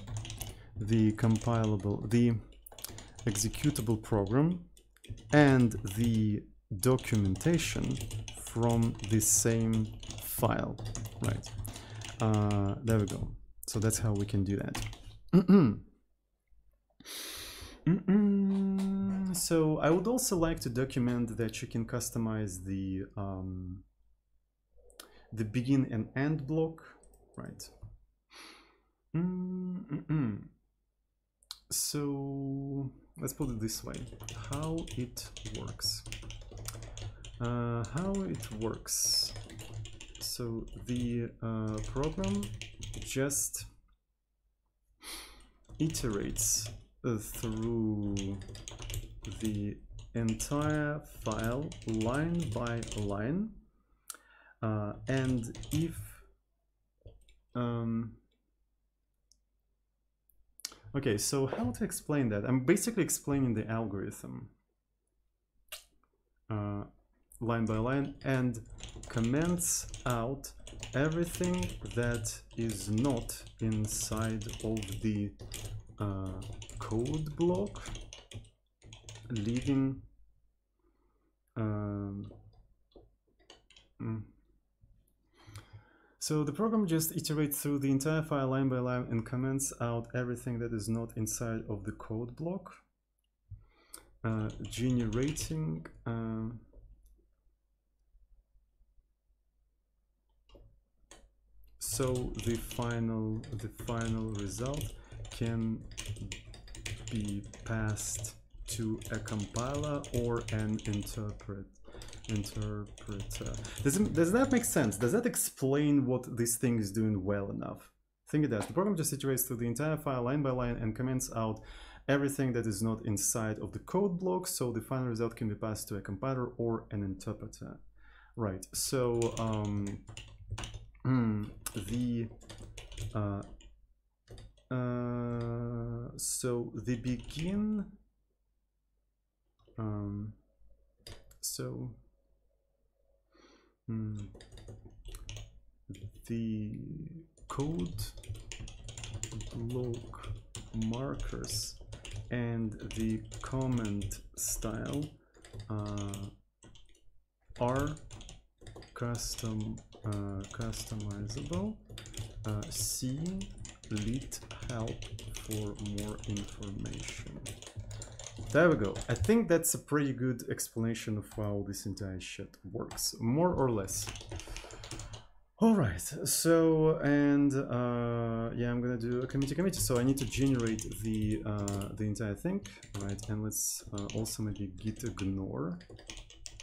the compilable, the executable program, and the documentation from the same file, right? Uh, there we go. So that's how we can do that. *clears throat* Mm -mm. So I would also like to document that you can customize the um, the begin and end block, right? Mm so let's put it this way: how it works. Uh, how it works. So the uh, program just iterates through the entire file line by line. Uh, and if um, okay so how to explain that? I'm basically explaining the algorithm uh, line by line and comments out everything that is not inside of the code block leaving um, mm. so the program just iterates through the entire file line by line and comments out everything that is not inside of the code block uh, generating uh, so the final the final result can be passed to a compiler or an interpret interpreter. Does, it, does that make sense? Does that explain what this thing is doing well enough? Think it does. The program just iterates through the entire file line by line and comments out everything that is not inside of the code block, so the final result can be passed to a compiler or an interpreter. Right, so um, mm, the uh, uh, so the begin um, so hmm, the code block markers and the comment style uh, are custom uh, customizable. Uh, see lit help for more information there we go. I think that's a pretty good explanation of how this entire shit works, more or less. All right, so, and uh, yeah, I'm gonna do a committee committee. So I need to generate the uh, the entire thing, right? And let's uh, also maybe git ignore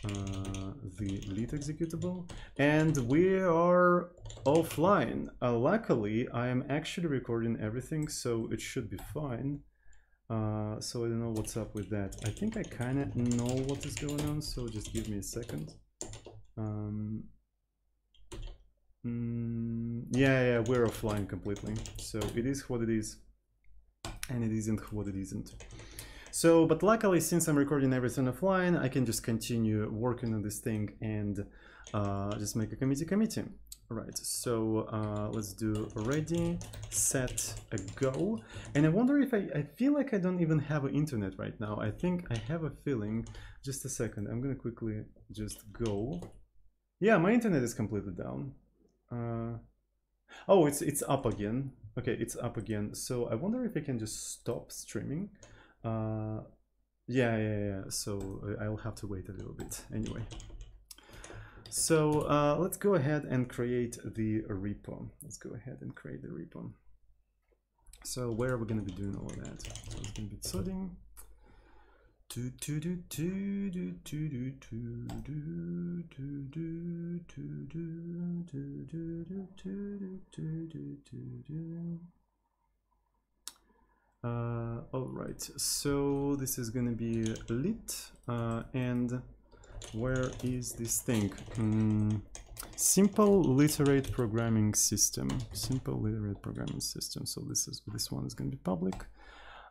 uh, the lead executable. And we are offline. Uh, luckily, I am actually recording everything, so it should be fine. Uh, so I don't know what's up with that. I think I kind of know what is going on, so just give me a second. Um, mm, yeah, yeah, we're offline completely. So it is what it is, and it isn't what it isn't. So, but luckily, since I'm recording everything offline, I can just continue working on this thing and uh, just make a committee committee. Right, so uh, let's do ready, set, a go. And I wonder if I, I feel like I don't even have internet right now. I think I have a feeling, just a second, I'm gonna quickly just go. Yeah, my internet is completely down. Uh, oh, it's, it's up again. Okay, it's up again. So I wonder if I can just stop streaming. Uh, yeah, yeah, yeah, so I'll have to wait a little bit anyway. So uh, let's go ahead and create the repo. Let's go ahead and create the repo. So where are we going to be doing all of that? So it's going to be tsoding. Do do do do do do do do do do do do do do do do do do do do uh, all right, so this is gonna be lit uh, and where is this thing? Mm, simple literate programming system. Simple literate programming system. So this is this one is to be public.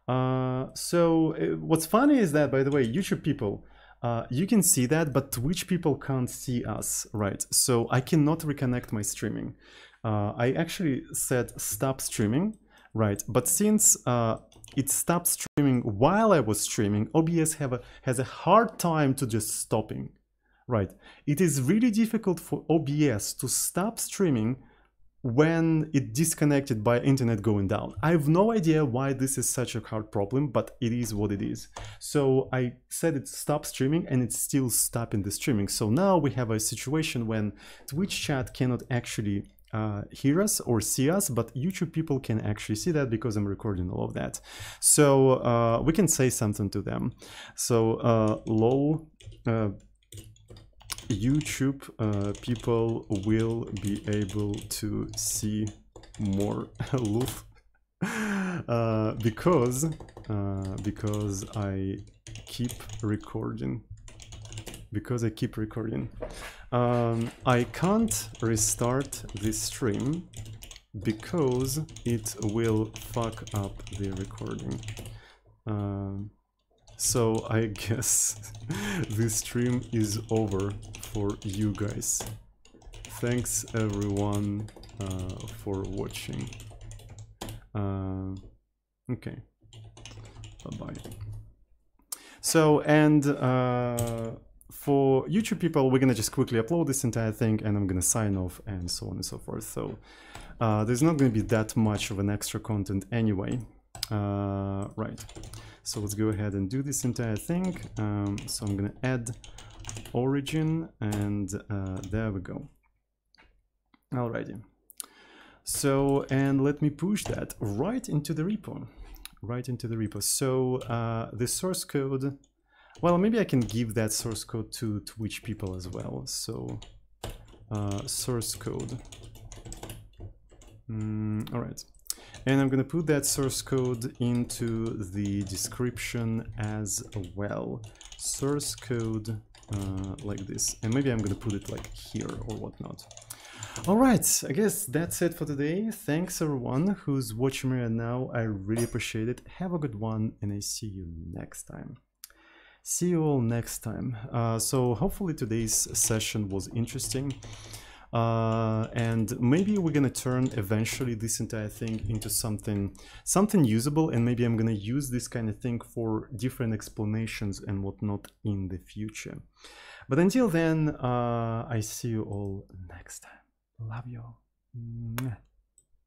Uh, so uh, what's funny is that, by the way, YouTube people, uh, you can see that, but Twitch people can't see us, right? So I cannot reconnect my streaming. Uh, I actually said stop streaming, right? But since uh, it stopped streaming while I was streaming, OBS have a, has a hard time to just stopping, right? It is really difficult for OBS to stop streaming when it disconnected by internet going down. I have no idea why this is such a hard problem, but it is what it is. So I said it stopped streaming and it's still stopping the streaming. So now we have a situation when Twitch chat cannot actually uh, hear us or see us, but YouTube people can actually see that because I'm recording all of that. So uh, we can say something to them. So uh, lol, uh, YouTube uh, people will be able to see more *laughs* loof uh, because uh, because I keep recording because I keep recording. Um, I can't restart this stream because it will fuck up the recording. Um, so I *laughs* guess this stream is over for you guys. Thanks everyone uh, for watching. Uh, okay. Bye bye. So, and uh, for YouTube people, we're gonna just quickly upload this entire thing and I'm gonna sign off and so on and so forth. So, uh, there's not gonna be that much of an extra content anyway. Uh, right. So let's go ahead and do this entire thing. Um, so I'm gonna add origin and uh, there we go. Alrighty. So, and let me push that right into the repo, right into the repo. So uh, the source code, well, maybe I can give that source code to Twitch people as well. So uh, source code. Mm, all right. And I'm going to put that source code into the description as well. Source code uh, like this. And maybe I'm going to put it like here or whatnot. Alright, I guess that's it for today. Thanks everyone who's watching me right now. I really appreciate it. Have a good one and I see you next time. See you all next time. Uh, so hopefully today's session was interesting. Uh, and maybe we're gonna turn eventually this entire thing into something something usable and maybe I'm gonna use this kind of thing for different explanations and whatnot in the future. But until then, uh, I see you all next time. Love you.